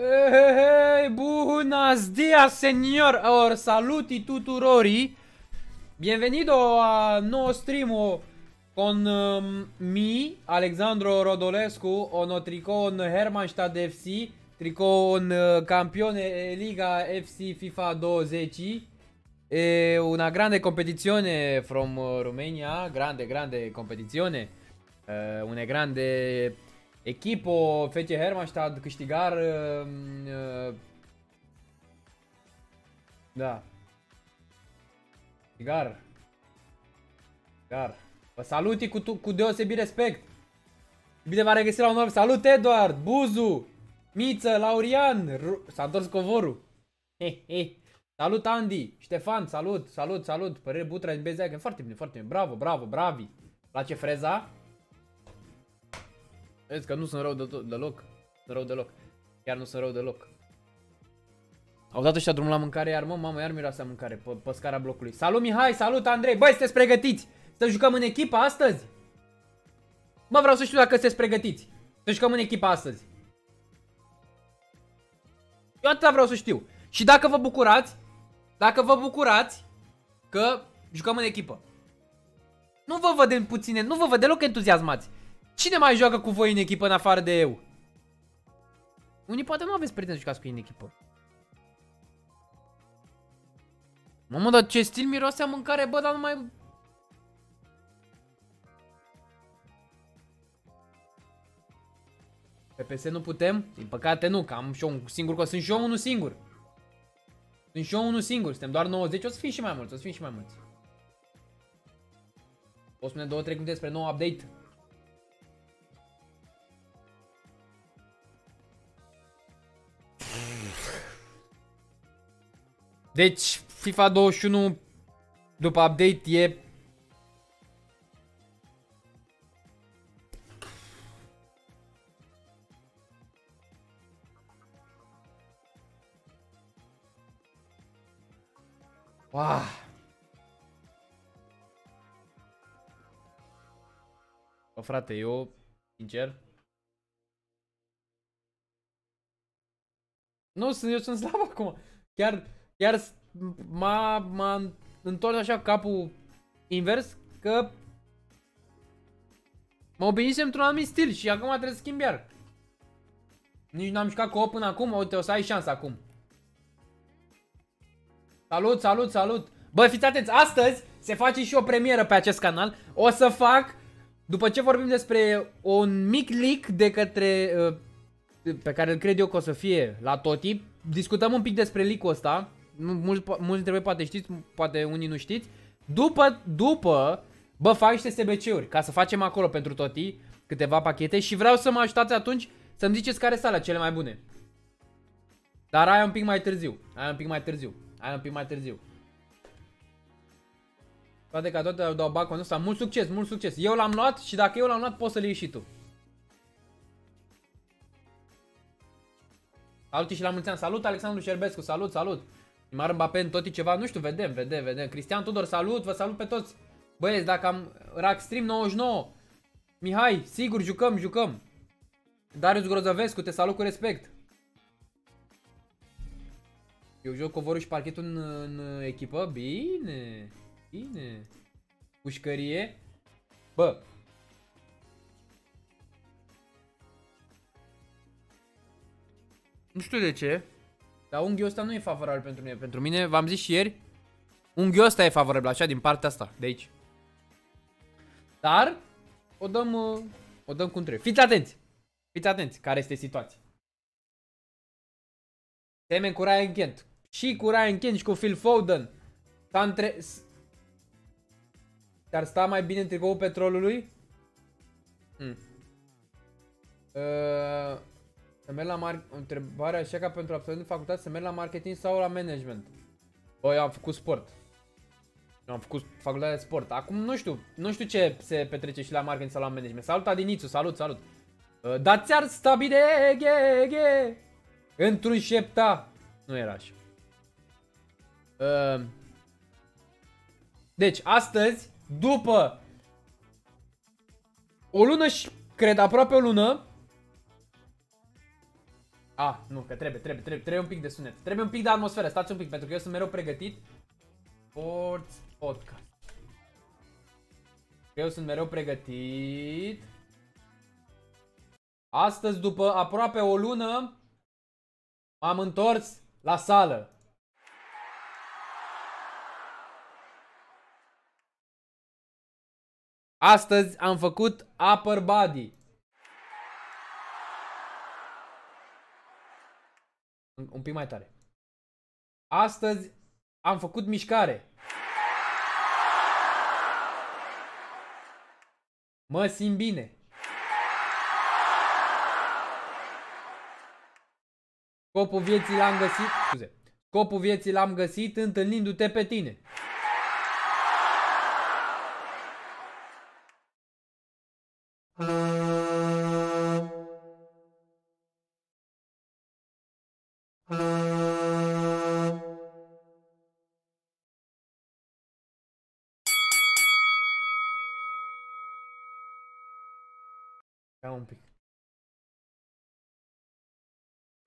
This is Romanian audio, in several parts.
Hey, buenos días, señor, or saluti tuturori. Bienvenido a nuevo stream con um, mi, Alexandru Rodolescu, o tricou Hermannstadt FC, tricou în uh, campione Liga FC FIFA 20. E una grande competizione from uh, Romania, grande, grande competizione. Uh, una grande echipo FC Hermannstadt câștigar uh, uh, da. Câștigar. Câștigar. Vă salut cu, cu deosebit respect. Bine v-a regăsit la un nou. Salut Eduard, Buzu, Miță, Laurian, s-a întors covorul. He, he. Salut Andy, Ștefan, salut, salut, salut, părere Butra din Bezeagă, foarte bine, foarte bine, bravo, bravo, bravi. Place freza? Vezi că nu sunt rău de deloc, sunt rău deloc, chiar nu sunt rău deloc. Au dat ăștia drumul la mâncare, iar mă, mamă, iar miroase mâncare pe, pe scara blocului. Salut Mihai, salut Andrei, băi, sunteți pregătiți să jucăm în echipă astăzi? Mă, vreau să știu dacă sunteți pregătiți să jucăm în echipă astăzi. Eu atâta vreau să știu. Și dacă vă bucurați, dacă vă bucurați că jucăm în echipă. Nu vă văd în puține, nu vă văd deloc entuziasmați. Cine mai joacă cu voi în echipă în afară de eu? Unii poate nu aveți prieteni să jucați cu ei în echipă. Mamă, dar ce stil miroase mâncare, bă, dar nu mai... Pe PS nu putem? Din păcate nu, că am și eu un singur, că sunt și eu unul singur. Sunt și eu unul singur, suntem doar 90, o să fim și mai mulți, o să fim și mai mulți. O spune 2-3 cuvinte despre nou update. Deci, FIFA 21 după update e Wow. Bă, frate, eu, sincer, nu sunt, eu sunt slab acum. Chiar, chiar m-a, m-a întors așa capul invers că mă obișnuisem într-un anumit stil și acum trebuie să schimb iar. Nici n-am jucat cu până acum, uite, o să ai șansa acum. Salut, salut, salut! Bă, fiți atenți, astăzi se face și o premieră pe acest canal. O să fac, după ce vorbim despre un mic leak de către, uh, pe care îl cred eu că o să fie la Toti, discutăm un pic despre leak-ul ăsta. Mulți, mulți dintre voi poate știți, poate unii nu știți. După, după, bă, fac niște SBC-uri ca să facem acolo pentru Toti câteva pachete și vreau să mă ajutați atunci să-mi ziceți care sunt cele mai bune. Dar aia un pic mai târziu, aia un pic mai târziu. Hai un pic mai târziu. Toate ca toate dau bacul ăsta. Mult succes, mult succes. Eu l-am luat și dacă eu l-am luat, poți să-l ieși și tu. Salut și la mulți ani. Salut Alexandru Șerbescu, salut, salut. Imar Mbappé în toti ceva, nu știu, vedem, vedem, vedem. Cristian Tudor, salut, vă salut pe toți. Băieți, dacă am Rack Stream 99. Mihai, sigur, jucăm, jucăm. Darius Grozăvescu, te salut cu respect. Eu joc covorul și parchetul în, în echipă. Bine. Bine. Pușcărie. Bă. Nu știu de ce. Dar unghiul ăsta nu e favorabil pentru mine. Pentru mine, v-am zis și ieri, unghiul ăsta e favorabil, așa, din partea asta, de aici. Dar, o dăm, o dăm cum trebuie. Fiți atenți! Fiți atenți care este situația. Semen cu Ryan Kent. Și cu Ryan Kent și cu Phil Foden. S-a între... Ar sta mai bine în tricoul petrolului? Hmm. Uh, să merg la mar... Întrebarea așa ca pentru absolvent de facultate să merg la marketing sau la management? Bă, eu am făcut sport. Eu am făcut facultatea de sport. Acum nu știu, nu știu ce se petrece și la marketing sau la management. Salut Adinițu, salut, salut. Uh, dar ți-ar stabile, ghe, ghe. Într-un șepta. Nu era așa. Uh, deci, astăzi, după o lună și, cred, aproape o lună, A, nu, că trebuie, trebuie, trebuie, trebuie un pic de sunet. Trebuie un pic de atmosferă, stați un pic, pentru că eu sunt mereu pregătit. Sports Podcast. Eu sunt mereu pregătit. Astăzi, după aproape o lună, m-am întors la sală. Astăzi am făcut upper body. Un pic mai tare. Astăzi am făcut mișcare. Mă simt bine. Scopul vieții l-am găsit, scuze. Scopul vieții l-am găsit întâlnindu-te pe tine.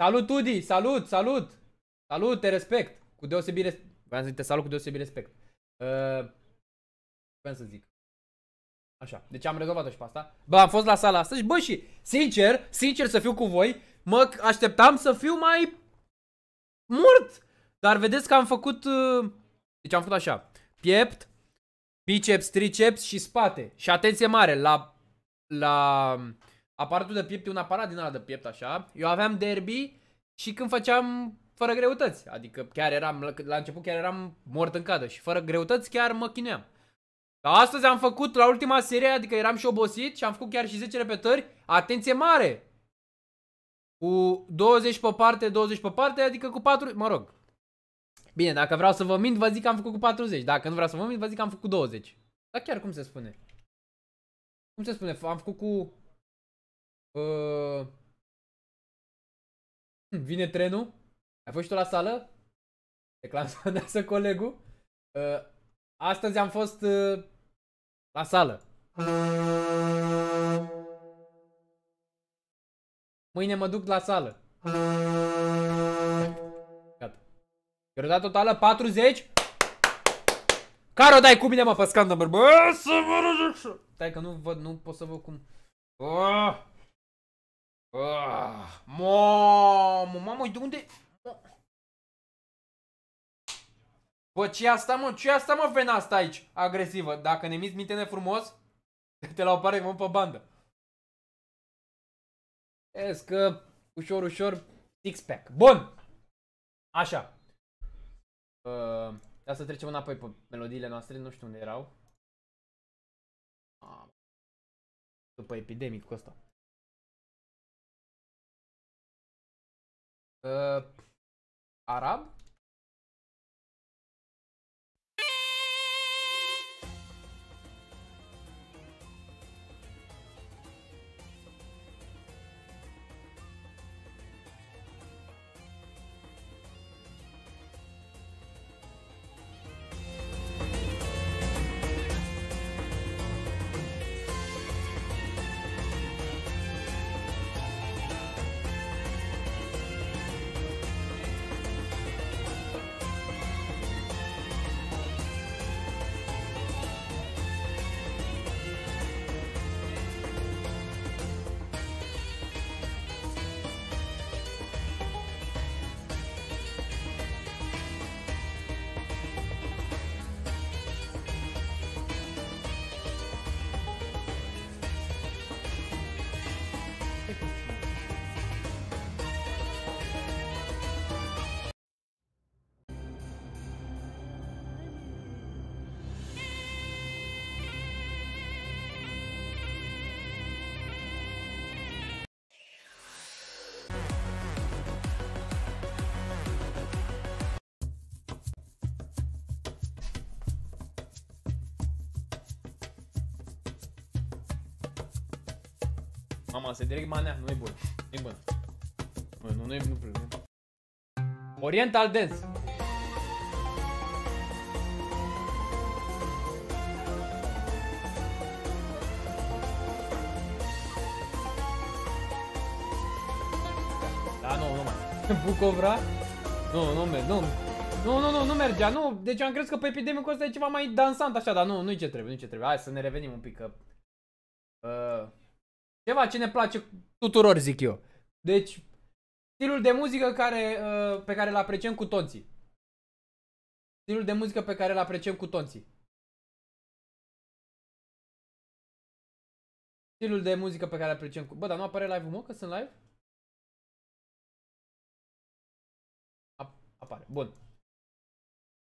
Salut, Udi! Salut, salut! Salut, te respect! Cu deosebit respect. Vreau să te salut cu deosebit respect. Uh, vreau să zic. Așa, deci am rezolvat-o și pe asta. Bă, am fost la sala asta și bă, și sincer, sincer să fiu cu voi, mă așteptam să fiu mai mort. Dar vedeți că am făcut, uh, deci am făcut așa, piept, biceps, triceps și spate. Și atenție mare, la, la aparatul de piept e un aparat din ala de piept așa. Eu aveam derby și când făceam fără greutăți. Adică chiar eram, la început chiar eram mort în cadă și fără greutăți chiar mă chinuiam. Dar astăzi am făcut la ultima serie, adică eram și obosit și am făcut chiar și 10 repetări. Atenție mare! Cu 20 pe parte, 20 pe parte, adică cu 4, mă rog. Bine, dacă vreau să vă mint, vă zic că am făcut cu 40. Dacă nu vreau să vă mint, vă zic că am făcut cu 20. Dar chiar cum se spune? Cum se spune? Am făcut cu... Uh... Vine trenul? Ai fost tu la sală? Declanșează colegul. Uh, astăzi am fost uh, la sală. Mâine mă duc la sală. Gata. Perioada totală 40. Care o dai cu mine, mă, pe scandal, bă? Să vă Stai că nu văd, nu pot să văd cum... Oh! Oh! Mamă, mamă, de unde... Bă, ce asta, mă? ce asta, mă, vena asta aici? Agresivă. Dacă ne miți minte frumos, te la o pare mă pe bandă. Vezi că ușor, ușor, six-pack. Bun! Așa. Uh, ia să trecem înapoi pe melodiile noastre, nu știu unde erau. După epidemicul ăsta. Uh, arab? Mama, se direct manea, nu e bun. Nu e bun. Nu, nu, nu e, nu, nu. Oriental Dance. Da, nu. nu, nu mai. Bucovra? Nu, nu merge, nu. Nu, nu, nu, nu mergea, nu. Deci am crezut că pe epidemicul ăsta e ceva mai dansant așa, dar nu, nu-i ce trebuie, nu-i ce trebuie. Hai să ne revenim un pic că... Uh, ceva ce ne place tuturor, zic eu. Deci, stilul de muzică care, uh, pe care îl apreciem cu toții. Stilul de muzică pe care îl apreciem cu toții. Stilul de muzică pe care îl apreciem cu... Bă, dar nu apare live-ul, mă, că sunt live? Ap apare, bun.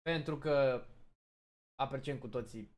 Pentru că apreciem cu toții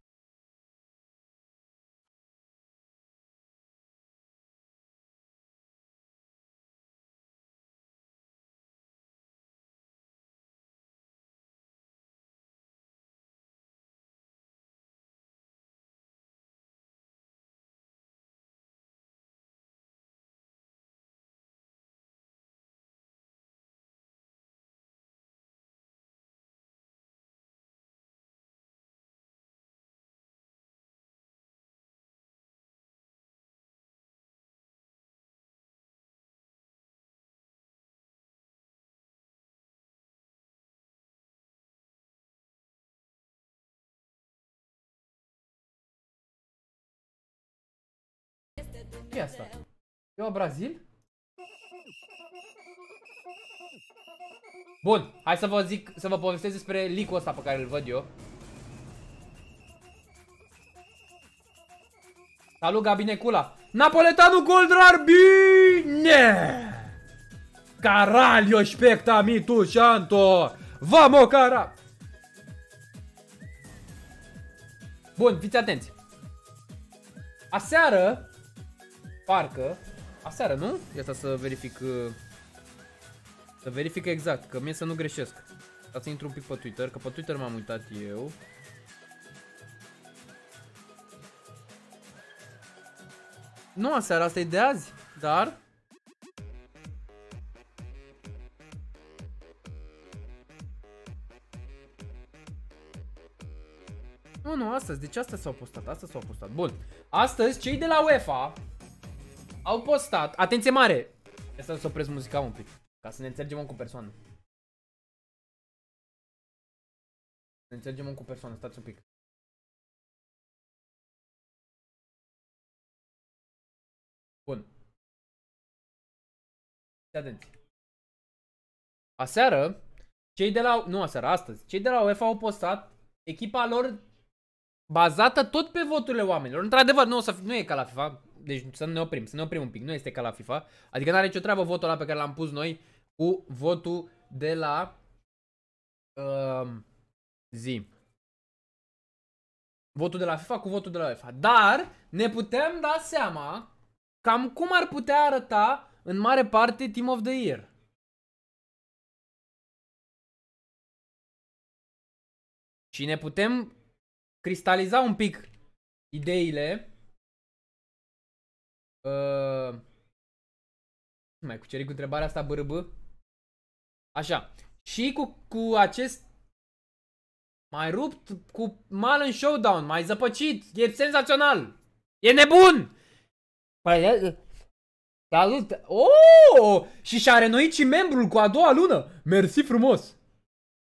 ce asta? Eu Brazil? Bun, hai să vă zic, să vă povestesc despre leak ăsta pe care îl văd eu. Salut Gabi Necula. Napoletanu Goldrar bine! Caralho specta mi tu shanto! Vamo cara! Bun, fiți atenți. Aseară Parcă, aseară, nu? Ia să verific uh, Să verific exact, că mie să nu greșesc. Ca să intru un pic pe Twitter, că pe Twitter m-am uitat eu. Nu aseară, asta e de azi, dar Nu, nu, astăzi, deci asta s-au postat, asta s-au postat. Bun, astăzi cei de la UEFA au postat, atenție mare! Asta să opresc muzica un pic, ca să ne înțelegem cu persoană. Să ne înțelegem cu persoană, stați un pic. Bun. Atenți. Aseară, cei de la... Nu aseară, astăzi. Cei de la UEFA au postat echipa lor bazată tot pe voturile oamenilor. Într-adevăr, nu, o să, nu e ca la FIFA deci să ne oprim, să ne oprim un pic, nu este ca la FIFA. Adică nu are nicio treabă votul ăla pe care l-am pus noi cu votul de la uh, zi. Votul de la FIFA cu votul de la UEFA. Dar ne putem da seama cam cum ar putea arăta în mare parte Team of the Year. Și ne putem cristaliza un pic ideile Uh, mai cucerit cu întrebarea asta bârbă. Așa. Și cu, cu acest mai rupt cu mal în showdown, mai zăpăcit, e senzațional. E nebun! Păi, salut! Oh! Și și-a renoit și membrul cu a doua lună. Mersi frumos!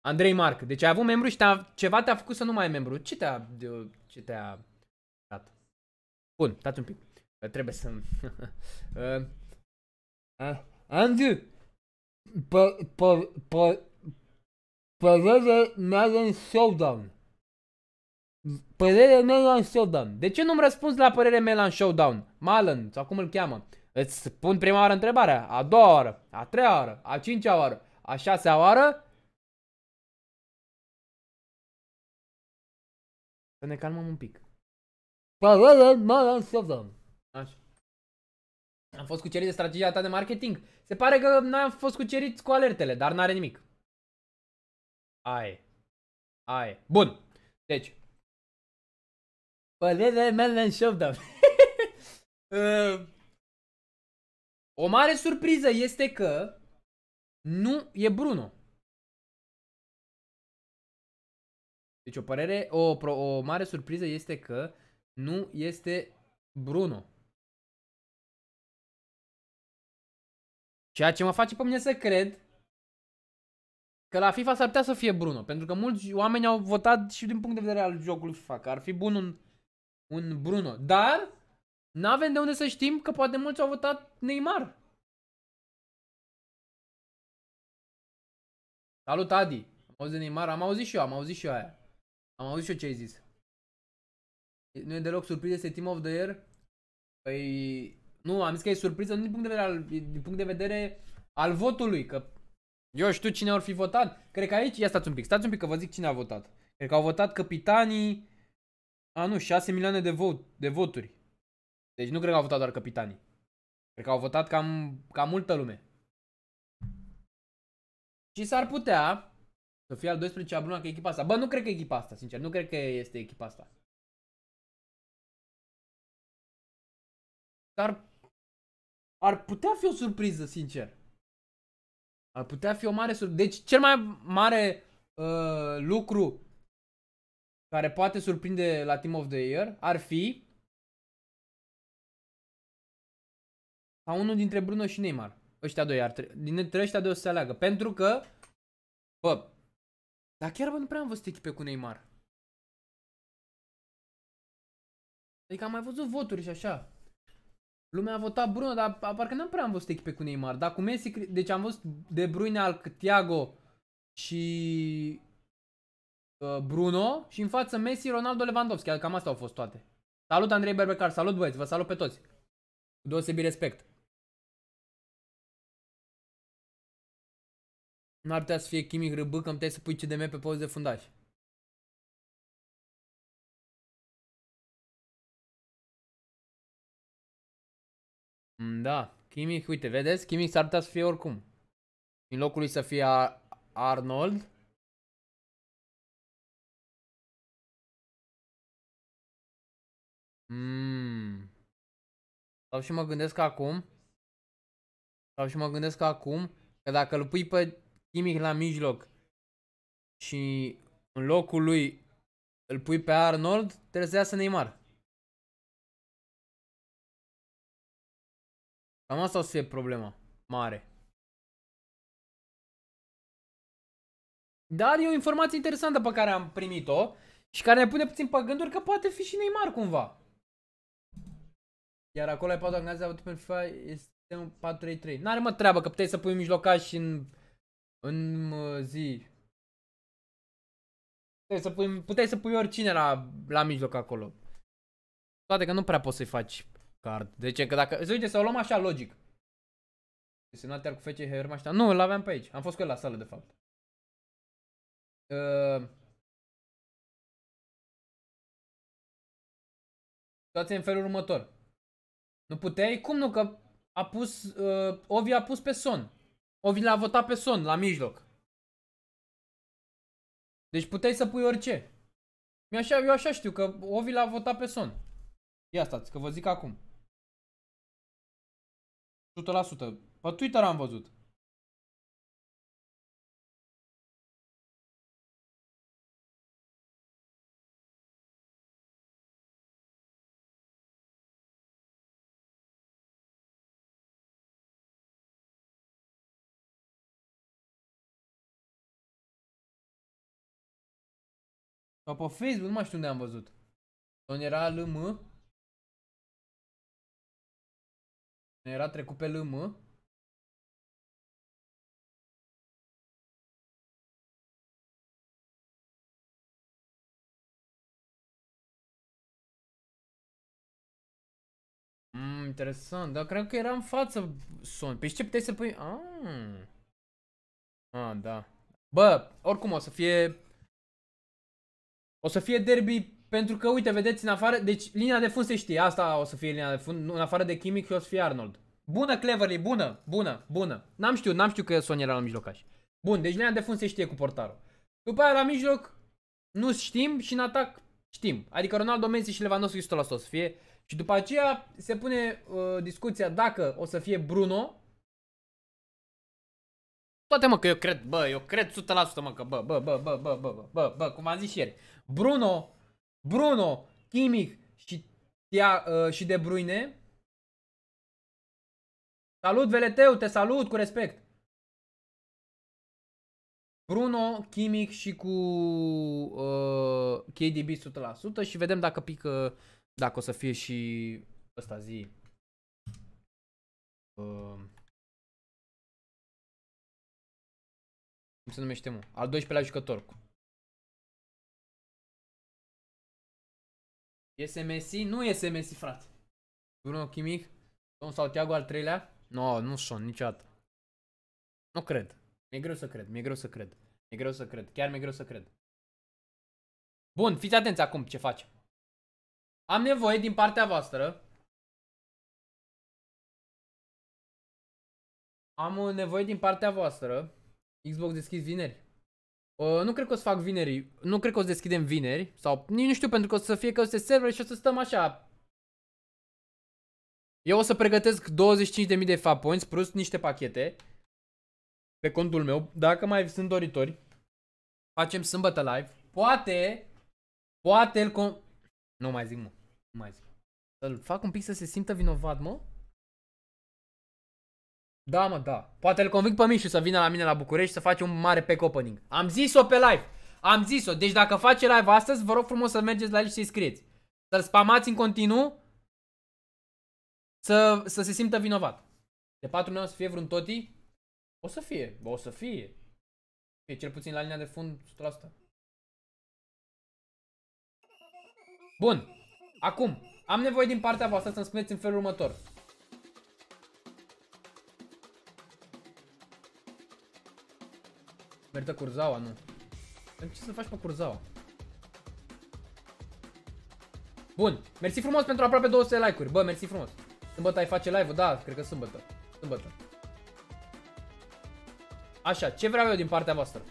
Andrei Marc. Deci ai avut membru și te ceva te-a făcut să nu mai ai membru. Ce te-a... Ce te-a... Dat? Bun, stați un pic. Trebuie să... uh, uh, Andy, pe, pe, pe, părere mea în showdown. Părerea mea în showdown. De ce nu-mi răspunzi la părerea mea în showdown? Malan, sau cum îl cheamă? Îți pun prima oară întrebarea, a doua oară, a treia oară, a cincea oară, a șasea oară. Să ne calmăm un pic. Părerea mea în showdown. Așa. Am fost cucerit de strategia ta de marketing. Se pare că n-am fost cucerit cu alertele, dar n-are nimic. Ai. Ai. Bun. Deci. Părerea mele în showdown. uh, o mare surpriză este că nu e Bruno. Deci o părere, o, o mare surpriză este că nu este Bruno. Ceea ce mă face pe mine să cred că la FIFA s-ar putea să fie Bruno. Pentru că mulți oameni au votat și din punct de vedere al jocului FIFA, că ar fi bun un, un Bruno. Dar n-avem de unde să știm că poate mulți au votat Neymar. Salut, Adi. Am auzit de Neymar, am auzit și eu, am auzit și eu aia. Am auzit și eu ce ai zis. Nu e deloc surpriză, este Team of the Year? Păi... Nu, am zis că e surpriză nu din punct de vedere al, din punct de vedere al votului, că eu știu cine ar fi votat. Cred că aici, ia stați un pic, stați un pic că vă zic cine a votat. Cred că au votat capitanii, a nu, 6 milioane de, vot, de voturi. Deci nu cred că au votat doar capitanii. Cred că au votat cam, cam multă lume. Și s-ar putea să fie al 12-a Bruna că echipa asta. Bă, nu cred că e echipa asta, sincer. Nu cred că este echipa asta. Dar ar putea fi o surpriză, sincer. Ar putea fi o mare surpriză. Deci cel mai mare uh, lucru care poate surprinde la Team of the Year ar fi ca unul dintre Bruno și Neymar. Ăștia doi ar trebui. Dintre ăștia doi o să se aleagă. Pentru că, bă, dar chiar bă, nu prea am văzut echipe cu Neymar. Adică am mai văzut voturi și așa. Lumea a votat Bruno, dar parcă n-am prea am văzut echipe cu Neymar. Dar cu Messi, deci am văzut De Bruyne, al Thiago și uh, Bruno și în față Messi, Ronaldo, Lewandowski. Cam astea au fost toate. Salut Andrei Berbecar, salut băieți, vă salut pe toți. Cu deosebit respect. Nu ar putea să fie chimic râbâc că îmi să pui CDM pe poze de fundaș. Da, Kimmich, uite, vedeți? Kimmich s-ar putea să fie oricum. În locul lui să fie Arnold. Mm. Sau și mă gândesc acum. Sau și mă gândesc acum că dacă îl pui pe Kimmich la mijloc și în locul lui îl pui pe Arnold, trebuie să iasă Neymar. Cam asta o să fie problema mare. Dar e o informație interesantă pe care am primit-o și care ne pune puțin pe gânduri că poate fi și Neymar cumva. Iar acolo ai poate organiza pe FIFA este un 4-3-3. N-are mă treabă că puteai să pui mijlocaș în, în zi. Puteai să pui, puteai să pui oricine la, la mijloc acolo. Toate că nu prea poți să-i faci card. Deci că dacă... Uite, să o luăm așa logic. Semnat iar cu fece Hermașta. Nu, îl aveam pe aici. Am fost cu el la sală, de fapt. Uh... Situația în felul următor. Nu puteai? Cum nu? Că a pus... Uh, Ovi a pus pe son. Ovi l-a votat pe son, la mijloc. Deci puteai să pui orice. Eu așa, eu așa știu că Ovi l-a votat pe son. Ia stați, că vă zic acum. 100%. Pe Twitter am văzut. Sau pe Facebook, nu mai știu unde am văzut. Unde era LM. Era trecut pe LM. Mm, interesant, dar cred că era în față son. Păi ce puteai să pui? Ah. ah, da. Bă, oricum o să fie... O să fie derby pentru că, uite, vedeți, în afară... Deci, linia de fund se știe. Asta o să fie linia de fund. În afară de Chimic, o să fie Arnold. Bună, Cleverly, bună, bună, bună. N-am știut, n-am știut că Son era la mijlocaș. Bun, deci linia de fund se știe cu portarul. După aia, la mijloc, nu știm și în atac știm. Adică Ronaldo, Messi și Lewandowski 100% o să fie. Și după aceea se pune uh, discuția dacă o să fie Bruno. Toate mă că eu cred, bă, eu cred 100% mă că bă, bă, bă, bă, bă, bă, bă, bă, bă, cum am zis ieri. Bruno, Bruno, Kimmich și, tia, uh, și De Bruyne Salut, Veleteu, te salut cu respect. Bruno, Chimic și cu uh, KDB 100% și vedem dacă pică, dacă o să fie și ăsta zi. Uh, cum se numește, mă? Al 12-lea jucător. Este Messi? Nu este Messi, frate. Bruno Chimic? Don sau Thiago al treilea? No, nu sunt niciodată. Nu cred. Mi-e greu să cred, mi-e greu să cred. Mi-e greu să cred, chiar mi-e greu să cred. Bun, fiți atenți acum ce facem. Am nevoie din partea voastră. Am nevoie din partea voastră. Xbox deschis vineri. Uh, nu cred că o să fac vineri. Nu cred că o să deschidem vineri. Sau nici nu știu pentru că o să fie că o să server și o să stăm așa. Eu o să pregătesc 25.000 de fa points plus niște pachete pe contul meu. Dacă mai sunt doritori, facem sâmbătă live. Poate, poate el com... Nu mai zic, mă. Nu mai zic. Să-l fac un pic să se simtă vinovat, mă. Da, mă, da. Poate îl convic pe Mișu să vină la mine la București să face un mare pack opening. Am zis-o pe live. Am zis-o. Deci dacă face live astăzi, vă rog frumos să mergeți la el și să-i scrieți. Să-l spamați în continuu să, să se simtă vinovat. De 4 o să fie vreun toti? O să fie, o să fie. E cel puțin la linia de fund 100%. Bun. Acum, am nevoie din partea voastră să-mi spuneți în felul următor. Merită curzaua, nu. Pentru ce să faci pe curzaua? Bun. Mersi frumos pentru aproape 200 like-uri. Bă, mersi frumos. Sâmbătă ai face live-ul? Da, cred că sâmbătă. Sâmbătă. Așa, ce vreau eu din partea voastră?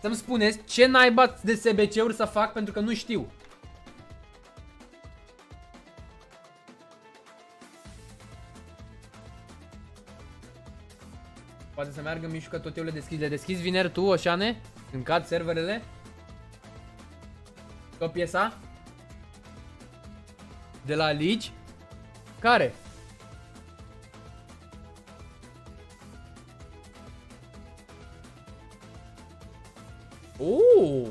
Să-mi spuneți ce naiba de SBC-uri să fac pentru că nu știu. Poate să meargă mișu că tot eu le deschid. Le deschizi vineri tu, Oșane? Când cad serverele? Tot piesa? De la Ligi? Care? Oh!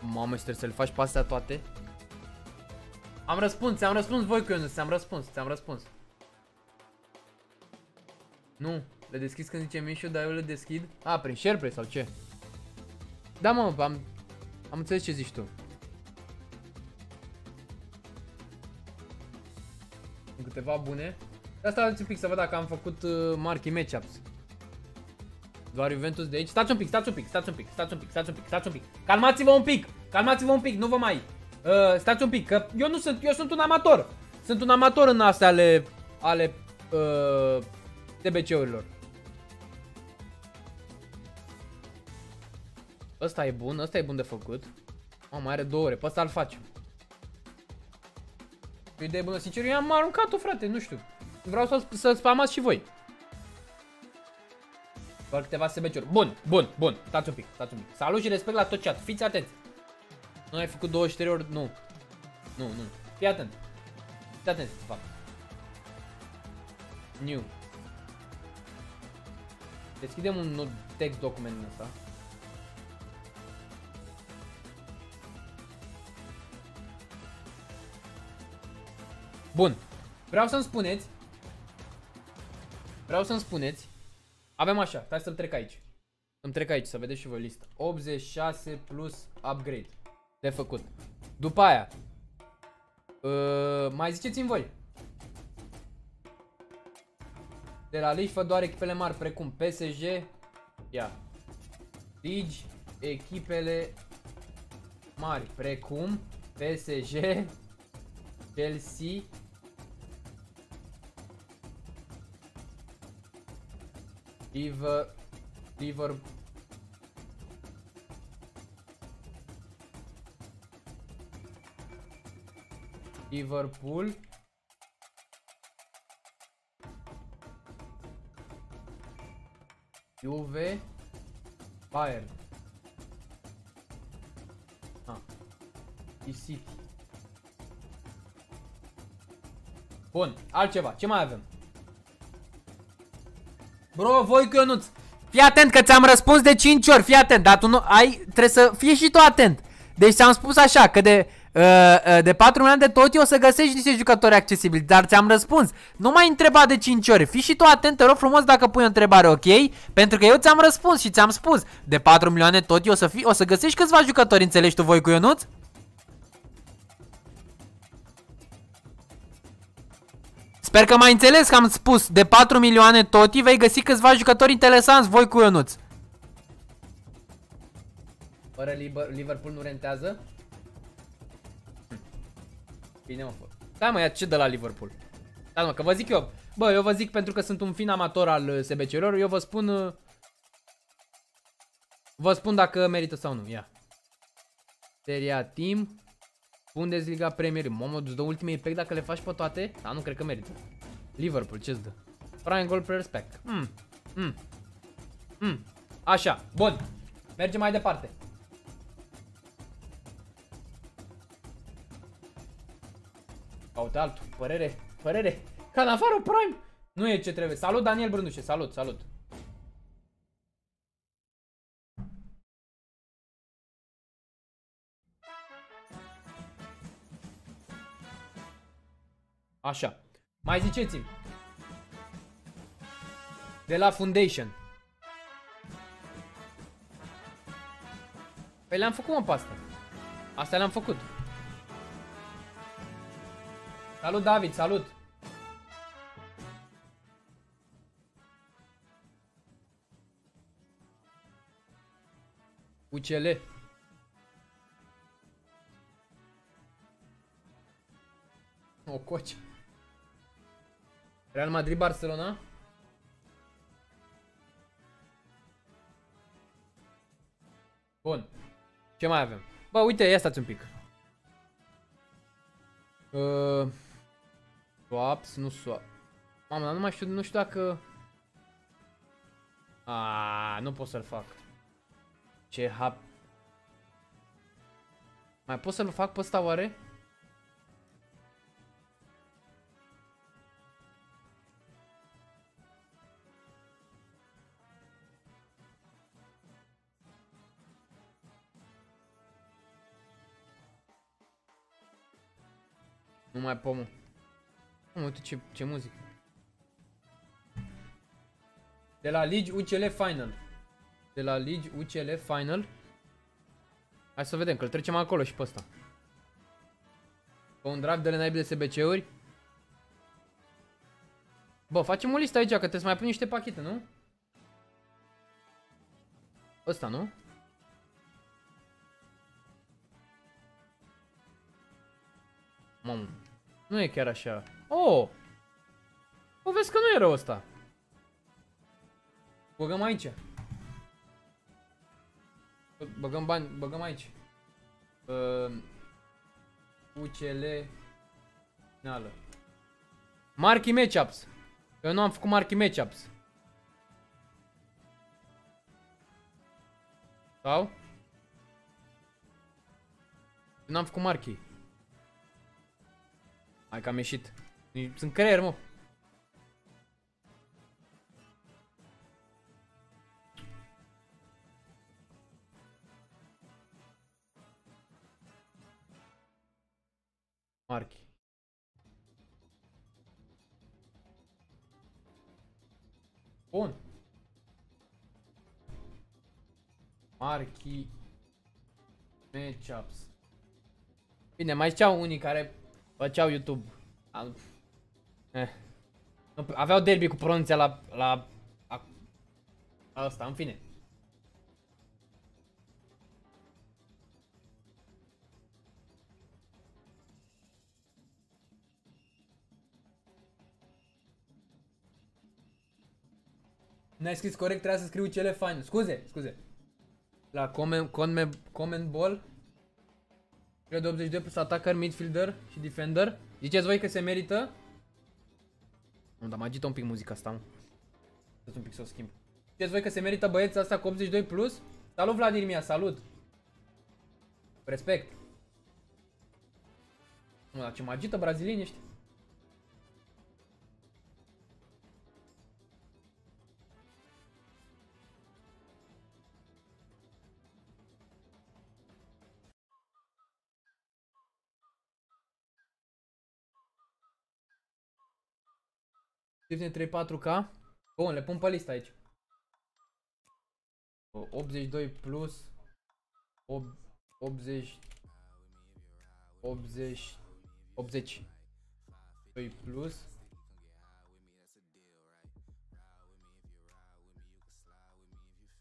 Mamă, și trebuie să le faci pe astea toate? Am răspuns, ți-am răspuns voi cu ți-am răspuns, ți-am răspuns. Nu, le deschis când zice Mișu, dar eu le deschid. A, prin SharePlay sau ce? Da, mă, am, am înțeles ce zici tu. În câteva bune. De asta un pic să văd dacă am făcut uh, marchi matchups. Doar Juventus de aici. Stați un pic, stați un pic, stați un pic, stați un pic, stați un pic, stați un pic. Calmați-vă un pic, calmați-vă un pic, nu vă mai... Uh, stați un pic, că eu nu sunt, eu sunt un amator. Sunt un amator în astea ale, ale uh, TBC-urilor. Ăsta e bun, ăsta e bun de făcut. Mă, mai are două ore, pe ăsta îl facem. O idee bună, sincer, eu am aruncat-o, frate, nu știu. Vreau să, să spamați și voi. Doar câteva SBC-uri. Bun, bun, bun. Stați un pic, stați un pic. Salut și respect la tot chat. Fiți atenți. Nu ai făcut 23 ori? Nu. Nu, nu. Fii atent. Fii atent să fac. New. Deschidem un text document în ăsta. Bun. Vreau să-mi spuneți Vreau să-mi spuneți avem așa, stai să-mi trec aici. Îmi trec aici, să vedeți și voi lista. 86 plus upgrade. De făcut. După aia. Uh, mai ziceți-mi voi. De la League fă doar echipele mari precum PSG. Ia. League, echipele mari precum PSG, Chelsea, Liver... Liver... Liverpool Juve Bayern Ah E City Bun, altceva, ce mai avem? Bro, voi cu Ionuț. Fii atent că ți-am răspuns de 5 ori, fii atent, dar tu nu ai, trebuie să fii și tu atent. Deci ți-am spus așa, că de, uh, uh, de 4 milioane de tot o să găsești niște jucători accesibili, dar ți-am răspuns. Nu mai întreba de 5 ori, fii și tu atent, te rog frumos dacă pui o întrebare, ok? Pentru că eu ți-am răspuns și ți-am spus, de 4 milioane tot o să, fii, o să găsești câțiva jucători, înțelegi tu voi cu Ionuț? Sper că mai înțeles că am spus De 4 milioane toti vei găsi câțiva jucători interesanți Voi cu Ionuț Fără Liverpool nu rentează? Hm. Bine mă fă Stai mă, ia ce de la Liverpool Stai mă, că vă zic eu Bă, eu vă zic pentru că sunt un fin amator al uh, SBC-urilor Eu vă spun uh, Vă spun dacă merită sau nu, ia Seria Team Bundesliga Premier Mamă, îți dă ultimei pack dacă le faci pe toate? Da, nu cred că merită. Liverpool, ce-ți dă? Prime Goal per Spec. Mm. Mm. Mm. Așa, bun. Mergem mai departe. Caute altul. Părere, părere. afară Prime. Nu e ce trebuie. Salut Daniel Brândușe, salut, salut. Așa. Mai ziceți-mi. De la Foundation. Păi le-am făcut mă pasta. Asta le-am făcut. Salut David, salut. UCL. O coci. Real Madrid, Barcelona. Bun. Ce mai avem? Bă, uite, ia stați un pic. Uh, swaps, nu swap. Mamă, dar nu mai știu, nu știu dacă... Ah, nu pot să-l fac. Ce hap... Mai pot să-l fac pe ăsta oare? Nu mai pomul. Mă, uite ce, ce muzică. De la Ligi UCL Final. De la Ligi UCL Final. Hai să vedem, că-l trecem acolo și pe ăsta. Pe un draft de naibii de SBC-uri. Bă, facem o listă aici, că trebuie să mai pun niște pachete, nu? Ăsta, nu? Mamă. Nu e chiar așa. Oh! O, vezi că nu e rău ăsta. Băgăm aici. Băgăm bani, băgăm aici. Uh, UCL finală. Marky matchups. Eu nu am făcut marky matchups. Sau? Nu am făcut marky. Hai că am ieșit. Sunt creier, mă. Marchi. Bun. Marchi. Matchups. Bine, mai ziceau unii care Făceau YouTube. Am... Eh. Aveau derby cu pronunția la, la, la, la asta, în fine. N-ai scris corect, trebuia să scriu cele faine. Scuze, scuze. La comment, comment, comment ball Cred 82 plus attacker, midfielder și defender. Ziceți voi că se merită? Nu, dar mă agită un pic muzica asta, mă. Să un pic să o schimb. Ziceți voi că se merită băieții asta cu 82 plus? Salut Vladimir Mia, salut! Respect! Mă, dar ce mă agită brazilienii ăștia? Swift 3-4K. Bun, le pun pe listă aici. 82 plus 80 80 80 2 plus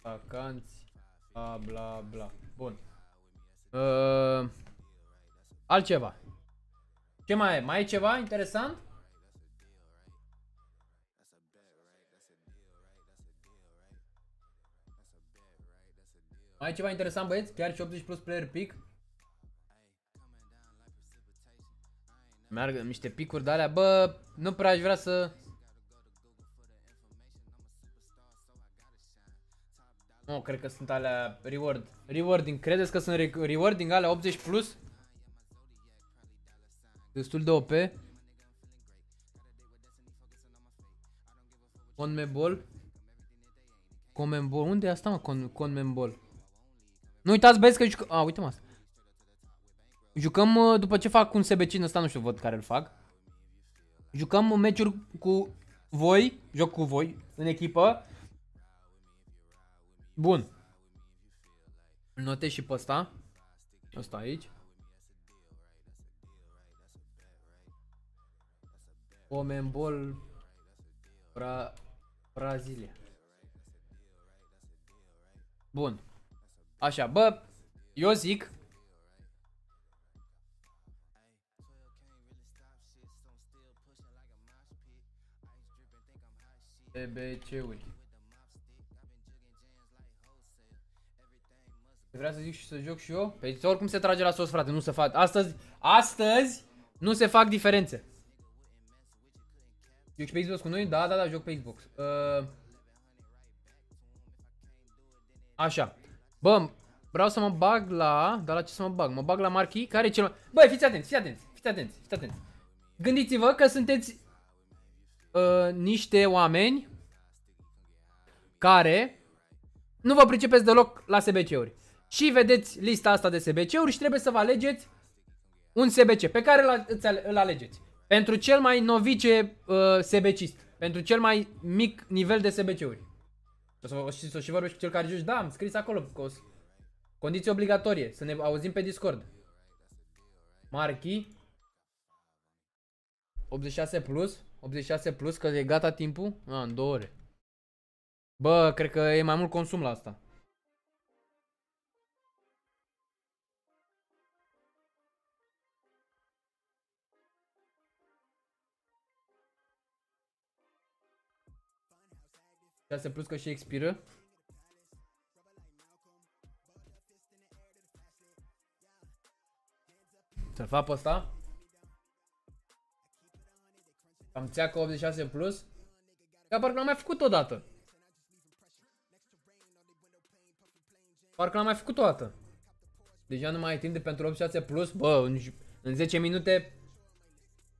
vacanți bla bla bla bun uh, altceva ce mai e? Mai e ceva interesant? Mai e ceva interesant băieți? Chiar și 80 plus player pick? Meargă niște picuri de alea, bă, nu prea aș vrea să... Nu, oh, cred că sunt alea reward. Rewarding, credeți că sunt re rewarding alea 80 plus? Destul de OP. Conmebol. Conmebol. Unde e asta, mă? Con Conmebol. Nu uitați, băieți, că jucăm... A, uite-mă asta. Jucăm, uh, după ce fac un SBC în ăsta, nu știu, văd care îl fac. Jucăm meciuri cu voi, joc cu voi, în echipă. Bun. Îl notez și pe ăsta. Ăsta aici. Omembol Bra Brazilia. Bun. Așa, bă, eu zic TBC-uri. Vreau să zic și să joc și eu? Păi oricum se trage la sos, frate, nu se fac. Astăzi, astăzi nu se fac diferențe. Joci pe Xbox cu noi? Da, da, da, joc pe Xbox. Uh... Așa. Bă, vreau să mă bag la... Dar la ce să mă bag? Mă bag la Marchi, care e cel mai... Băi, fiți atenți, fiți atenți, fiți atenți, fiți atenți. Gândiți-vă că sunteți uh, niște oameni care nu vă pricepeți deloc la SBC-uri. Și vedeți lista asta de SBC-uri și trebuie să vă alegeți un SBC pe care îl alegeți. Pentru cel mai novice uh, SBCist. Pentru cel mai mic nivel de SBC-uri. O să, o, să și vorbești cu cel care joci. Da, am scris acolo. Condiție obligatorie. Să ne auzim pe Discord. Marchi. 86 plus. 86 plus, că e gata timpul. A, în două ore. Bă, cred că e mai mult consum la asta. 6 plus că și expiră. Să-l fac pe ăsta. Am țeacă 86 plus. Ca parcă l-am mai făcut odată. Parcă l-am mai făcut o dată. Deja nu mai ai timp de pentru 86 plus. Bă, în, în 10 minute.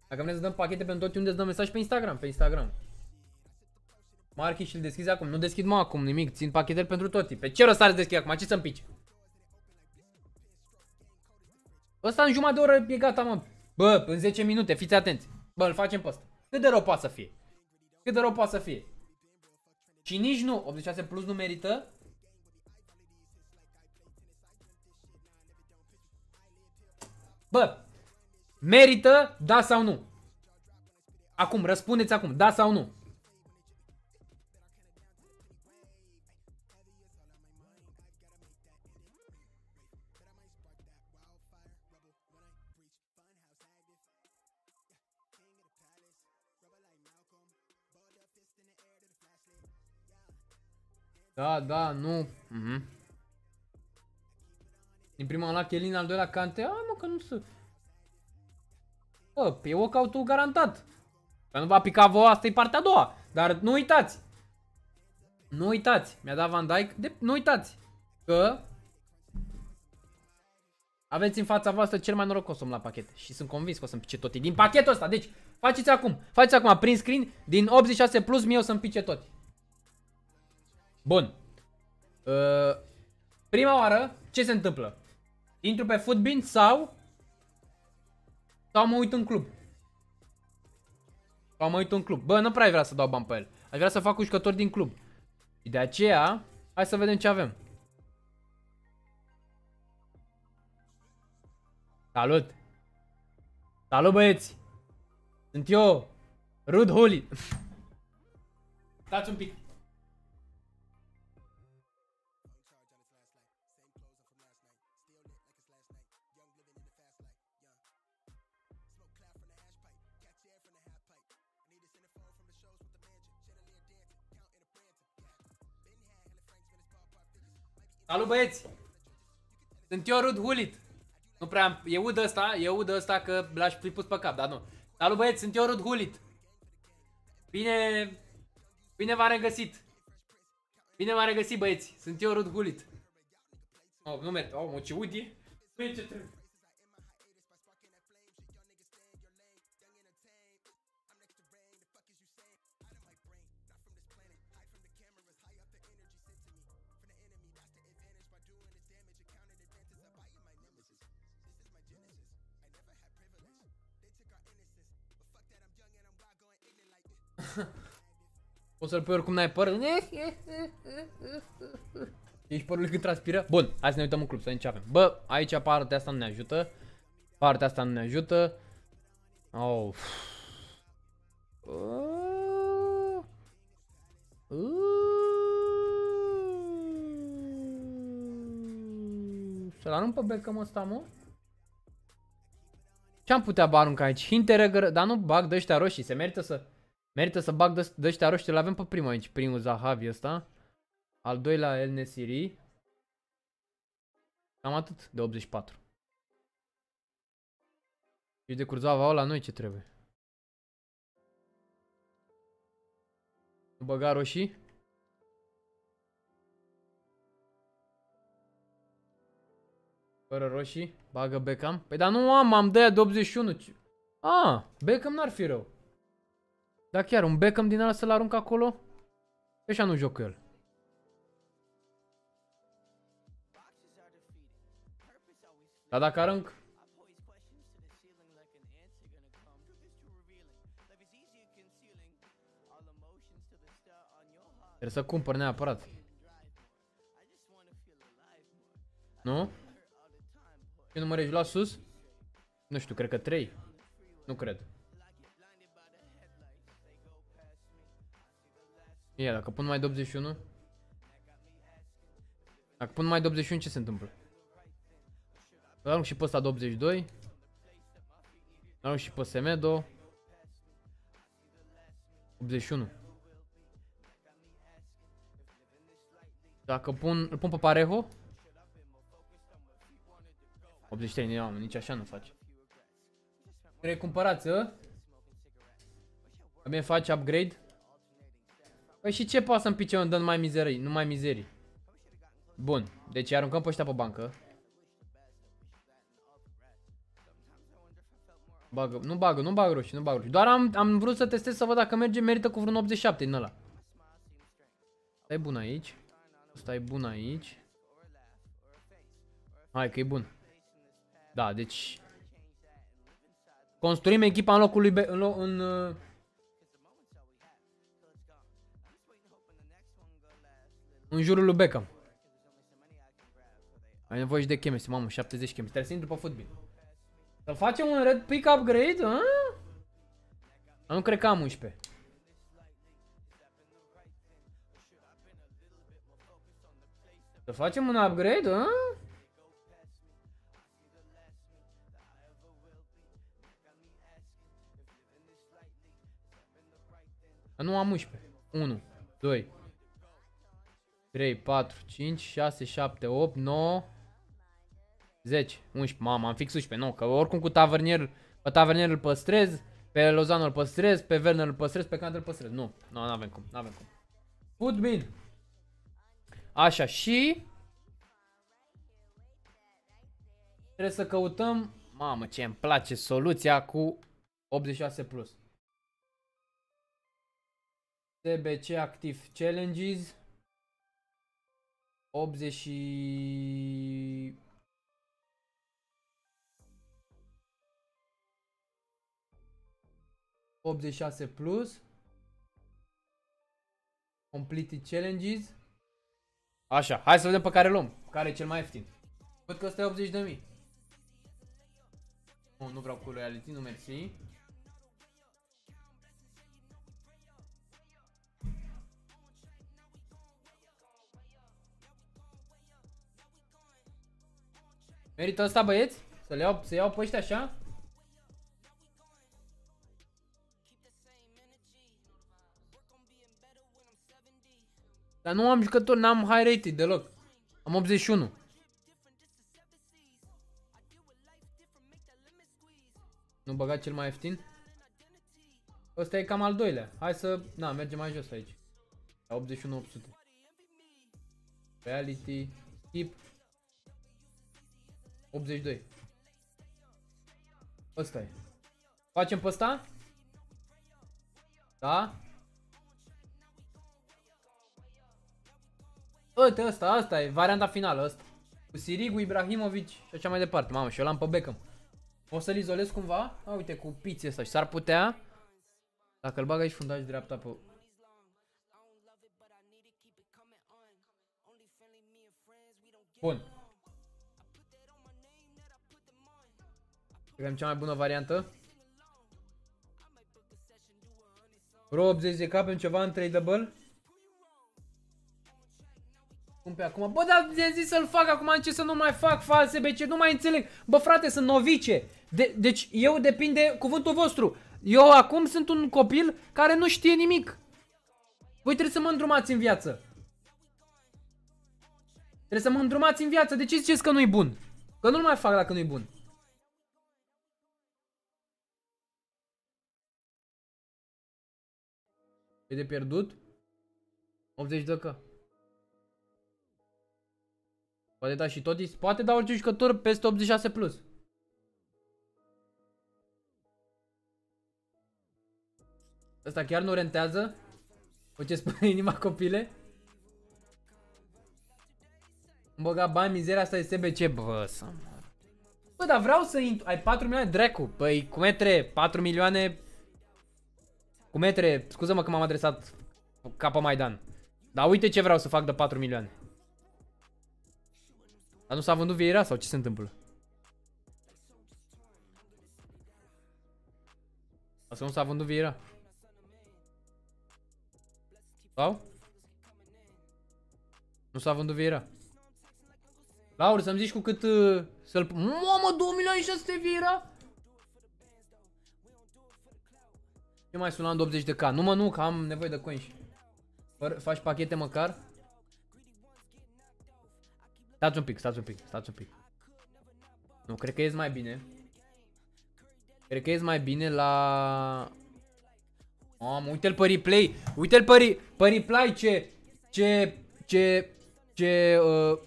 Dacă vrem să dăm pachete pentru tot unde să dăm mesaj pe Instagram. Pe Instagram. Marchi și-l deschizi acum. Nu deschid mă acum nimic. Țin pachetele pentru toti. Pe ce rost are să deschid acum? Ce să-mi pici? Ăsta în jumătate de oră e gata, mă. Bă, în 10 minute, fiți atenți. Bă, îl facem pe ăsta. Cât de rău poate să fie? Cât de rău poate să fie? Și nici nu. 86 plus nu merită. Bă, merită, da sau nu? Acum, răspundeți acum, da sau nu? Da, da, nu. Mhm. Din prima am luat Chelin, al doilea Cante. A, nu, că nu se... Bă, e walkout-ul garantat. Că nu va pica vouă, asta e partea a doua. Dar nu uitați. Nu uitați. Mi-a dat Van Dijk. De... Nu uitați. Că... Aveți în fața voastră cel mai norocos om la pachet. Și sunt convins că o să-mi pice toti. Din pachetul ăsta. Deci, faceți acum. Faceți acum. Prin screen. Din 86 plus mie o să-mi pice toti. Bun. Uh, prima oară, ce se întâmplă? Intru pe Footbin sau... Sau mă uit în club. Am uit un club. Bă, nu prea vrea să dau bani pe el. Aș vrea să fac un jucător din club. Și de aceea, hai să vedem ce avem. Salut! Salut băieți! Sunt eu, Rud Holy. Stați un pic. Salut băieți! Sunt eu Rud Hulit. Nu prea am... E ud ăsta, e ud ăsta că l-aș fi pus pe cap, dar nu. Salut băieți, sunt eu Rud Hulit. Bine... Bine v-am regăsit. Bine v-am regăsit băieți, sunt eu Rud Hulit. Oh, nu merg, oh, mă ce ud e? Nu e ce trebuie. O să-l pui oricum n-ai păr. Ești părul când transpiră? Bun, hai să ne uităm în club, să vedem ce avem. Bă, aici partea asta nu ne ajută. Partea asta nu ne ajută. Oh. Uh. Uh. Să-l arunc pe Beckham ăsta, mă? Ce-am putea bă arunca aici? Hinteregger, dar nu bag de ăștia roșii, se merită să... Merită să bag de, de ăștia roșii, îl avem pe primul aici, primul Zahavi ăsta. Al doilea El Nesiri. Cam atât, de 84. Și de Curzava ăla noi ce trebuie? Nu băga roșii? Fără roșii? Bagă Beckham? Păi dar nu am, am de aia de 81. Ah, Beckham n-ar fi rău. Dar chiar, un Beckham din ăla să-l arunc acolo? Așa nu joc cu el. Dar dacă arunc... Trebuie să cumpăr neapărat. Nu? Ce număr ești la sus? Nu știu, cred că 3. Nu cred. Ia, dacă pun mai de 81 Dacă pun mai de 81 ce se întâmplă? Îl arunc și pe ăsta de 82 Îl arunc și pe Semedo 81 Dacă pun, îl pun pe Parejo 83, nu, nici așa nu face. Trebuie cumpărați, ă? Abia face upgrade Păi și ce poate să-mi pice un dă mai mizerii, nu mai mizerii? Bun, deci aruncăm pe ăștia pe bancă. Bagă, nu bagă, nu bagă roșii, nu bagă roșii. Doar am, am vrut să testez să văd dacă merge, merită cu vreun 87 din ăla. Asta e bun aici. Asta e bun aici. Hai că e bun. Da, deci... Construim echipa în locul lui... Be în, lo în În jurul lui Beckham. Ai nevoie și de chemistry, mamă, 70 chemistry. Trebuie să intru pe fotbal. Să facem un red pick upgrade, a? Nu cred că am 11. Să facem un upgrade, a? Nu am 11. 1, 2, 3, 4, 5, 6, 7, 8, 9, 10, 11. Mama, am fix 11, nu, că oricum cu tavernier, pe tavernier îl păstrez, pe Lozano îl păstrez, pe Werner îl păstrez, pe Kant îl păstrez. Nu, nu, nu avem cum, nu avem cum. Good bine. Așa, și... Trebuie să căutăm... Mamă, ce îmi place soluția cu 86+. Plus. TBC activ challenges. 80 86 plus. Completed challenges. Așa, hai să vedem pe care luăm. Care e cel mai ieftin. Văd că ăsta e 80 de mii. Nu, nu vreau cu loyalty, nu mersi. Merită ăsta băieți? Să le iau, să iau pe ăștia așa? Dar nu am jucători, n-am high rated deloc. Am 81. Nu băga cel mai ieftin? Ăsta e cam al doilea. Hai să... Na, mergem mai jos aici. La 81 800. Reality. Tip. 82. Ăsta e. Facem pe ăsta? Da? Uite ăsta, asta e, varianta finală ăsta. Cu Sirigu, Ibrahimovic și așa mai departe. Mamă, și eu l-am pe Beckham. O să-l izolez cumva? A, uite, cu piții ăsta și s-ar putea... Dacă îl bag aici fundaj dreapta pe... Bun. Avem cea mai bună variantă. Pro 80 de cap în ceva în tradable. Cum pe acum? Bă, dar ți-am zis să-l fac acum, ce să nu mai fac false, be, ce nu mai înțeleg. Bă, frate, sunt novice. De deci eu depind de cuvântul vostru. Eu acum sunt un copil care nu știe nimic. Voi trebuie să mă îndrumați în viață. Trebuie să mă îndrumați în viață. De ce ziceți că nu-i bun? Că nu-l mai fac dacă nu-i bun. E de pierdut? 80 de că. Poate da și tot, poate da orice jucător peste 86 plus. Asta chiar nu rentează? O ce spune inima copile? Îmi băga bani, mizeria asta e SBC, bă, să Bă, dar vreau să intru, ai 4 milioane, dracu, păi cu metre, 4 milioane Cu metre, scuză-mă că m-am adresat Capa Maidan Dar uite ce vreau să fac de 4 milioane dar nu s-a vândut Vieira sau ce se întâmplă? Asta nu s-a vândut Vieira. Sau? Nu s-a vândut Vieira. Laur, să-mi zici cu cât uh, să-l... Mamă, 2 milioane 600 Vieira? Ce mai sunam de 80 de K? Nu mă, nu, că am nevoie de coins. Faci pachete măcar? Stați un pic, stați un pic, stați un pic. Nu, cred că e mai bine. Cred că e mai bine la... Mamă, uite-l pe replay. Uite-l pe, pe replay ce... Ce... Ce... Ce... Uh,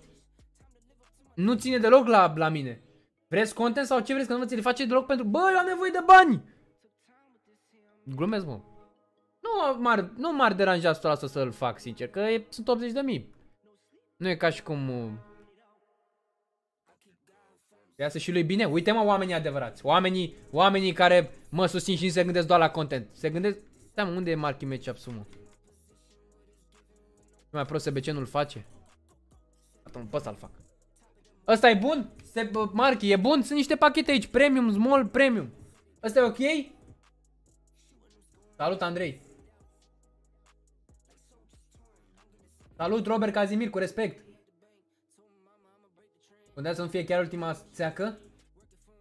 nu ține deloc la, la mine. Vreți content sau ce vreți? Că nu vă ți le face deloc pentru... Bă, eu am nevoie de bani! Glumesc, mă. Nu m-ar, nu m-ar deranja 100% să-l fac, sincer, că e, sunt 80 de mii. Nu e ca și cum... Uh, să și lui bine. Uite mă oamenii adevărați. Oamenii, oamenii care mă susțin și nu se gândesc doar la content. Se gândesc... Stai mă, unde e Marky Matchup-ul mă? mai prost SBC nu-l face? Atunci pe ăsta-l fac. Ăsta e bun? Se, Marky, e bun? Sunt niște pachete aici. Premium, small, premium. Ăsta e ok? Salut, Andrei. Salut, Robert Cazimir, cu respect. Unde să nu fie chiar ultima țeacă?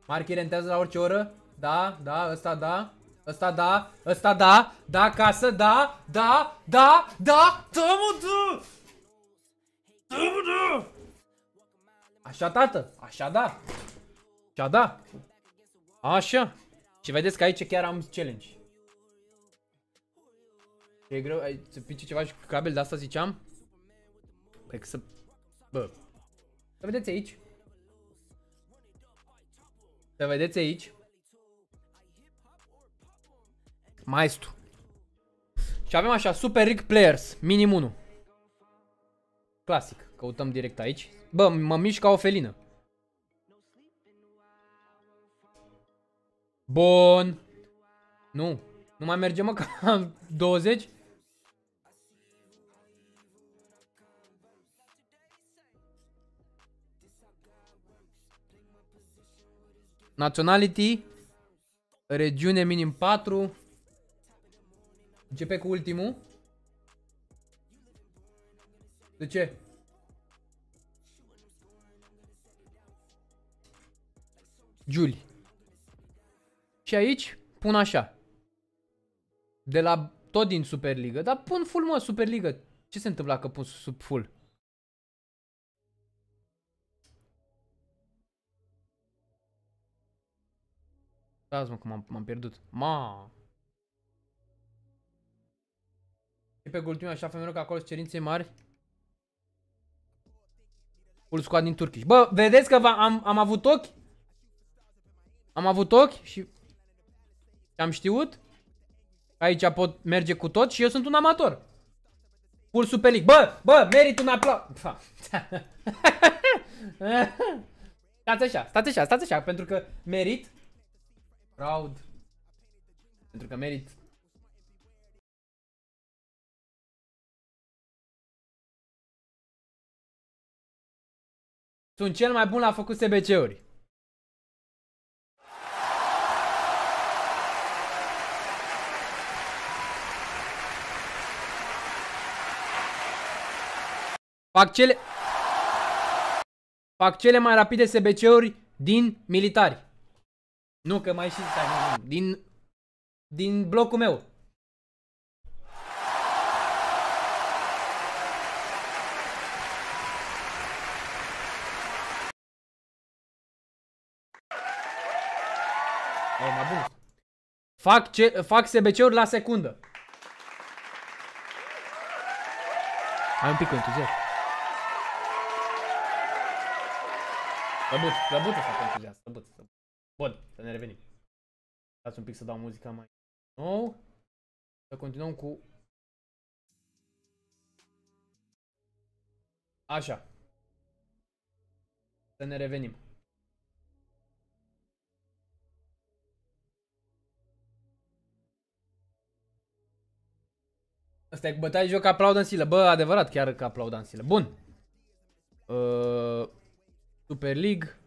Marchi rentează la orice oră? Da, da, ăsta da. Ăsta da, ăsta da, da, casă, da, da, da, da, da, mă, da! Da, mă, da! Așa, tată, așa da. Așa da. Așa. Și vedeți că aici chiar am challenge. E greu, ai, să pice ceva și cu cabel, de asta ziceam? Păi că să... Bă. Să vedeți aici. Să vedeți aici. Maestru. Și avem așa, Super Rig Players, minim 1. Clasic, căutăm direct aici. Bă, mă mișc ca o felină. Bun. Nu. Nu mai merge mă ca 20? Nationality Regiune minim 4 Începe cu ultimul. De ce? Julie Și aici pun așa. De la tot din Superliga Dar pun full mă Superliga Ce se întâmplă dacă pun sub full? Stați mă, că m-am pierdut. Ma. Și pe ultimul așa femeie că acolo sunt cerințe mari. Full squad din Turkish. Bă, vedeți că am, am avut ochi? Am avut ochi și am știut aici pot merge cu tot și eu sunt un amator. Full Super League. Bă, bă, merit un aplauz. stați așa, stați așa, stați așa, pentru că merit Proud. Pentru că merit. Sunt cel mai bun la făcut SBC-uri. Fac cele... Fac cele mai rapide SBC-uri din militari. Nu, că mai și stai, nu, nu. Din, din blocul meu. Oh, mai bun. Fac, ce, fac SBC-uri la secundă. Ai un pic entuziasm. Slăbuț, slăbuță să entuziasm, slăbuță, slăbuță. Bun, să ne revenim. Dați un pic să dau muzica mai nou. Să continuăm cu... Așa. Să ne revenim. Asta e cu bătaie joc aplaudă în silă. Bă, adevărat chiar că aplaudă în silă. Bun. Uh, Super League.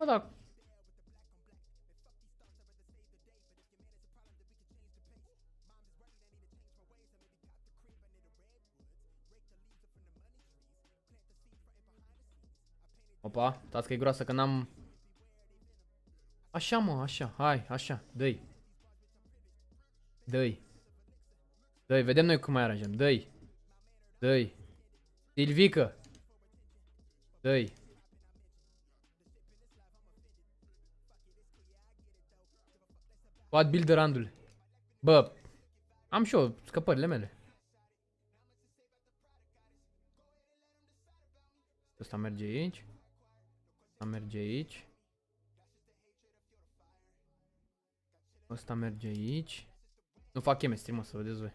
Bă, da. Opa, stați că e groasă că n-am... Așa mă, așa, hai, așa, dă-i. Dă-i. Dă-i, vedem noi cum mai aranjăm, dă-i. Dă-i. Silvică. Dă-i. Squad builder randul. Bă, am și eu scăpările mele. Asta merge aici. Asta merge aici. Asta merge aici. Nu fac chemistry, mă, să vedeți voi.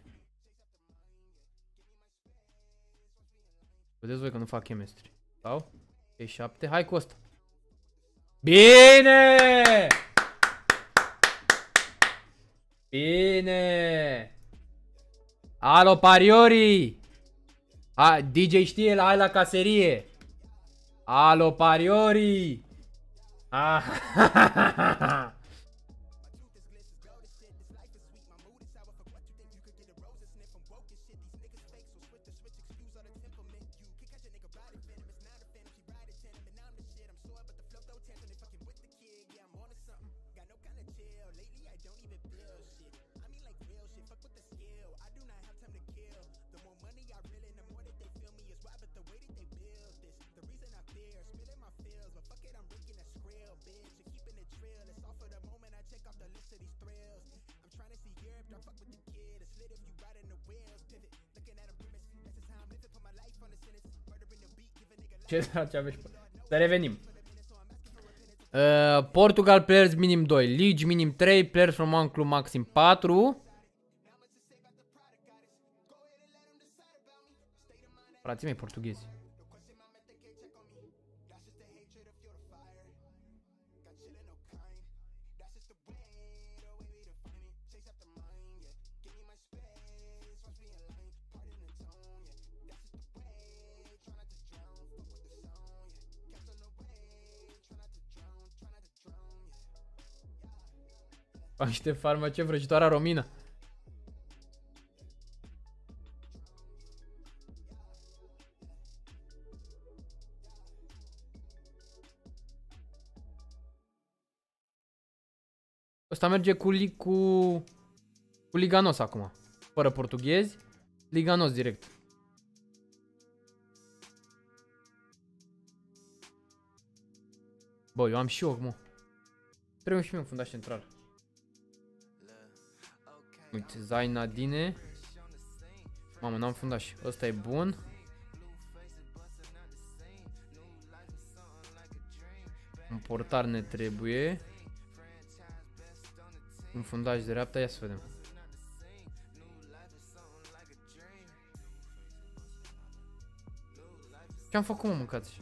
Vedeți voi că nu fac chemistry. Sau? E 7. Hai cu asta. Bine! Bine! Alo, pariori! A, DJ știe la ai la caserie. Alo, pariori! Ah, Ce ce aveți? Să revenim. Uh, Portugal players minim 2, League minim 3, players from one club maxim 4. Frații mei portughezi. Fac niște farmacie vrăjitoarea Romina. Ăsta merge cu, li cu, cu Liganos acum. Fără portughezi. Liganos direct. Bă, eu am și eu, mă. Trebuie și mie un fundaș central. Uite, Zainadine. Mamă, n-am fundaș. Ăsta e bun. Un portar ne trebuie. Un fundaș de dreapta, ia să vedem. Ce-am făcut, mă, mâncați?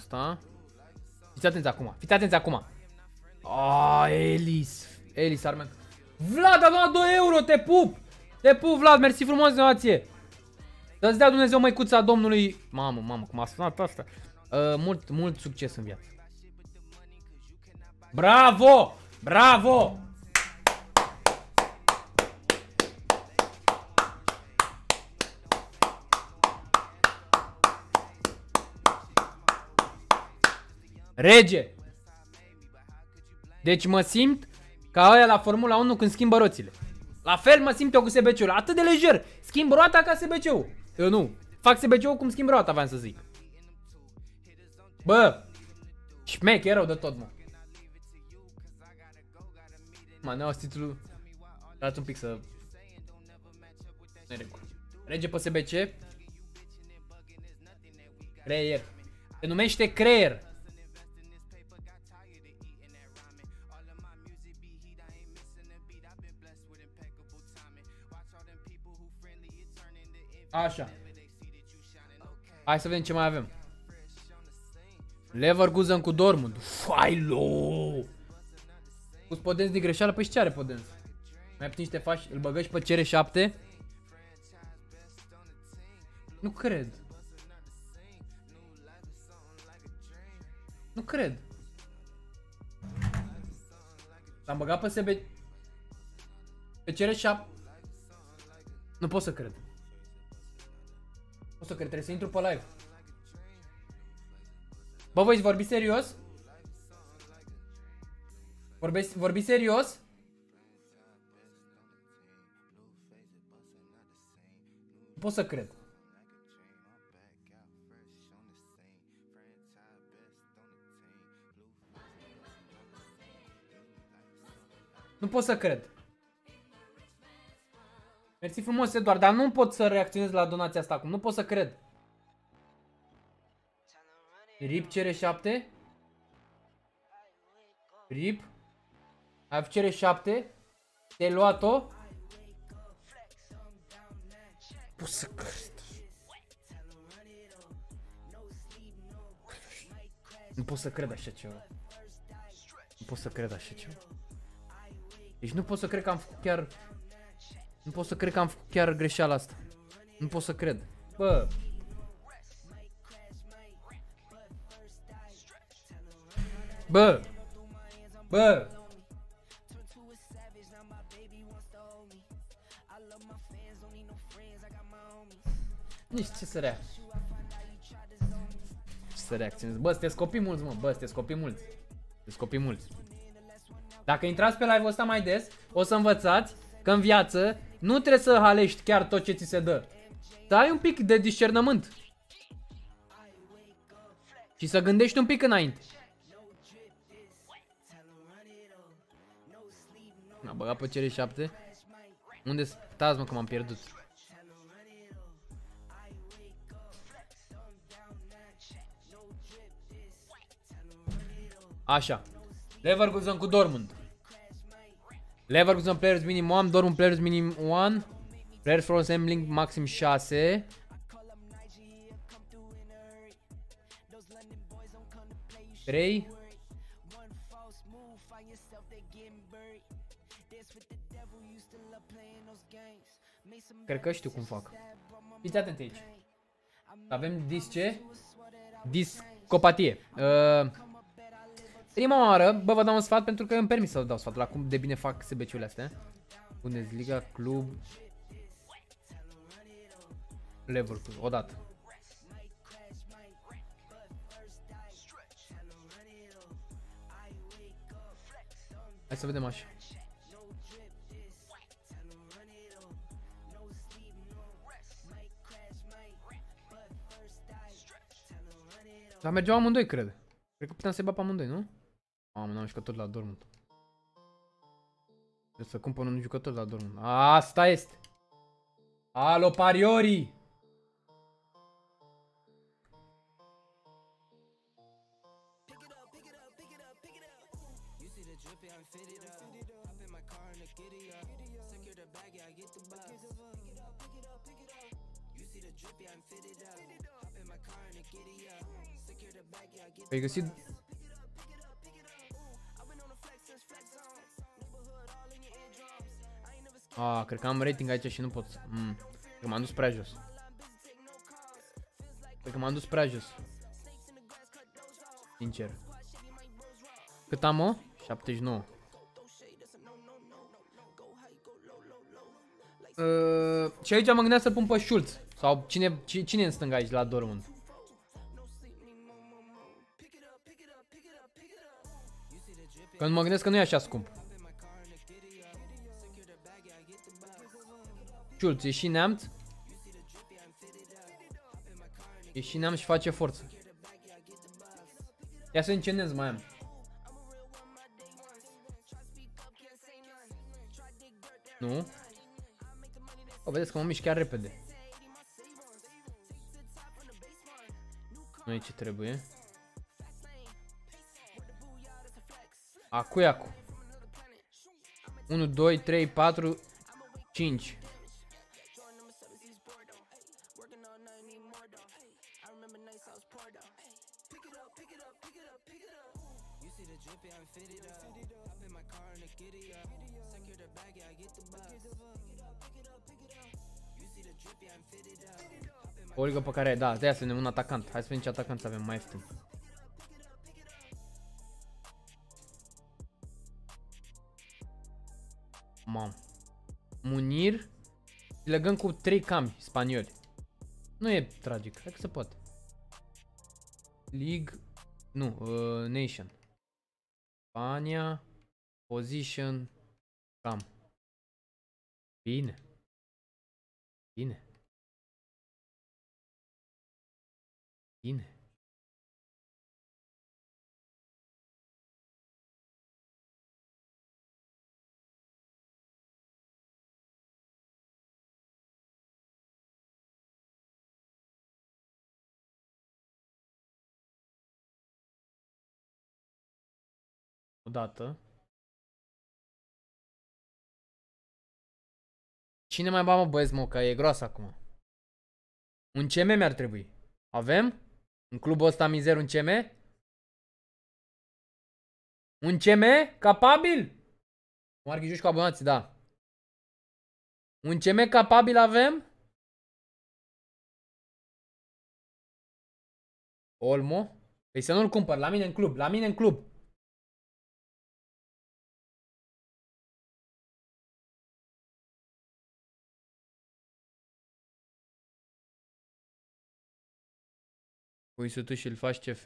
E bun ăsta. Fiți atenți acum, fiți atenți acum. Ah, Elis. Elis Armen. Vlad a dat 2 euro, te pup! Te pup, Vlad, mersi frumos de Să-ți dea Dumnezeu măicuța Domnului. Mamă, mamă, cum a sunat asta. Uh, mult, mult succes în viață. Bravo! Bravo! Rege! Deci mă simt ca aia la Formula 1 când schimbă roțile. La fel mă simt eu cu SBC-ul, atât de lejer. Schimb roata ca SBC-ul. Eu nu. Fac SBC-ul cum schimb roata, vreau să zic. Bă! Șmec, e rău de tot, mă. Mă, ne titlul. Dați un pic să... Rege pe SBC. Creier. Se numește creier. Așa. Hai să vedem ce mai avem. Leverkusen cu Dortmund. Failo! Cu Podens de greșeală, păi și ce are Podens? Mai puțin te faci, îl băgăși pe CR7? Nu cred. Nu cred. L-am băgat pe SB... Pe CR7... Nu pot să cred. O să cred, trebuie să intru pe live. Bă, voi vorbi serios? Vorbi, vorbi serios? Nu pot să cred. Nu pot să cred. Mersi frumos, Eduard, dar nu pot să reacționez la donația asta acum. Nu pot să cred. RIP cere 7. RIP. Ai cere 7. Te-ai luat-o. Pot să cred. Nu pot să cred așa ceva. Nu pot să cred așa ceva. Deci nu pot să cred că am făcut chiar nu pot să cred că am făcut chiar greșeala asta. Nu pot să cred. Bă. Bă. Bă. Nici ce să rea. Ce să reacționez. Bă, sunteți copii mulți, mă. Bă, sunteți copii mulți. Sunteți copii mulți. Dacă intrați pe live-ul ăsta mai des, o să învățați că în viață nu trebuie să halești chiar tot ce ți se dă. Să ai un pic de discernământ. Și să gândești un pic înainte. M-a băgat pe cele 7. Unde stați mă că m-am pierdut? Așa. Leverkusen cu Dortmund. Leverkusen players minim 1, Dortmund players minim 1. Players for assembling maxim 6. Trei. Cred că știu cum fac. Fiți atenți aici. Avem dis ce? Discopatie. Uh, prima oară, bă, vă dau un sfat pentru că îmi permis să dau sfatul la cum de bine fac SBC-urile astea. Bundesliga, club, level, odată. Hai să vedem așa. Dar mergeau amândoi, cred. Cred că puteam să-i bat pe amândoi, nu? Mamă, n-am jucători la Dortmund. Trebuie să cumpăr un jucător la Dortmund. Asta este. Alo, pariori! Ai găsit? Ah, cred că am rating aici și nu pot. Mm. Cred că m-am dus prea jos. Cred că m-am dus prea jos. Sincer. Cât am, o? 79. Uh, și aici mă gândeam să pun pe Schultz. Sau cine, cine în stânga aici la Dortmund? Când mă gândesc că nu e așa scump. Schultz, e și neamț. E și neamț și face forță. Ia să încendez mai am. Nu? O, vedeți că mă mișc chiar repede. Nu e ce trebuie. Acu e acu. 1, 2, 3, 4, 5. O ligă pe care, da, de aia să un atacant. Hai să vedem ce atacant să avem mai ieftin. Mam. Munir. Legăm cu trei cami spanioli. Nu e tragic, cred că se poate. League. Nu, uh, Nation. Spania. Position. Cam. Bine. Bine. Bine. Odată. Cine mai ba mă băieți mă, că e groasă acum. Un CM mi-ar trebui. Avem? În clubul ăsta mizer un CM? Un CM? Capabil? Marghi joci cu abonații, da. Un CM capabil avem? Olmo? Păi să nu-l cumpăr, la mine în club, la mine în club. Pui sutul și îl faci CF.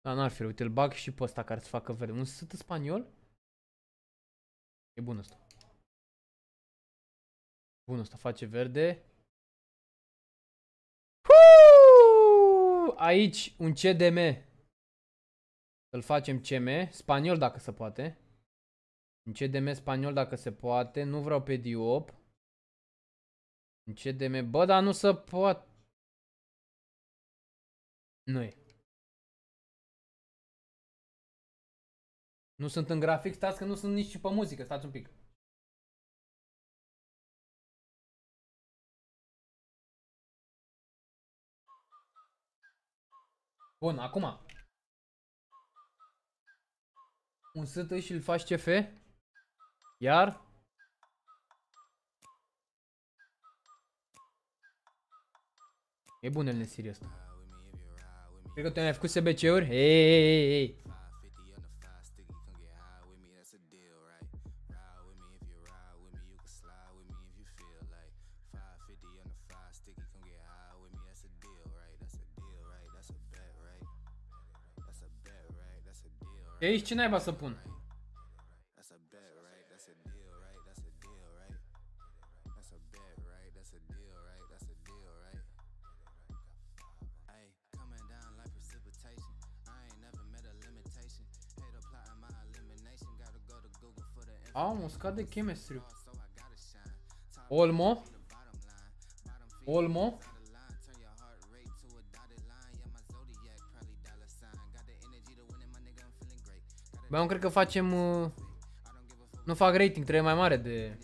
Da, n-ar fi, uite, îl bag și pe ăsta care să facă verde. Un sut spaniol? E bun ăsta. Bun, ăsta face verde. Aici un CDM. Îl facem CM. Spaniol dacă se poate. Un CDM spaniol dacă se poate. Nu vreau pe Diop. Un CDM. Bă, dar nu se poate. Noi. Nu sunt în grafic, stați că nu sunt nici pe muzică, stați un pic. Bun, acum. Un sâtă și îl faci CF. Iar. E bun el neserios. serios. Cred că tu ai făcut SBC-uri? Ei, ei, ei, ei. E aici ce naiba să pun? Au, mă, scade chemistry. Olmo. Olmo. Bă, eu cred că facem... Uh, nu fac rating, trebuie mai mare de...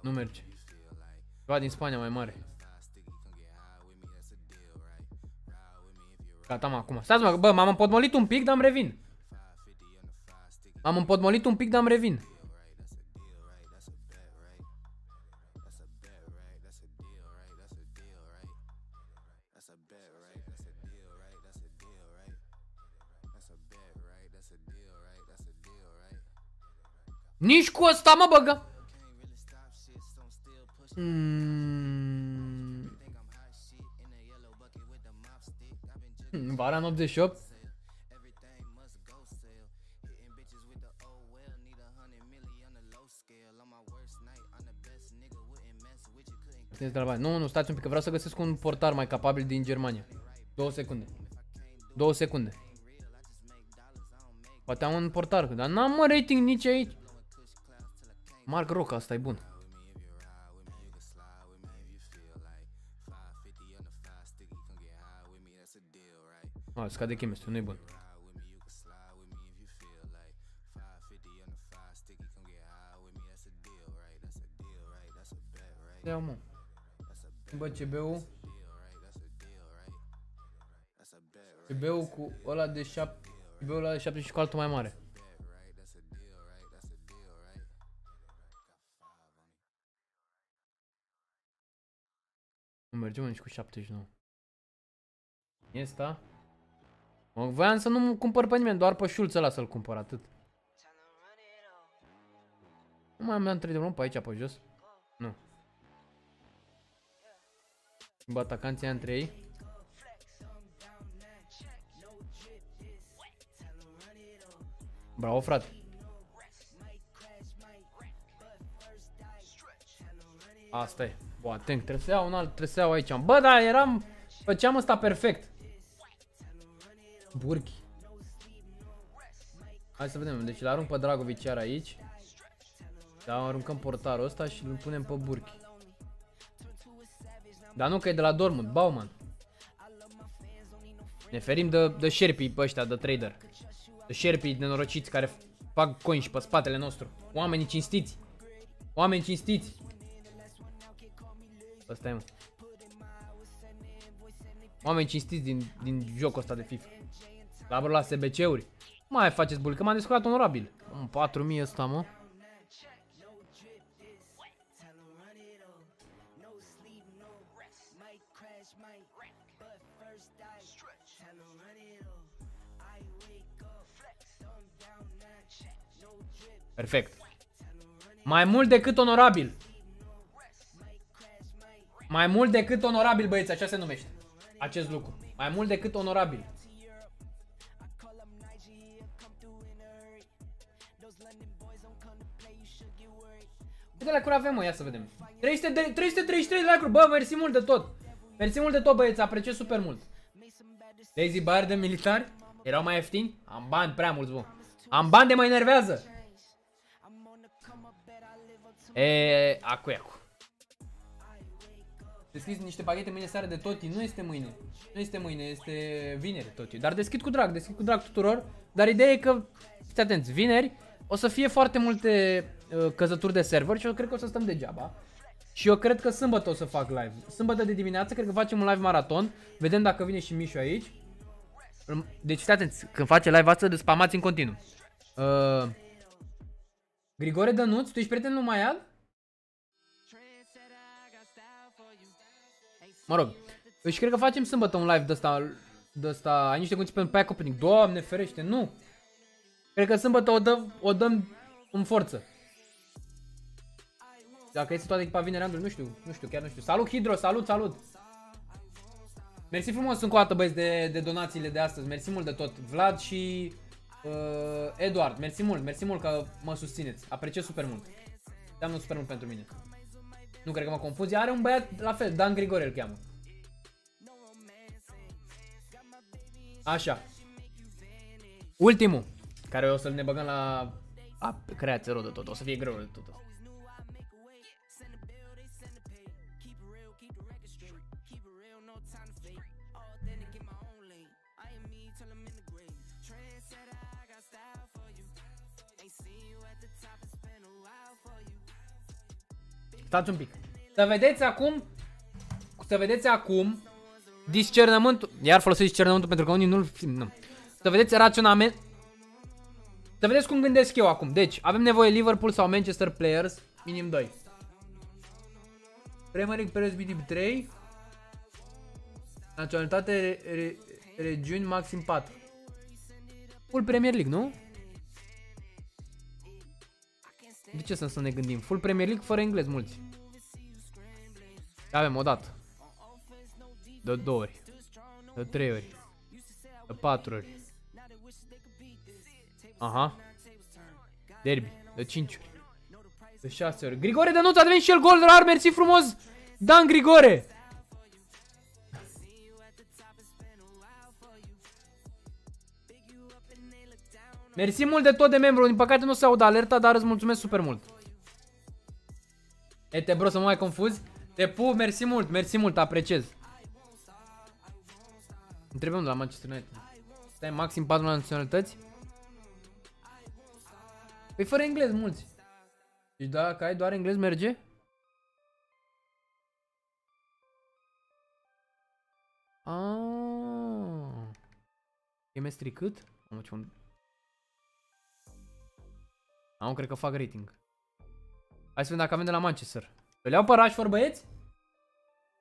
Nu merge. Ceva din Spania mai mare. Gata, mă, acum. Stați, mă, bă, m-am împotmolit un pic, dar îmi revin. M-am împotmolit un pic, dar îmi revin. Nici cu ăsta mă băgă. Mm. Vara în 88. Nu, nu, stați un pic, că vreau să găsesc un portar mai capabil din Germania. Două secunde. Două secunde. Poate am un portar, dar n-am mă rating nici aici. Mark Rock, asta e bun. A, scade chemistry, nu e bun. Ia mă. Bă, CB-ul CB-ul cu ăla de 7 CB-ul ăla de 7 și cu altul mai mare. Nu mergem nici cu 79. Este Mă voiam să nu cumpăr pe nimeni, doar pe șulț ăla să-l cumpăr, atât. Nu mai am 3 de pe aici, pe jos? Nu. Bă, atacanții între ei. Bravo, frate. Asta e. Bă, atent, trebuie să iau un alt, trebuie să iau aici. Bă, da, eram... Făceam ăsta perfect. Burghi. Hai să vedem, deci îl arunc pe Dragovic iar aici. Da, aruncăm portarul ăsta și îl punem pe Burghi. Dar nu că e de la Dortmund, Bauman. Ne ferim de, de șerpii pe ăștia, de trader. De șerpii nenorociți care fac coin pe spatele nostru. Oamenii cinstiți. Oameni cinstiți. Ăsta e, mă. Oameni cinstiți din, din jocul ăsta de FIFA. La la SBC-uri. Mai faceți bul, că m-am descurcat onorabil. Un 4000 ăsta, mă. Perfect. Mai mult decât onorabil. Mai mult decât onorabil, băieți, așa se numește. Acest lucru. Mai mult decât onorabil. Câte lacuri avem, mă? Ia să vedem. 300 de, 333 de lacuri. Bă, mersi mult de tot. Mersi mult de tot, băieți. Apreciez super mult. Lazy bar de militari? Erau mai ieftini? Am bani prea mulți, bă. Am bani de mă enervează. E, acu, acu. Deschis niște baghete mâine seară de toti. Nu este mâine. Nu este mâine, este vineri toti. Dar deschid cu drag, deschid cu drag tuturor. Dar ideea e că, fiți atenți, vineri o să fie foarte multe uh, căzături de server și eu cred că o să stăm degeaba. Și eu cred că sâmbătă o să fac live. Sâmbătă de dimineață cred că facem un live maraton. Vedem dacă vine și Mișu aici. Deci fiți atenți, când face live asta, de spamați în continuu. Uh, Grigore Dănuț, tu ești prieten lui Maial? Mă rog, eu și cred că facem sâmbătă un live de ăsta, de ăsta, ai niște condiții pe un pack opening, doamne ferește, nu. Cred că sâmbătă o, dăm, o dăm în forță. Dacă este toată echipa vine randul, nu știu, nu știu, chiar nu știu. Salut Hidro, salut, salut! Mersi frumos încă o dată băieți de, de donațiile de astăzi, mersi mult de tot. Vlad și uh, Eduard, mersi mult, mersi mult că mă susțineți, apreciez super mult. Înseamnă super mult pentru mine. Nu cred că mă confuz, are un băiat la fel, Dan Grigore îl cheamă. Așa. Ultimul, care o să-l ne băgăm la a, creație rău de tot, o să fie greu de tot. Stați un pic. Să vedeți acum, să vedeți acum discernământul, iar folosesc discernământul pentru că unii nu-l, nu. Să vedeți raționament, să vedeți cum gândesc eu acum. Deci, avem nevoie Liverpool sau Manchester Players, minim 2. Premier League Perez minim 3. Naționalitate, re, re, regiuni maxim 4. Full Premier League, nu? De ce să ne gândim? Full Premier League fără englez mulți. Avem o dată. De două ori. De trei ori. De patru ori. Aha. Derby. De 5 ori. De 6 ori. Grigore de nuță a devenit și el gol rar. Mersi frumos. Dan Grigore. Mersi mult de tot de membru. Din păcate nu se aud alerta, dar îți mulțumesc super mult. Ete bro, să mă mai confuzi? Te pup, mersi mult, mersi mult, apreciez. Întrebăm de la Manchester United. Stai maxim 4 naționalități? Păi fără englez mulți. Deci dacă ai doar englez merge? Ah. Chemistry cât? Am ce un... Am cred că fac rating. Hai să vedem dacă avem de la Manchester. Să-l iau pe Rashford, băieți?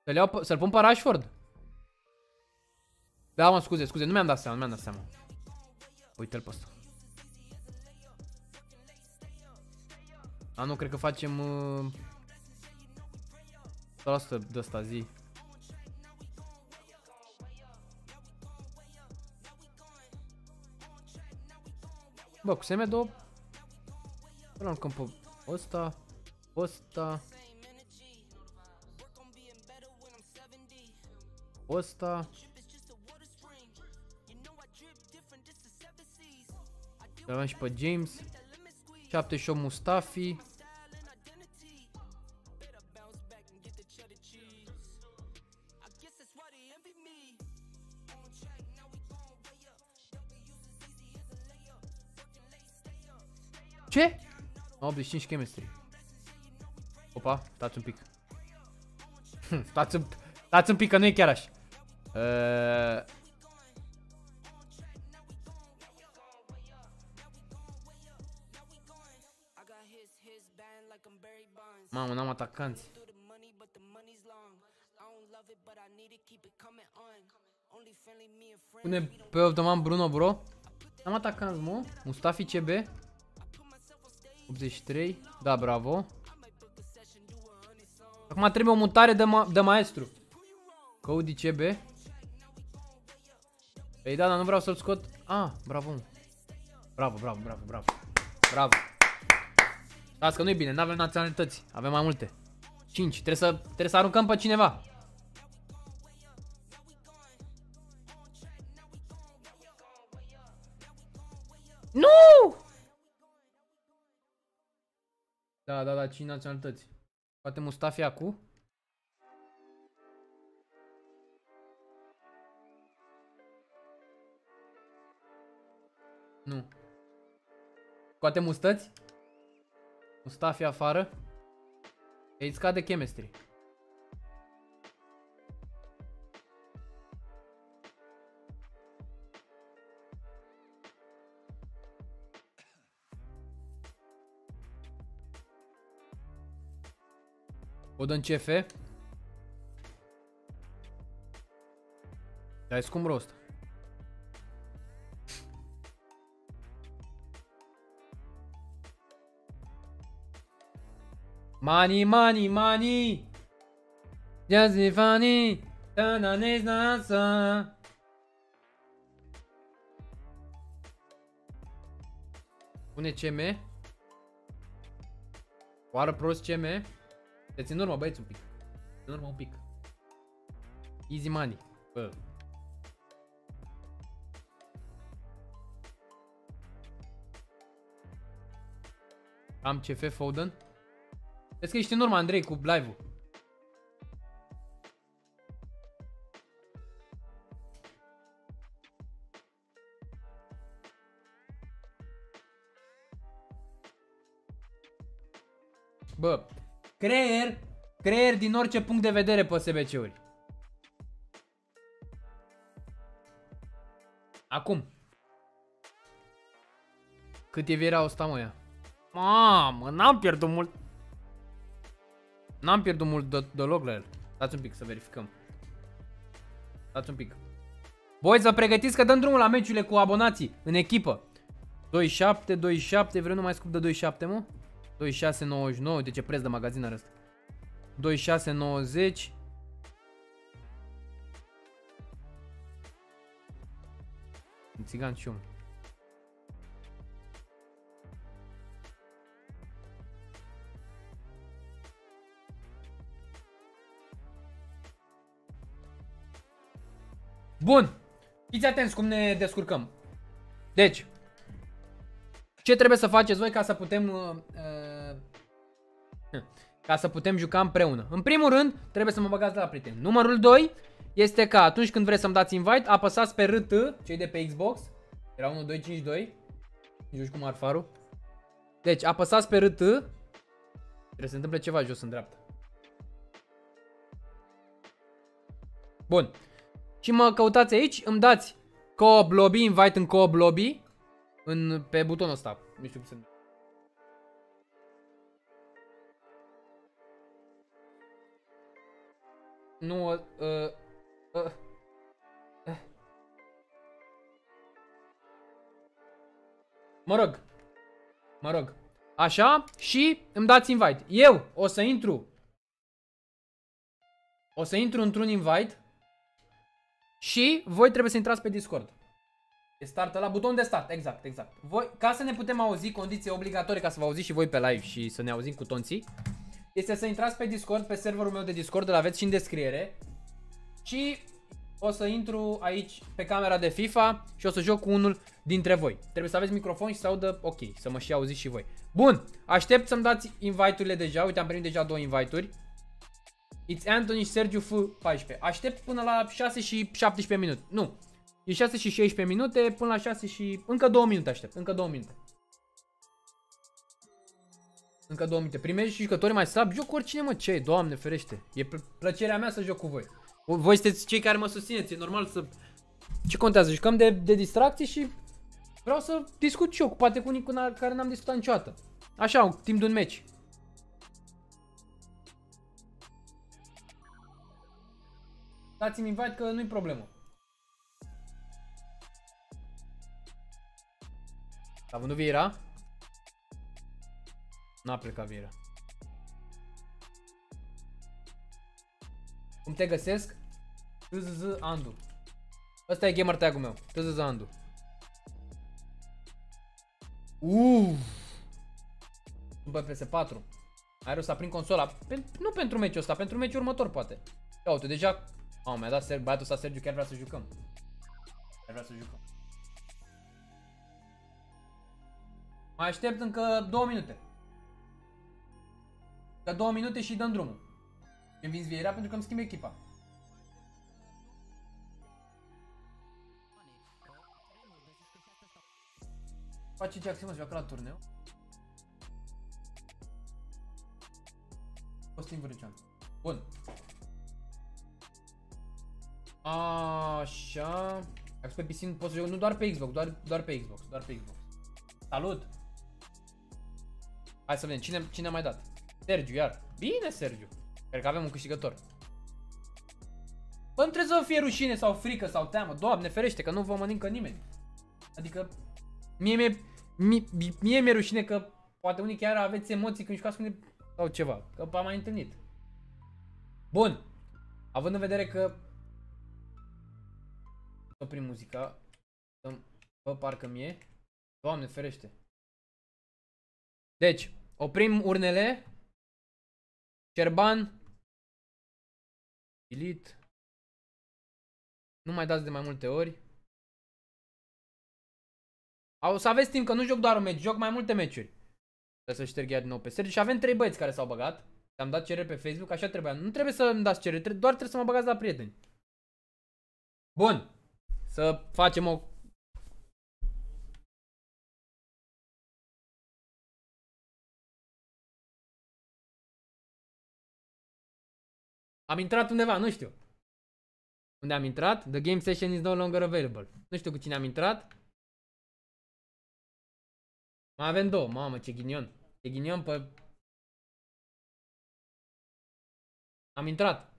Să-l iau să-l pun pe Rashford? Da, mă, scuze, scuze, nu mi-am dat seama, nu mi-am dat seama. Uite-l pe ăsta. A, nu, cred că facem... Uh... 100% de ăsta zi. Bă, cu SM2 Îl am pe ăsta Ăsta Ăsta Avem și pe James 78 Mustafi Ce? 85 chemistry. Opa, stați un pic. stați, un, stați un pic că nu e chiar așa. Uh... Mamă, n-am atacanți. Pune pe of the man Bruno, bro. Am atacanți, mă. Mustafi CB. 83. Da, bravo. Acum trebuie o mutare de, ma de maestru. Cody CB. Păi da, dar nu vreau să-l scot. Ah, bravo. Bravo, bravo, bravo, bravo. Bravo. Las că nu-i bine, n-avem naționalități. Avem mai multe. 5. Trebuie să, trebuie să aruncăm pe cineva. Nu! Da, da, da, 5 naționalități. Poate Mustafi acu? Nu. Scoate mustăți? Mustafi afară? Ei scade chemistry. O dăm CF. Dar e scump rost. Money, money, money. Just be funny. Da-na, ne na Pune CM. Oară prost CM. Te țin urmă, băieți, un pic. În urmă un pic. Easy money. Bă. Am CF Foden. Vezi că ești în urmă, Andrei, cu live-ul. Bă, creier, creier din orice punct de vedere pe SBC-uri. Acum. Cât e viera asta, mă, ea? Mamă, n-am pierdut mult. N-am pierdut mult de, deloc la el. Stați un pic să verificăm. Stați un pic. Voi să pregătiți că dăm drumul la meciurile cu abonații în echipă. 2-7, 2-7, vrem numai scup de 2-7, mă? 2699, de ce preț de magazin are ăsta? 2690 Țigan și eu. Bun. Fiți atenți cum ne descurcăm. Deci, ce trebuie să faceți voi ca să putem uh, uh, ca să putem juca împreună? În primul rând, trebuie să mă băgați la prieten. Numărul 2 este că atunci când vreți să-mi dați invite, apăsați pe RT, cei de pe Xbox. Era 1252. Joci cu Marfaru. Deci, apăsați pe RT. Trebuie să se întâmple ceva jos în dreapta. Bun. Și mă căutați aici, îmi dați co-op lobby, invite în co-op lobby în, pe butonul ăsta. Nu știu cum se Nu, uh, uh, uh. Mă rog. Mă rog. Așa și îmi dați invite. Eu o să intru. O să intru într-un invite. Și voi trebuie să intrați pe Discord. E start la buton de start, exact, exact. Voi, ca să ne putem auzi, condiție obligatorie ca să vă auziți și voi pe live și să ne auzim cu tonții, este să intrați pe Discord, pe serverul meu de Discord, îl aveți și în descriere. Și o să intru aici pe camera de FIFA și o să joc cu unul dintre voi. Trebuie să aveți microfon și să audă ok, să mă și auziți și voi. Bun, aștept să-mi dați invite-urile deja, uite am primit deja două invite-uri. It's Anthony Sergiu F14. Aștept până la 6 și 17 minute. Nu, E 6 și 16 minute până la 6 și... Încă 2 minute aștept, încă 2 minute. Încă 2 minute. Primești jucători mai slab, joc oricine mă, ce doamne ferește. E pl plăcerea mea să joc cu voi. Voi sunteți cei care mă susțineți, e normal să... Ce contează? Jucăm de, de distracție și vreau să discut și eu, poate cu unii cu care n-am discutat niciodată. Așa, timp de un meci. Dați-mi invite că nu-i problemă. A vândut Vieira? N-a plecat Vieira. Cum te găsesc? TZZ Andu. Ăsta e gamer tag-ul meu. TZZ Andu. Uuu. Bă, PS4. Ai rost să aprind consola. Pen nu pentru meciul ăsta, pentru meciul următor poate. Ia uite, deja... Oh, mi-a dat ser băiatul ăsta Sergiu, chiar vrea să jucăm. Chiar vrea să jucăm. Mai aștept încă două minute. Încă două minute și dăm drumul. Îmi vinzi Vieira pentru că îmi schimb echipa. Face ce acțiune, joacă la turneu. Costin Vârcean. Bun. Așa. Dacă pe PC pot să joc nu doar pe Xbox, doar, doar pe Xbox, doar pe Xbox. Salut! Hai să vedem, cine, cine a mai dat? Sergiu, iar. Bine, Sergiu. Cred că avem un câștigător. Bă, nu trebuie să vă fie rușine sau frică sau teamă. Doamne ferește că nu vă mănâncă nimeni. Adică mie mi-e mie, mie mi-e rușine că poate unii chiar aveți emoții când jucați cu mine sau ceva. Că v-am mai întâlnit. Bun. Având în vedere că oprim muzica. Bă, parcă mie. Doamne ferește. Deci, oprim urnele. Cerban. Delete. Nu mai dați de mai multe ori. O să aveți timp că nu joc doar un meci, joc mai multe meciuri. Trebuie să șterg iar din nou pe Sergi și avem trei băieți care s-au băgat. Am dat cerere pe Facebook, așa trebuia. Nu trebuie să îmi dați cerere, doar trebuie să mă băgați la prieteni. Bun. Să facem o Am intrat undeva, nu știu. Unde am intrat? The game session is no longer available. Nu știu cu cine am intrat. Mai avem două. Mamă, ce ghinion. Ce ghinion pe... Am intrat.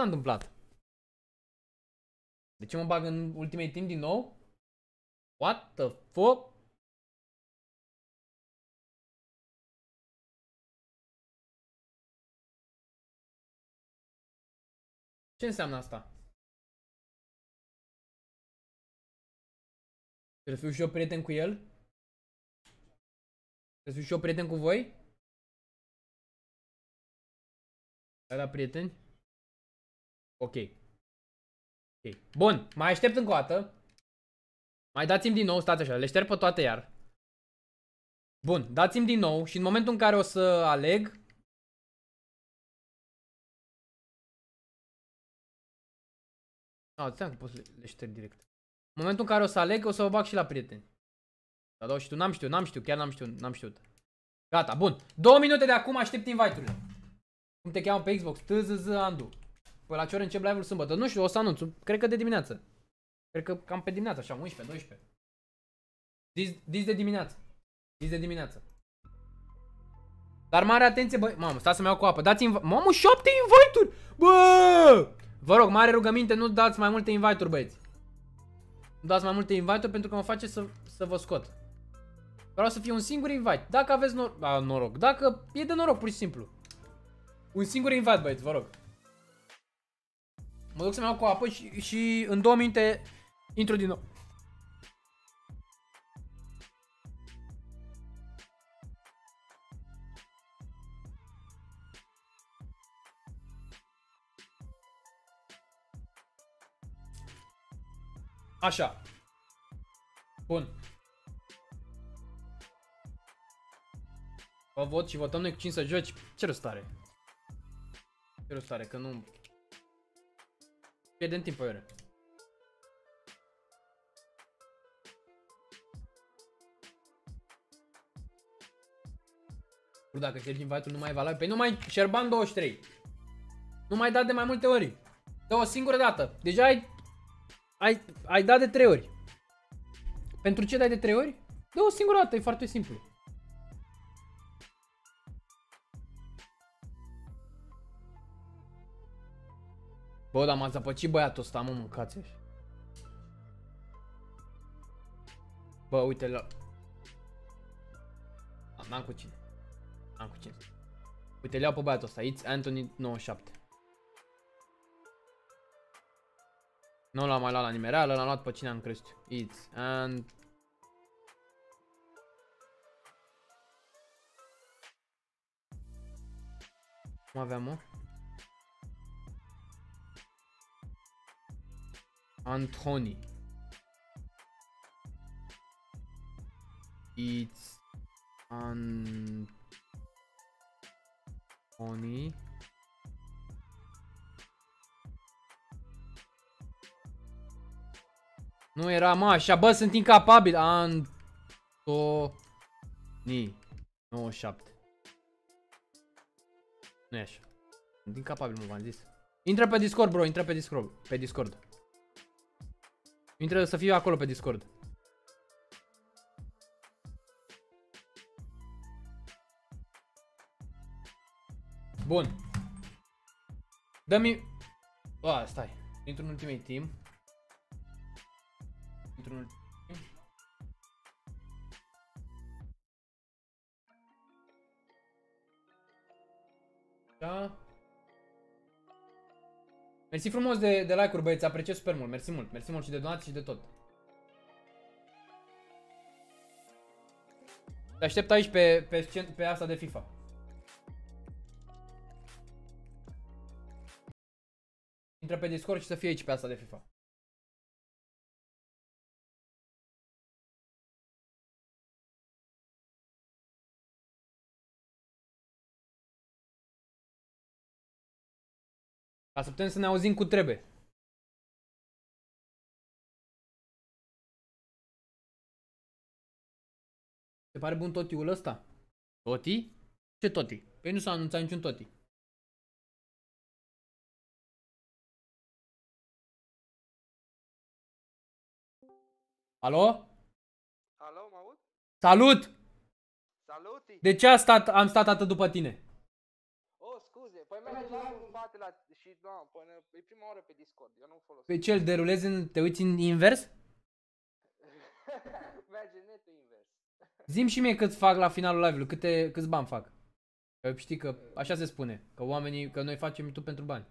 S-a întâmplat? De ce mă bag în Ultimate Team din nou? What the fuck? Ce înseamnă asta? Trebuie să fiu și eu prieten cu el? Trebuie să fiu și eu prieten cu voi? Ai la prieteni? Ok. Ok. Bun, mai aștept încă o dată. Mai dați-mi din nou, stați așa, le șterg pe toate iar. Bun, dați-mi din nou și în momentul în care o să aleg, Ah, ți că poți să le șterg direct. În momentul în care o să aleg, o să o bag și la prieteni. Da, da, și tu n-am știut, n-am știut, chiar n-am știut, n-am știut. Gata, bun. Două minute de acum aștept invite-urile. Cum te cheamă pe Xbox? TZZ Andu. Păi la ce ori încep live-ul sâmbătă? Nu știu, o să anunț. Cred că de dimineață. Cred că cam pe dimineață, așa, 11, 12. Dis, dis de dimineață. Dis de dimineață. Dar mare atenție, băi. Mamă, stați să-mi iau cu apă. Dați-mi... Mamă, șapte invite-uri! Bă! Vă rog, mare rugăminte, nu dați mai multe invite-uri, băieți. Nu dați mai multe invite-uri pentru că mă face să, să vă scot. Vreau să fie un singur invite. Dacă aveți nor a, noroc. Dacă e de noroc, pur și simplu. Un singur invite, băieți, vă rog. Mă duc să-mi iau cu apă și, și în două minute intru din nou. Așa. Bun. Vă vot și votăm noi cu 5 să joci. Ce rost are? Ce rost are? Că nu... Pierdem timp pe ore. Dacă ștergi invite-ul nu mai e valabil. Păi nu mai... Șerban 23. Nu mai dat de mai multe ori. De o singură dată. Deja ai ai, ai dat de 3 ori. Pentru ce dai de 3 ori? De o singură dată, e foarte simplu. Bă, dar m-a zăpăcit băiatul ăsta, mă, mâncați -și. Bă, uite la... N-am cu cine. N-am cu cine. Uite, le iau pe băiatul ăsta, It's Anthony 97. Nu l-am mai luat la nimereală, l-am luat pe cine am crezut. It's and... Cum aveam, mă? Anthony. It's Anthony. Nu era, mă, așa, bă, sunt incapabil. Antoni 97. Nu e așa. Sunt incapabil, mă, v-am zis. Intră pe Discord, bro, intră pe Discord. Pe Discord. Intră să fiu acolo pe Discord. Bun. Dă-mi... A, stai. Intru în ultimate team. Intru în ultimate team. Da. Mersi frumos de, de like-uri, băieți, apreciez super mult. Mersi mult, mersi mult și de donații și de tot. Te aștept aici pe, pe, scen- pe asta de FIFA. Intră pe Discord și să fie aici pe asta de FIFA. Ca să putem să ne auzim cu trebuie. Se pare bun totiul ăsta? Toti? Ce toti? Păi nu s-a anunțat niciun toti. Alo? Alo, mă aud? Salut! Saluti! De ce a stat, am stat atât după tine? Oh, scuze, păi merge la în spate la... și da, până... e prima oară pe Discord, eu nu folosesc. Pe ce îl derulezi în, te uiți în invers? merge netul invers. Zim și mie cât fac la finalul live-ului, câte, câți bani fac. Că știi că așa se spune, că oamenii, că noi facem YouTube pentru bani.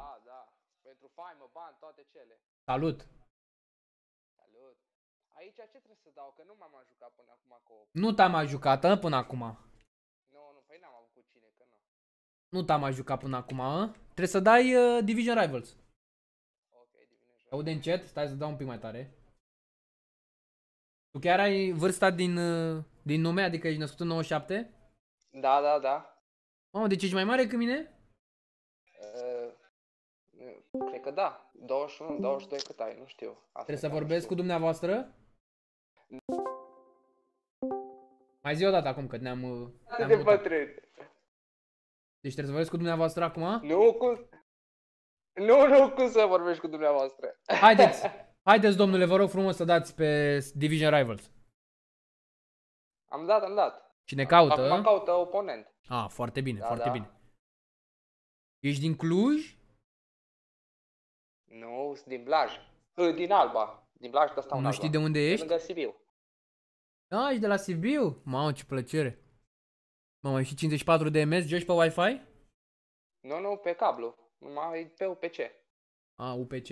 Ah, da. Pentru faimă, bani, toate cele. Salut! Salut! Aici ce trebuie să dau? Că nu m-am mai jucat până acum cu... Nu te-am mai jucat, a, până acum. Nu, nu, păi n-am avut cu cine, că nu. Nu te-am mai jucat până acum, a? Trebuie să dai uh, Division Rivals. Ok, divinez. Aude încet, stai să dau un pic mai tare. Tu chiar ai vârsta din, uh, din nume, adică ești născut în 97? Da, da, da. Mamă, deci ești mai mare decât mine? Uh, cred că da. 21, 22 cât ai, nu știu. Asta Trebuie să chiar nu vorbesc știu. cu dumneavoastră? Mai zi o dată acum, că ne-am... uh, Atât ne-am de mutat. Bătrân. Deci trebuie să vorbesc cu dumneavoastră acum? Nu, cum... Nu, nu, cum să vorbești cu dumneavoastră. Haideți, haideți domnule, vă rog frumos să dați pe Division Rivals. Am dat, am dat. Cine caută? Acum caută oponent. Ah, foarte bine, Da, foarte da. bine. Ești din Cluj? Nu, sunt din Blaj. Uh, Din Alba. Din Blaj, dar stau în nu Alba. știi de unde ești? Lângă Sibiu. Da, ești de la Sibiu? Mamă, ce plăcere. Mamă, ești 54 de ms, joci pe Wi-Fi? Nu, nu, pe cablu. Numai pe UPC. A, UPC.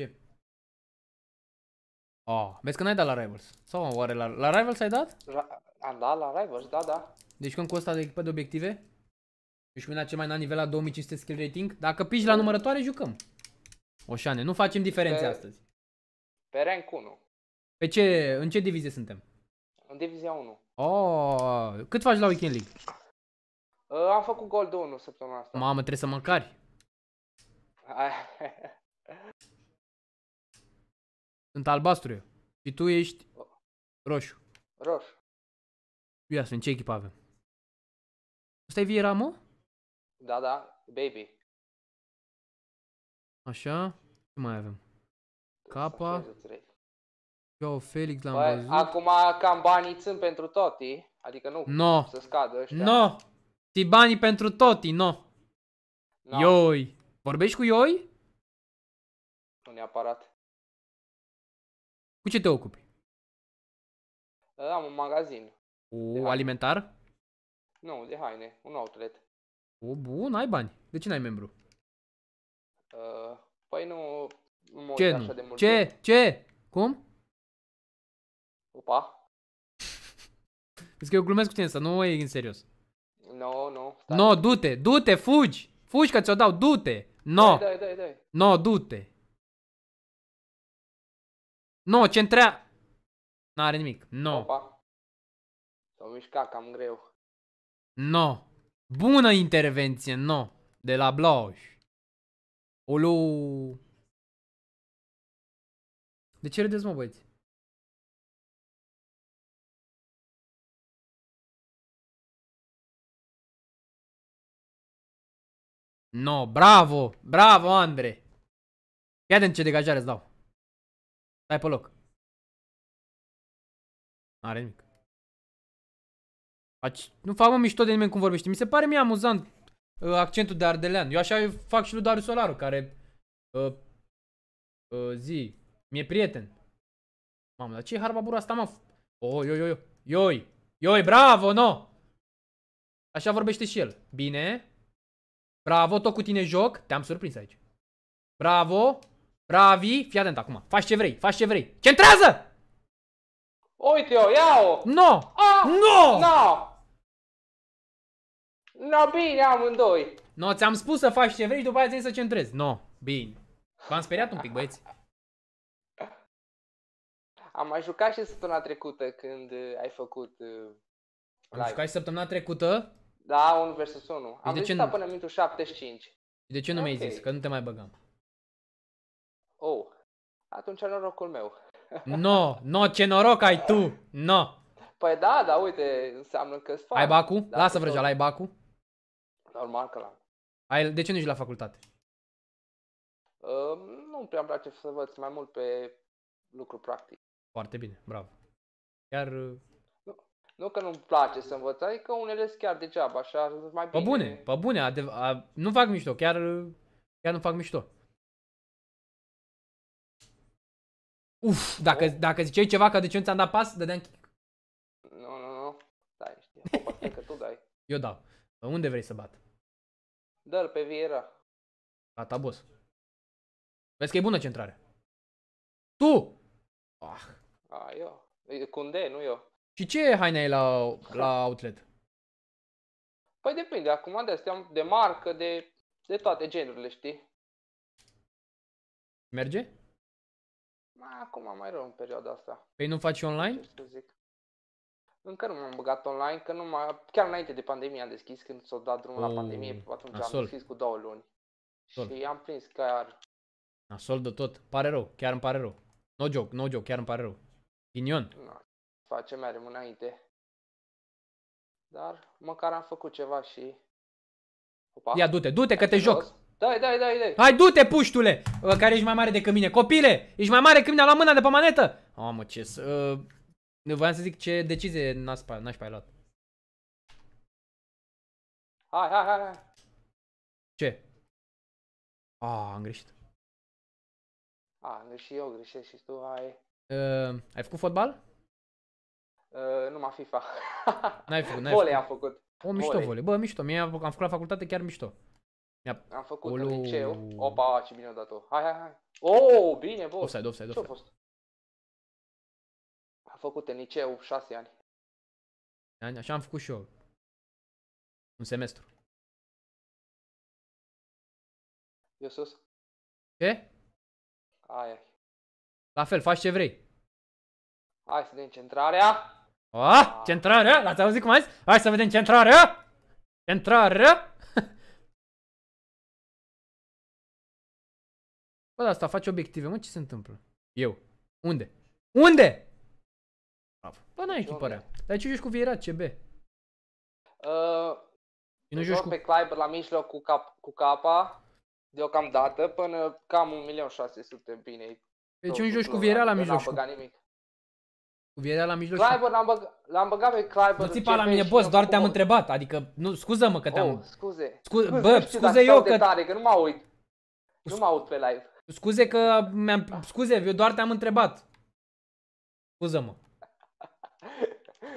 Ah, vezi că n-ai dat la Rivals. Sau oare la, la Rivals ai dat? Ra- Am dat la Rivals, da, da. Deci când cu ăsta de echipă de obiective? Ești mâna cel mai înalt nivel la 2500 skill rating? Dacă piși la numărătoare, jucăm. Oșane, nu facem diferențe Pe- astăzi. Pe rank 1. Pe ce, în ce divizie suntem? În divizia 1. Oh, cât faci la Weekend League? Uh, am făcut Gold 1 săptămâna asta. Mamă, trebuie să mă cari. Sunt albastru eu. Și tu ești roșu. Roșu. Ia să vedem ce echipă avem. Ăsta e Vieira, mă? Da, da, baby. Așa. Ce mai avem? Capa. Să trec. Joao Felix l-am Băi, văzut. acum cam banii țin pentru toti. Adică nu No. să scadă ăștia. No. Ți banii pentru toti, no. No, Ioi. Vorbești cu Ioi? Nu neapărat. Cu ce te ocupi? Am un magazin. Cu haine. alimentar? Nu, de haine. Un outlet. O, bun, ai bani. De ce n-ai membru? Uh, păi nu... Nu mă Ce uit așa de nu? mult Ce? timp. Ce? Cum? Opa. Zic că eu glumesc cu tine, să nu e în serios. Nu, nu. stai. No, du-te, du-te, fugi! Fugi că ți-o dau, du-te! No, Dai, dai, dai. no, du-te! No, centrea... N-are nimic, no, Opa. S-au mișcat cam greu. no. Bună intervenție, no. De la Blauș. Olu. De ce râdeți, mă, băieți? No, bravo! Bravo, Andre! Ia de ce degajare îți dau. Stai pe loc. Are nimic. Faci... Nu fac mă mișto de nimeni cum vorbește. Mi se pare mie amuzant uh, accentul de ardelean. Eu așa fac și lui Darius Solaru, care uh, uh, zi, mi-e prieten. Mamă, dar ce e harbabura asta, mă? Oh, ioi, ioi, ioi, ioi, bravo, no! Așa vorbește și el. Bine. Bravo, tot cu tine joc. Te-am surprins aici. Bravo. Bravi. Fii atent acum. Faci ce vrei, faci ce vrei. Centrează! Uite-o, ia-o! No! Ah! No! No! No, bine, amândoi. No, ți-am spus să faci ce vrei și după aia ți să centrezi. No, bine. V-am speriat un pic, băieți. Am mai jucat și săptămâna trecută când uh, ai făcut uh, Am live. jucat și săptămâna trecută. Da, 1 versus 1. Am de ce rezistat nu? până în minutul 75. Și de ce nu mi-ai Ok. zis? Că nu te mai băgam. Oh, atunci norocul meu. No, no, ce noroc ai tu. No. Păi da, da, uite, înseamnă că sunt Ai bacu? Da, Lasă cu vrăjeala, tot. ai bacu? Normal că l-am. Ai, de ce nu ești la facultate? Uh, nu prea îmi place să văd mai mult pe lucru practic. Foarte bine, bravo. Chiar, uh, Nu că nu-mi place să învăț, adică unele sunt chiar degeaba, așa, mai pe bine. bune, pe bune, adev- a, nu fac mișto, chiar, uh, chiar nu fac mișto. Uf, dacă, Oh. dacă ziceai ceva că de ce nu ți-am dat pas, dădeam kick. Nu, nu, nu. Dai, știi. Poate că tu dai. Eu dau. Unde vrei să bat? Dă-l pe Viera. Gata, boss. Vezi că e bună centrare. Tu! Ah. A, eu. E Cunde, nu eu. Și ce haine ai la, la outlet? Păi depinde, acum de astea de marcă, de, de toate genurile, știi? Merge? Ma, acum mai rău în perioada asta. Păi nu faci online? Ce să zic. Încă nu m-am băgat online, că nu m chiar înainte de pandemie am deschis, când s-a dat drumul la Oh, pandemie, atunci nasol. am deschis cu două luni. Nasol. Și am prins chiar, Nasol de tot. Pare rău. Chiar îmi pare rău. No joke, no joke, chiar îmi pare rău. Ghinion. na, face merem înainte. Dar măcar am făcut ceva și... Opa. Ia du-te, du-te că te joc. Dai, dai, dai, dai. Hai, du-te, puștule! Ă, Care ești mai mare decât mine. Copile! Ești mai mare decât mine la mâna de pe manetă! Mamă, ce să... Uh, voiam să zic ce decizie n-aspa, n-aș mai luat. Hai, hai, hai, hai. Ce? A, am greșit. A, și eu greșesc și tu, hai. Uh, ai făcut fotbal? Uh, numai FIFA. N-ai făcut, n-ai Volei făcut. am făcut. O, mișto volei. volei. Bă, mișto. Mie am am făcut la facultate chiar mișto. Am făcut Olu. în liceu. Opa, ce bine a dat-o. Hai, hai, hai. Oh, bine, boss. Offside, offside, Ce-a offside. fost? Am făcut în liceu șase ani. Ani, Așa am făcut și eu. Un semestru. Eu sus. Ce? Ai, ai. La fel, faci ce vrei. Hai să vedem centrarea. Ah, centrarea? L-ați auzit cum a zis? Hai să vedem centrarea! Centrarea! Bă, dar asta face obiective, mă, ce se întâmplă? Eu. Unde? Unde? Bravo. Bă, n-ai Deci echiparea. unde? Dar ce joci cu Vieira, CB? Uh, Și nu joc joci cu... pe Kleiber la mijloc cu, cap, cu capa. Deocamdată până cam 1.600.000 bine. Deci nu joci cu Vieira la mijloc N-am și cu, băgat nimic. Cu Vieira la mijloc și... Kleiber l-am, băg, l-am băgat pe Kleiber. Nu țipa la mine, boss, doar te-am întrebat. Adică, nu, scuză-mă că te-am... Oh, scuze. Scu- nu bă, știu scuze dacă eu stau de că- Tare, că nu mă uit. Nu mă aud pe live. Scuze că mi-am... Scuze, eu doar te-am întrebat. Scuză-mă.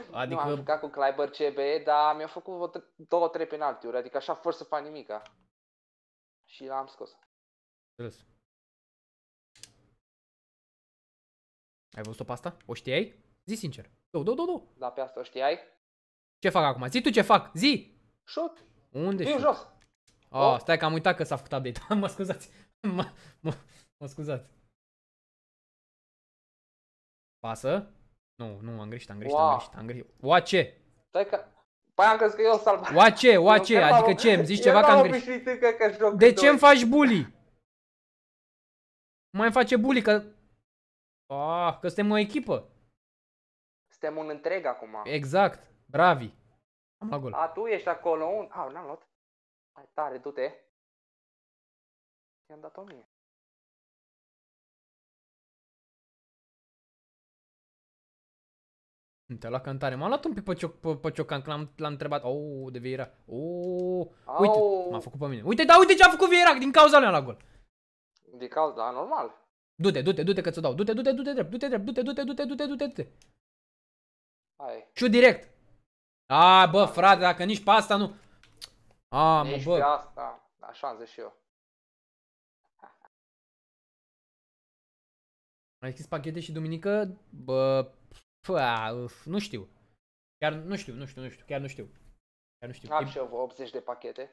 Nu, Adică- am jucat cu Kleiber CB, dar mi-a făcut vreo t- două, trei penaltiuri, adică așa fără să fac nimica. Și l-am scos. Înțeles. Ai văzut-o pe asta? O știai? Zi sincer. Du, du, du, du. Dar pe asta o știai? Ce fac acum? Zi tu ce fac. Zi! Șut! Unde Fiu știu? jos! Oh, Oh. stai că am uitat că s-a făcut update. mă scuzați. mă, mă, mă scuzați. Pasă? Nu, nu, am greșit, am greșit, am Wow. greșit, am greșit. Oa ce? Stai că... Păi am crezut că eu salvat. Oa ce? Oa ce? Adică ce? Îmi zici ceva că am greșit. greșit. Că, că joc De cu ce doi. îmi faci bully? Mai face bully că... Ah, că suntem o echipă. Suntem un întreg acum. Exact. Bravi. Am la gol. A, tu ești acolo un... A, n-am luat. Hai tare, du-te. I-am dat-o mie. Te-a luat cantare. M-am luat un pic pe, cioc, pe, pe ciocan când l-am, l-am întrebat. Oh, de Vieira. Oh, uite, Au. m-a făcut pe mine. Uite, da, uite ce a făcut Vieira din cauza lui la gol. De cauza, da, normal. Du-te, du-te, du-te că ți-o dau. Du-te, du-te, du-te drept, du-te drept, du-te, du-te, du-te, du-te, du-te, du-te. Hai. Șut direct. A, bă, frate, dacă nici pe asta nu... A, mă, Nici pe bă. asta, așa am zis și eu. Ai deschis pachete și duminică? Bă, pă, uf, nu știu. Chiar nu știu, nu știu, nu știu, chiar nu știu. Chiar nu știu. Am E- și eu 80 de pachete.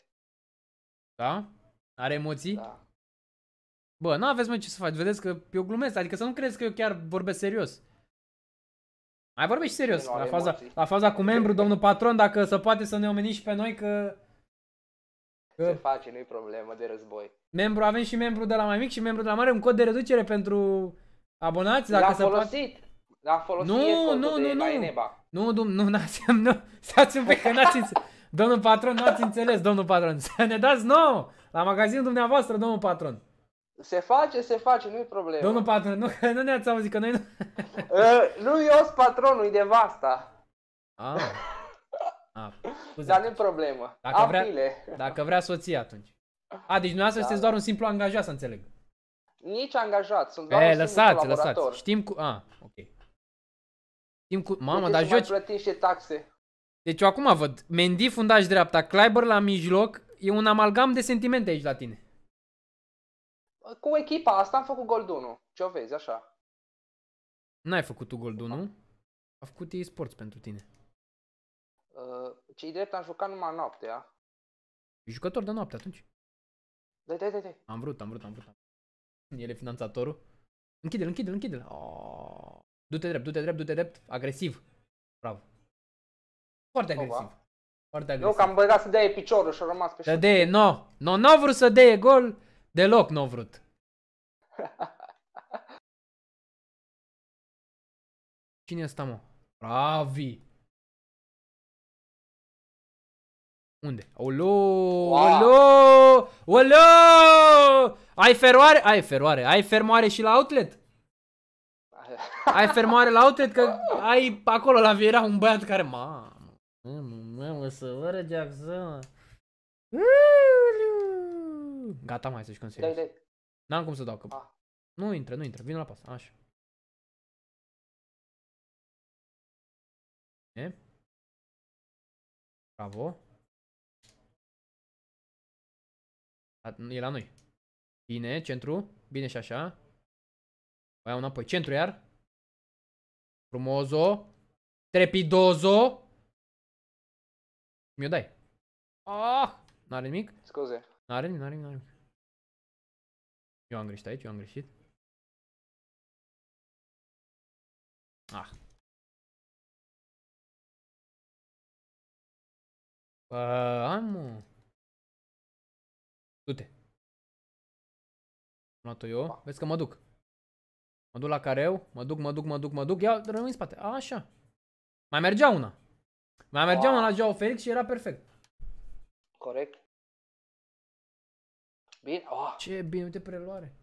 Da? Are emoții? Da. Bă, nu aveți mai ce să faci, vedeți că eu glumesc, adică să nu crezi că eu chiar vorbesc serios. Mai vorbești serios, Nu are la faza, emoții. la faza cu membru, domnul patron, dacă se poate să ne omeni și pe noi că... Se că face, nu-i problemă de război. membru, avem și membru de la mai mic și membru de la mare, un cod de reducere pentru abonați, dacă L-am se poate. folosit. L-am folosit Nu, ieri codul nu, de nu, la nu. Eneba. Nu, dum, nu, n-ați, nu, stați un pic, că n-ați înțeles. Domnul patron, n-ați înțeles, domnul patron. Să ne dați nouă, la magazinul dumneavoastră, domnul patron. Se face, se face, nu-i problemă. Domnul patron, nu, că nu ne-ați auzit, că noi nu... Uh, nu eu sunt patronul, e de vasta. Ah. Ah, scuze. Dar nu-i problemă. Dacă Am vrea- file. Dacă vrea soția atunci. A, deci dumneavoastră Da, sunteți da. doar un simplu angajat, să înțeleg. Nici angajat, sunt doar E, un singur lăsați, colaborator. lăsați. Știm cu... A, ok. Știm cu... Mamă, Puteți dar să mai joci... plătim și taxe. Deci eu acum văd. Mendy fundaș dreapta, Kleiber la mijloc. E un amalgam de sentimente aici la tine. Cu echipa asta am făcut Goldunu. Ce o vezi, așa. N-ai făcut tu goldul, nu? A făcut ei sports pentru tine. Uh, cei drept am jucat numai noaptea. E jucător de noapte atunci. Dai, dai, dai, dai. Am vrut, am vrut, am vrut. El e finanțatorul. Închide-l, închide-l, închide-l. Oh. Du-te drept, du-te drept, du-te drept. Agresiv. Bravo. Foarte Opa. agresiv. Foarte Nu, agresiv. că am băgat să dea piciorul și a rămas pe Să șut. deie, no. No, n-au vrut să deie gol. Deloc n-au vrut. Cine e ăsta, mă? Bravi. Unde? Olo! Olo! Olo! Ai feroare? Ai feroare. Ai fermoare și la outlet? Ai fermoare la outlet că ai acolo la Viera un băiat care... Mamă, mamă, mamă, să vă răgeaxă. Gata, mai să-și Dai, consiliez. dai. N-am cum să dau că... Ah. Nu intră, nu intră. Vin la pas. Așa. E? Bravo. A- E la noi. Bine, centru. Bine și așa. Mai iau înapoi. Centru iar. Frumoso. Trepidoso. Mi-o dai. Ah! N-are nimic? Scuze. N-are nimic, n-are nimic, n-are nimic. Eu am greșit aici, eu am greșit. Ah. Bă, am, mă. Du-te. Am luat-o eu. Vezi că mă duc. Mă duc la careu, mă duc, mă duc, mă duc, mă duc. Ia, rămâi în spate. A, așa. Mai mergea una. Mai mergea Wow. una la Joao Felix și era perfect. Corect. Bine. Oh, Ce bine, uite preluare.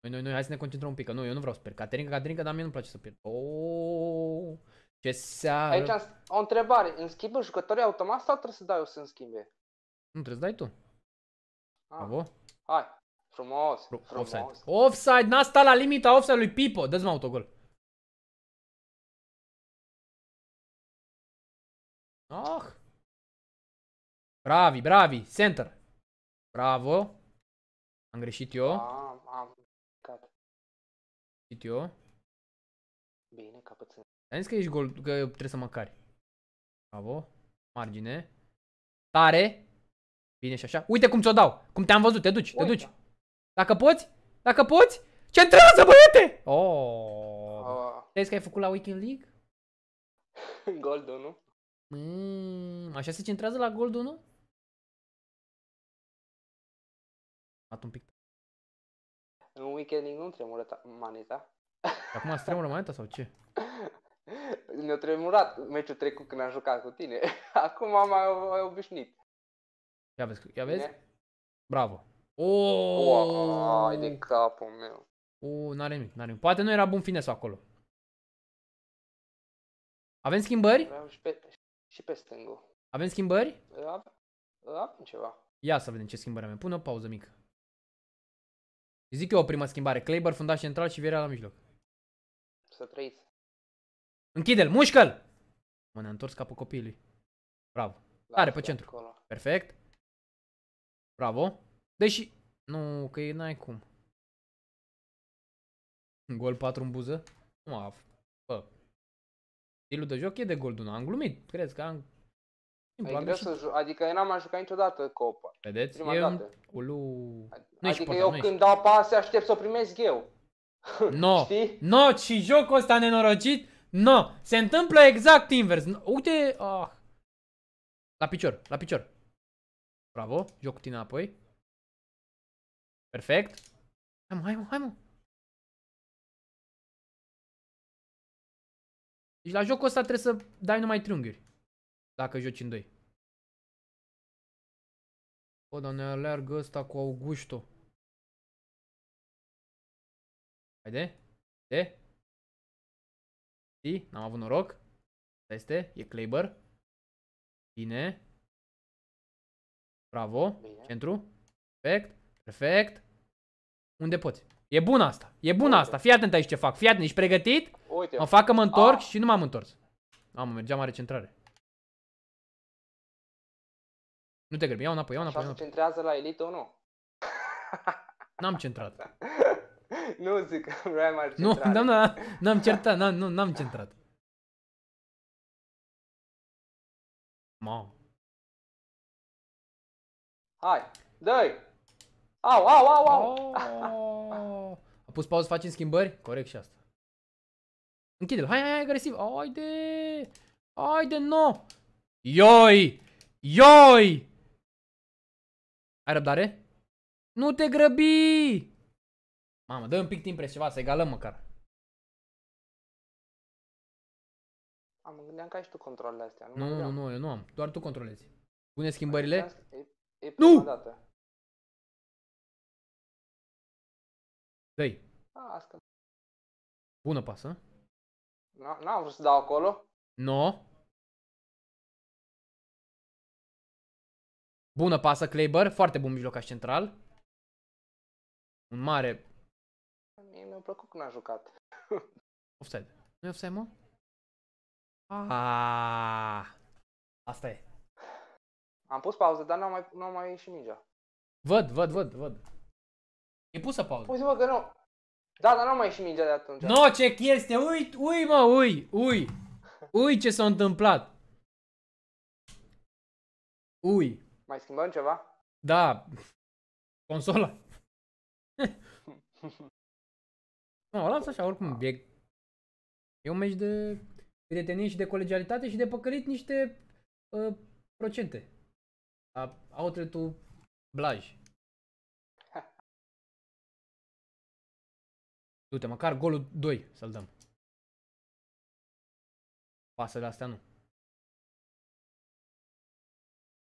Noi, noi, noi, hai să ne concentrăm un pic, că nu, eu nu vreau să pierd. Caterinca, Caterinca, dar mie nu-mi place să pierd. Oh, ce seară. aici am o întrebare. Îmi schimbă jucătorii automat sau trebuie să dau eu să-mi schimbe? Nu trebuie să dai tu. Ah, Bravo. Hai. Frumos. Fru- frumos. Offside. Offside, n-a stat la limita offside lui Pipo. Dă-ți mă autogol. Ah. Bravi, bravi. Center. Bravo. Am greșit eu. Am Am, am. Cat. greșit eu. Bine, capățân. Am zis că ești gol, că trebuie să mă cari. Bravo. Margine. Tare. Bine și așa. Uite cum ți-o dau. Cum te-am văzut. Te duci, te Uite. duci. Dacă poți, dacă poți, centrează băiete! Oh. Oh, Crezi că ai făcut la Weekend League? Goldul, nu? Mm, așa se centrează la Gold 1? Un pic. În weekending nu tremură ta- maneta. Acum îți tremură maneta sau ce? Ne-a tremurat meciul trecut când am jucat cu tine. Acum am mai, mai obișnuit. Ia vezi, ia vezi? Bine? Bravo. Oh! Uai de capul meu. Oh, n-are nimic, n-are nimic. Poate nu era bun finesul acolo. Avem schimbări? Vreau și pe, și pe stângul. Avem schimbări? Avem, avem ceva. Ia să vedem ce schimbări avem. Pune o pauză mică. Zic eu o primă schimbare. Kleiber, fundaș central și Vierea la mijloc. Să trăiți. Închide-l, mușcă-l! Mă, ne-a întors capul copilului. Bravo. Tare, pe Lasă-l centru. Acolo. Perfect. Bravo. Deși... Nu, că e n-ai cum. Gol 4 în buză? Nu a... Bă. Stilul de joc e de gol Duna. Am glumit. Crezi că am... Simplu, E am greu greșit. să ju- adică eu n-am mai jucat niciodată copa. Vedeți? Prima e un... dată. Ulu... Nu ești Adică portar, eu nu ești. când dau pase aștept să o primesc eu. No. Știi? No, și jocul ăsta nenorocit, no. Se întâmplă exact invers. No, Uite, ah. La picior, la picior. Bravo, joc cu tine apoi. Perfect. Hai mă, hai mă, hai mă. Deci la jocul ăsta trebuie să dai numai triunghiuri. Dacă joci în doi. Bă, dar ne aleargă ăsta cu Augusto. Haide. De. Știi? N-am avut noroc. Asta este. E Kleiber. Bine. Bravo. Bine. Centru. Perfect. Perfect. Unde poți? E bună asta. E bună Unde? asta. Fii atent aici ce fac. Fii atent. Ești pregătit? Uite. Mă fac că mă întorc Ah. și nu m-am întors. Mamă, mergeam mare centrare. Nu te grăbi. Iau înapoi, iau înapoi, Așa iau se înapoi. centrează la elită, nu? N-am centrat. nu zic că vreau mai Nu, centrare. n-am, n-am, n-am certat, n-am, nu, n-am centrat. Ma. Hai, dă-i! Au, au, au, au! Oh. A pus pauză, facem schimbări? Corect și asta. Închide-l, hai, hai, hai, agresiv. Haide! Haide, no! Ioi! Ioi! Ai răbdare? Nu te grăbi! Mamă, dă un pic timp pres ceva, să egalăm măcar. Am mă gândeam că ai și tu controlele astea. Nu, Nu, mă nu, gândeam. nu, eu nu am. Doar tu controlezi. Pune schimbările. E, e Nu! prima dată. Dă-i. A, asta. Bună pasă. N- N-am vrut să dau acolo. No. Bună pasă, Kleiber. Foarte bun mijlocaș central. Un mare Mie mi-a plăcut când a jucat. offside. Nu e offside, mă? Ah. Asta e. Am pus pauză, dar n-am mai, n-am mai ieșit mingea. Văd, văd, văd, văd. E pusă pauză. Uite mă că nu. Da, dar n-am mai ieșit mingea de atunci. No, ce chestie! Ui, ui, mă, ui, ui. Ui, ce s-a întâmplat. Ui. Mai schimbăm ceva? Da. Consola. Nu, o las așa, oricum. E, e un meci de prietenie și de colegialitate și de păcălit niște uh, procente. A, outlet-ul Blaj. Du-te, măcar golul 2 să-l dăm. Pasele astea nu.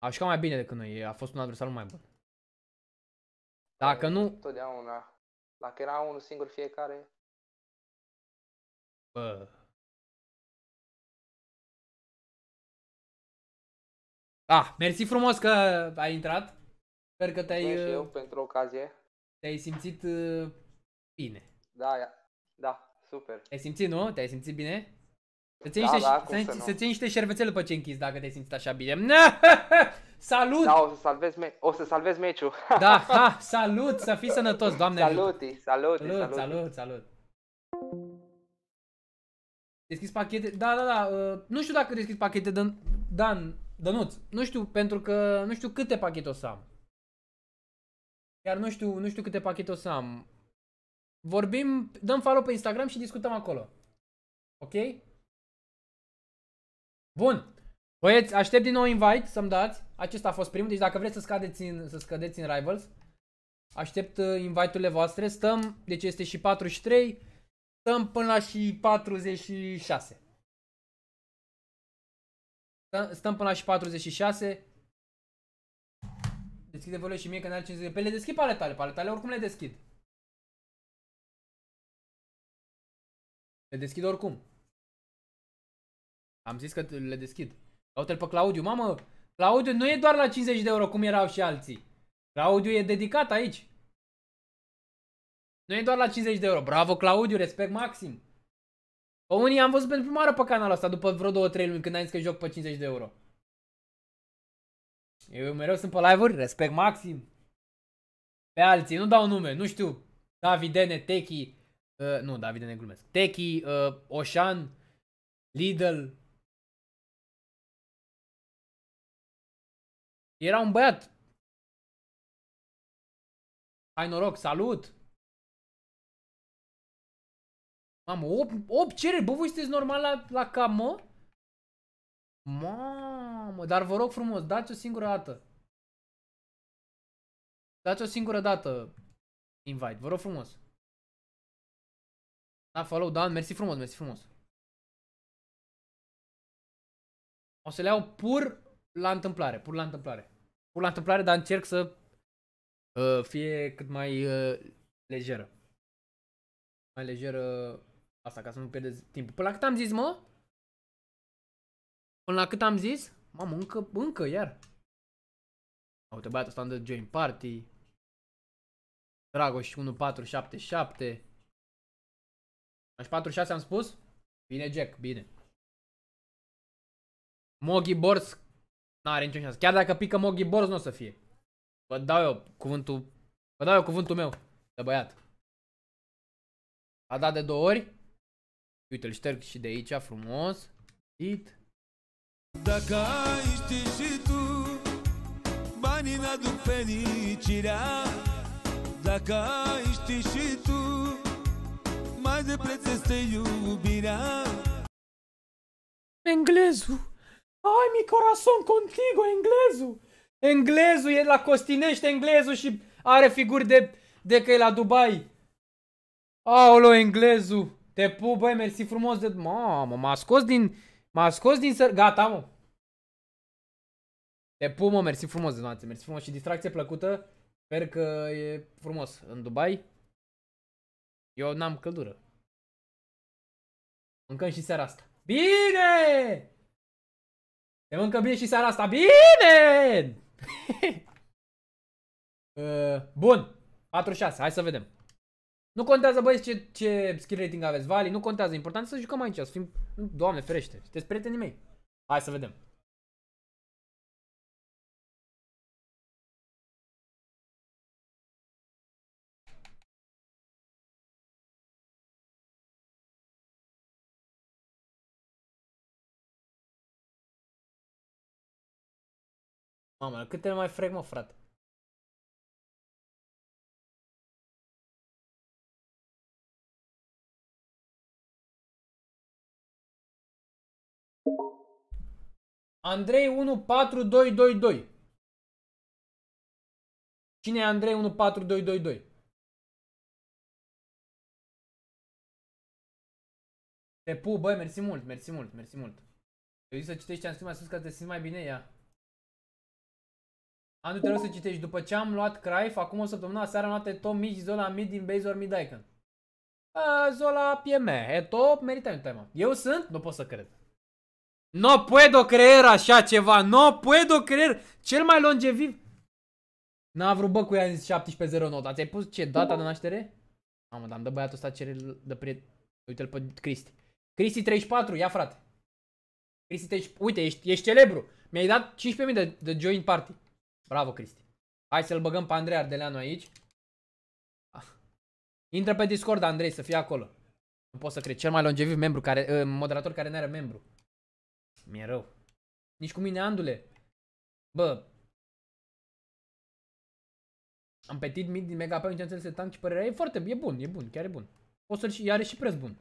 A jucat mai bine decât noi, a fost un adversar mai bun. Dacă nu, Totdeauna. Dacă era unul singur fiecare. Bă. Ah, mersi frumos că ai intrat. Sper că Mulțumesc și te-ai, eu uh, pentru ocazie. te-ai simțit uh, bine. Da, ia. Da, super. Te-ai simțit, nu? Te-ai simțit bine? Să ții Da, niște, da, cum să, să nu. să ții niște șervețele după ce închizi dacă te-ai simțit așa bine. salut! Da, o să salvez, me- o să salvez meciul. Da, ha, salut, să fii sănătos, doamne ajută. saluti, saluti, Salut, saluti. salut, salut. Deschis pachete? Da, da, da. Uh, nu știu dacă deschis pachete, Dan, Dan, Dănuț. Nu știu, pentru că nu știu câte pachete o să am. Chiar nu știu, nu știu câte pachete o să am. Vorbim, dăm follow pe Instagram și discutăm acolo. Ok? Bun. Băieți, aștept din nou invite să-mi dați. Acesta a fost primul, deci dacă vreți să scădeți în, să scădeți în Rivals, aștept uh, invite-urile voastre. Stăm, deci este și 43, stăm până la și 46. Stăm, stăm până la și 46. Deschide voile și mie că n-are 50 Pe le deschid pe ale tale, pe ale tale oricum le deschid. Le deschid oricum. Am zis că le deschid. Caută-l pe Claudiu. Mamă, Claudiu nu e doar la 50 de euro cum erau și alții. Claudiu e dedicat aici. Nu e doar la 50 de euro. Bravo, Claudiu, respect maxim. Pe unii am văzut pentru prima oară pe canalul ăsta după vreo 2-3 luni când ai zis că joc pe 50 de euro. Eu mereu sunt pe live-uri, respect maxim. Pe alții, nu dau nume, nu știu. Davidene, Techi, uh, nu, Davidene glumesc. Techi, uh, Oșan, Lidl. Era un băiat. Hai noroc, salut! Mamă, 8, 8 cereri, bă, voi sunteți normal la, la cap, mă? Mamă, dar vă rog frumos, dați o singură dată. Dați o singură dată invite, vă rog frumos. Da, follow, da, mersi frumos, mersi frumos. O să le iau pur la întâmplare, pur la întâmplare. Pur la întâmplare, dar încerc să uh, fie cât mai uh, lejeră. Mai lejeră asta, ca să nu pierdeți timpul. Până la cât am zis, mă? Până la cât am zis? Mamă, încă, încă, iar. Uite, băiatul ăsta îmi dă join party. Dragoș 1477. 46 am spus? Bine, Jack, bine. Mogi Bors n-are nicio șansă. Chiar dacă pică Mogi Bors nu o să fie. Vă dau eu cuvântul, vă dau eu cuvântul meu de băiat. A dat de două ori. Uite, îl șterg și de aici, frumos. It. Dacă ai ști și tu Banii n-aduc fericirea Dacă ai ști și tu Mai de preț este iubirea Englezul. Ai mi corazon contigo, englezul. Englezul e la Costinește, englezul și are figuri de, de că e la Dubai. Aolo, englezul. Te pup, băi, mersi frumos de... Mamă, m-a scos din... M-a scos din săr... Gata, mă. Te pup, mă, mersi frumos de noapte, mersi frumos și distracție plăcută. Sper că e frumos în Dubai. Eu n-am căldură. Mâncăm și seara asta. Bine! Se mâncă bine și seara asta. Bine! uh, bun. 46. Hai să vedem. Nu contează, băieți, ce, ce skill rating aveți. Vali, nu contează. Important să jucăm aici. Să fim... Doamne, ferește. Sunteți prietenii mei. Hai să vedem. Mamă, câte mai frec, mă, frate. Andrei 14222. Cine e Andrei 14222? Te pup, băi, mersi mult, mersi mult, mersi mult. Eu zic să citești ce am scris mai sus ca să te simți mai bine, ia. Andu, te rog să citești. După ce am luat Craif, acum o săptămână, seara am luat Eto Mici, Zola Mid din Bazor Mid Icon. A, Zola Pieme. Eto, merită un tema. Eu sunt? Nu pot să cred. No puedo creer așa ceva. No puedo creer. Cel mai longeviv. N-a vrut bă cu ea în 1709. Dar ți-ai pus ce? Data de naștere? Mamă, dar îmi dă băiatul ăsta cere de prieten. Uite-l pe Cristi. Cristi 34, ia frate. Cristi 34. Uite, ești, ești celebru. Mi-ai dat 15.000 de, de join party. Bravo, Cristi. Hai să-l băgăm pe Andrei Ardeleanu aici. Ah. Intră pe Discord, Andrei, să fie acolo. Nu pot să cred. Cel mai longeviv membru care, uh, moderator care nu are membru. Mi-e rău. Nici cu mine, Andule. Bă. Am petit mid din Mega Power, înțeles tank și părerea e foarte, e bun, e bun, chiar e bun. O să-l și, are și preț bun.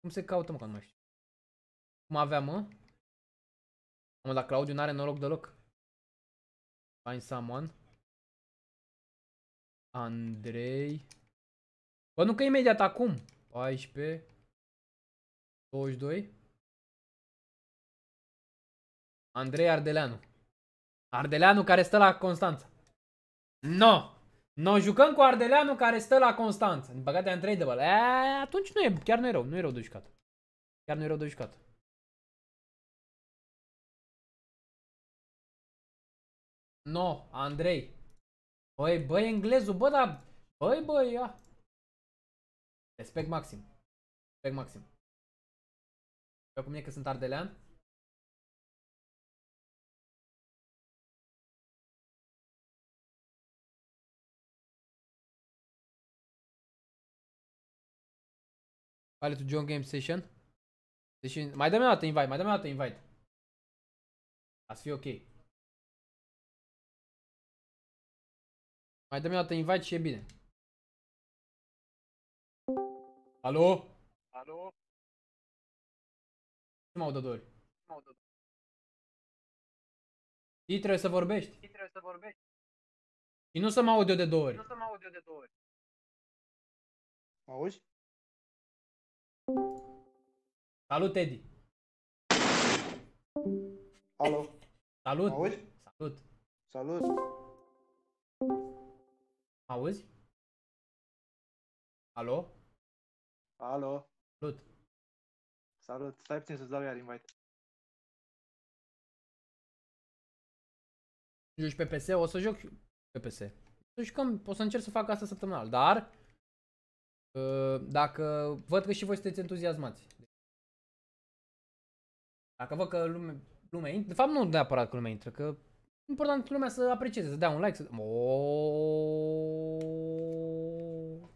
Cum se caută, mă, că nu mai știu. Cum avea, mă? Mă, dar Claudiu n-are noroc deloc. Find someone. Andrei. Bă, nu că imediat acum. 14. 22. Andrei Ardeleanu. Ardeleanu care stă la Constanța. No! No, jucăm cu Ardeleanu care stă la Constanța. Din păcate Andrei de băl. atunci nu e, chiar nu e rău. Nu e rău de jucat. Chiar nu e rău de jucat. No, Andrei. Băi, băi, englezul, bă, dar... Băi, băi, ia. Respect maxim. Respect maxim. Pe cum e că sunt ardelean? Vale to join game session. Deci, mai dă-mi o dată invite, mai dă-mi o dată invite. A să fie ok. Mai dă-mi o dată invite și e bine. Alo? Alo? Ce mă aud de două ori? Știi, trebuie să vorbești. Știi, trebuie să vorbești. Și nu să mă aud eu de două ori. Nu să mă aud eu de două ori. Auzi? Salut, Teddy. Alo? Salut. Auzi? Salut. Salut? Auzi? Alo? Alo? Salut. Salut? Stai puțin să-ți dau iar invite. Joci pe PS? O să joc pe PS. Să jucăm, o să încerc să fac asta săptămânal, dar uh, dacă văd că și voi sunteți entuziasmați. Dacă văd că lume, lumea intră, de fapt nu neapărat că lumea intră, că important lumea să aprecieze, să dea un like, să... Oh.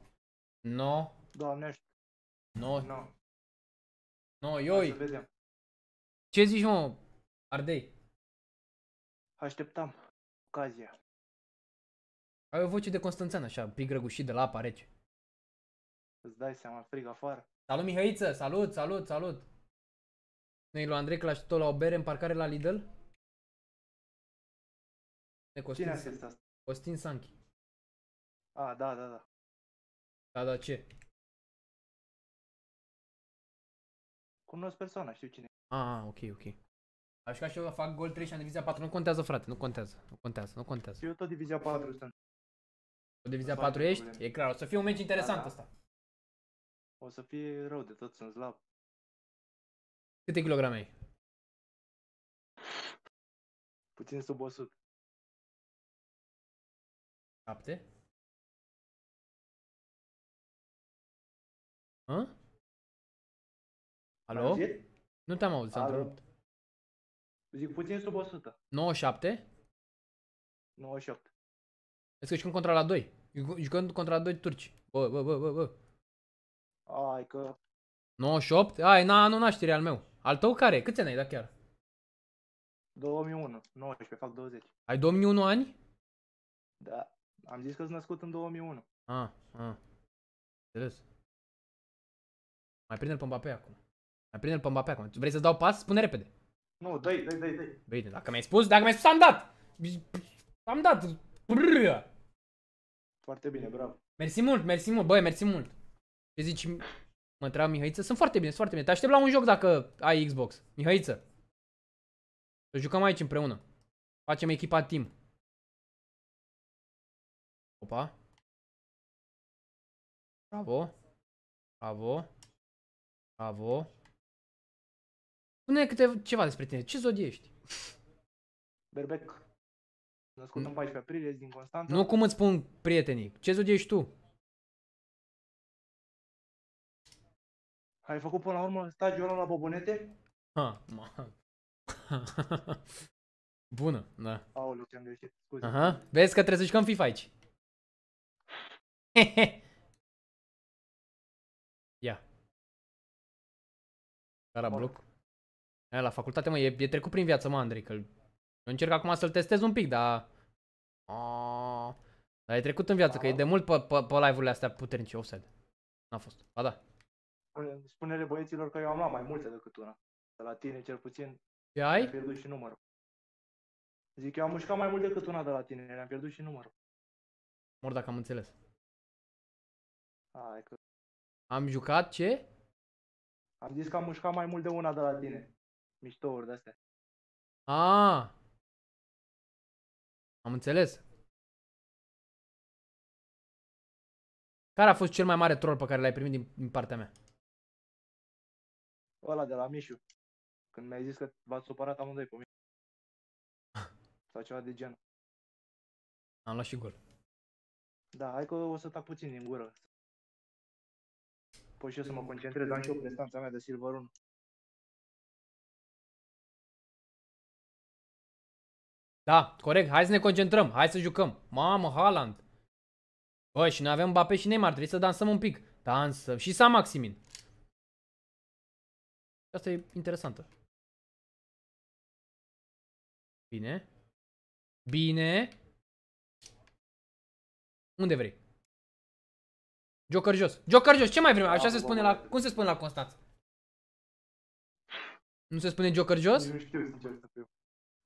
No, Doamne, ajută. no, Nu. no, Hai ioi. să vedem. Ce zici, mă, Ardei? Așteptam ocazia. Ai o voce de Constanțean, așa, un pic răgușit de la apa rece. Îți dai seama, frig afară. Salut, Mihăiță! Salut, salut, salut! Noi lui Andrei că l-așteptăm la o bere în parcare la Lidl? De Costin, Cine a scris asta? Costin Sanchi. A, da, da, da. Da, da, ce? Cunosc persoana, știu cine. e. Ah, ah, ok, ok. Aș ca și eu fac gol 3 și am divizia 4. Nu contează, frate, nu contează. Nu contează, nu contează. Și eu tot divizia 4 sunt. O divizia Foarte 4 ești? probleme. E clar, o să fie un meci interesant Da, da. ăsta. O să fie rău de tot, sunt slab. Câte kilograme ai? Puțin sub 100. 7? Hă? Alo? Am zis? Nu te-am auzit, s-a Alo? întrerupt. Zic puțin sub 100. 97? 98. Vezi că jucăm contra la 2. Jucăm contra la 2 turci. Bă, bă, bă, bă, bă. Ai că 98? Ai, na, anul naștere al meu. Al tău care? Câți ani ai, da chiar? 2001. 19, fac 20. Ai 2001 ani? Da. Am zis că sunt născut în 2001. Ah, ah. Înțeles. Mai prinde-l pe Mbappé acum. Mai prinde-l pe Mbappé acum. Vrei să-ți dau pas? Spune repede. Nu, dai, dai, dai, dai. Bine, dacă mi-ai spus, dacă mi-ai spus, am dat! Am dat! Brrr. Foarte bine, bravo. Mersi mult, mersi mult, băi, mersi mult. Ce zici, mă întreba Mihăiță? Sunt foarte bine, sunt foarte bine. Te aștept la un joc dacă ai Xbox. Mihăiță. Să jucăm aici împreună. Facem echipa team. Opa. Bravo. Bravo. Bravo. Spune câte ceva despre tine. Ce zodie ești? Berbec. Născut în 14 aprilie, ești din Constanța. Nu cum îți spun prietenii. Ce zodie ești tu? Ai făcut până la urmă stagiul ăla la Bobonete? Ha, ma. Bună, da. Aoleu, ce-am greșit. Scuze. Aha. Vezi că trebuie să jucăm FIFA aici. Ia. Cara Bun. bloc. Aia la facultate, mă, e, e trecut prin viață, mă, Andrei, că eu încerc acum să-l testez un pic, dar... Aaaa. Dar e trecut în viață, că e de mult pe, pe, pe live-urile astea puternice, offside. N-a fost. Ba da. Spune- Spune-le băieților că eu am luat mai multe decât una. De la tine, cel puțin, Ce am ai? pierdut și numărul. Zic, eu am mușcat mai mult decât una de la tine, le-am pierdut și numărul. Mor dacă am înțeles. Hai că... Am jucat ce? Am zis că am mușcat mai mult de una de la tine. Miștouri de-astea. Ah. Am înțeles. Care a fost cel mai mare troll pe care l-ai primit din, din partea mea? Ăla de la Mișu. Când mi-ai zis că v-ați supărat amândoi pe mine. Sau ceva de genul. Am luat și gol. Da, hai că o să tac puțin din gură. Pot și eu să mă concentrez, am și eu prestanța mea de Silver 1. Da, corect. Hai să ne concentrăm. Hai să jucăm. Mamă, Haaland. Băi, și noi avem Mbappé și Neymar. Trebuie să dansăm un pic. Dansăm. Și Sam Maximin. Asta e interesantă. Bine. Bine. Unde vrei? Joker jos. Joker jos. Ce mai vrem? Așa Da, se bă, spune bă, la... bă. Cum se spune la Constanț? Nu se spune Joker jos? Nici Nu știu, sincer să fiu.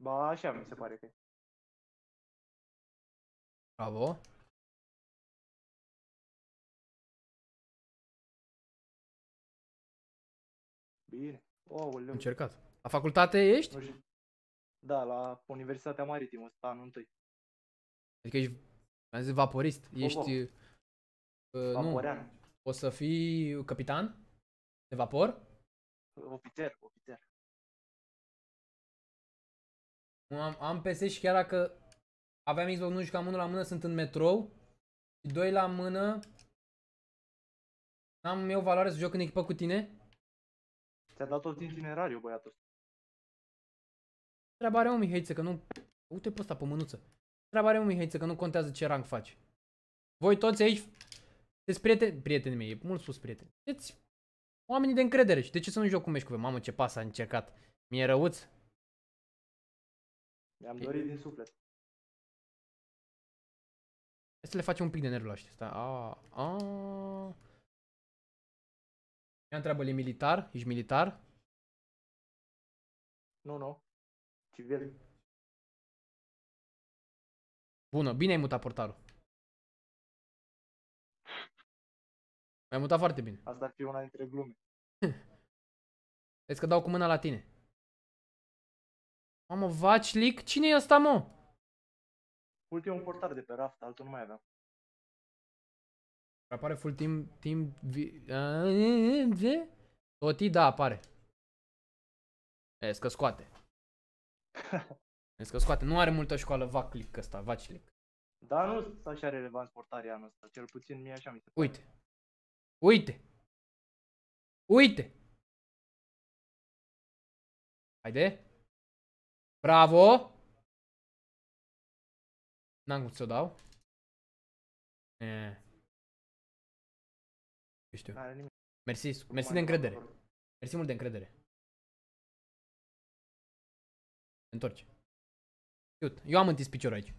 Ba, așa mi se pare că e. Bravo. Bine. Oh, Am încercat. La facultate ești? Nu știu. Da, la Universitatea Maritimă, ăsta anul întâi. Adică ești, am zis vaporist. Ești, uh, nu, Vaporean. o să fii capitan de vapor? Ofițer, ofițer. Am, am PS și chiar dacă aveam Xbox, nu jucam unul la mână, sunt în metrou. Și doi la mână. N-am eu valoare să joc în echipă cu tine? Ți-a dat tot itinerariu, băiatul ăsta. Treaba are o Mihaiță că nu... Uite pe ăsta pe mânuță. Treaba are o Mihaiță că nu contează ce rang faci. Voi toți aici sunteți prieteni, prietenii mei, e mult spus prieteni. Sunteți oamenii de încredere și de ce să nu joc cu meci cu voi? Mamă ce pas a încercat. Mi-e răuț? Mi-am dorit din suflet. Hai să le facem un pic de nervi la ăștia. Stai. A, a. Ia întreabă, e militar? Ești militar? Nu, nu. Civil. Bună, bine ai mutat portarul. Ai mutat foarte bine. Asta ar fi una dintre glume. Vezi că dau cu mâna la tine. Mamă, Vaclic? Cine e ăsta, mă? Ultimul portar de pe raft, altul nu mai aveam. Apare full team, team, vi... a, Toti, da, apare. Vezi că scoate. Vezi că scoate. Nu are multă școală Vaclic ăsta, Vaclic. Dar nu sunt așa relevant portarii anul ăsta, cel puțin mie așa mi se pare. Uite. Uite. Uite. Haide. Bravo. N-am cum să o dau. E. Nu știu. N-are nimic. Mersi, Cum mersi mai de e încredere. acolo. Mersi mult de încredere. Întorci. Uite, eu am întins piciorul aici.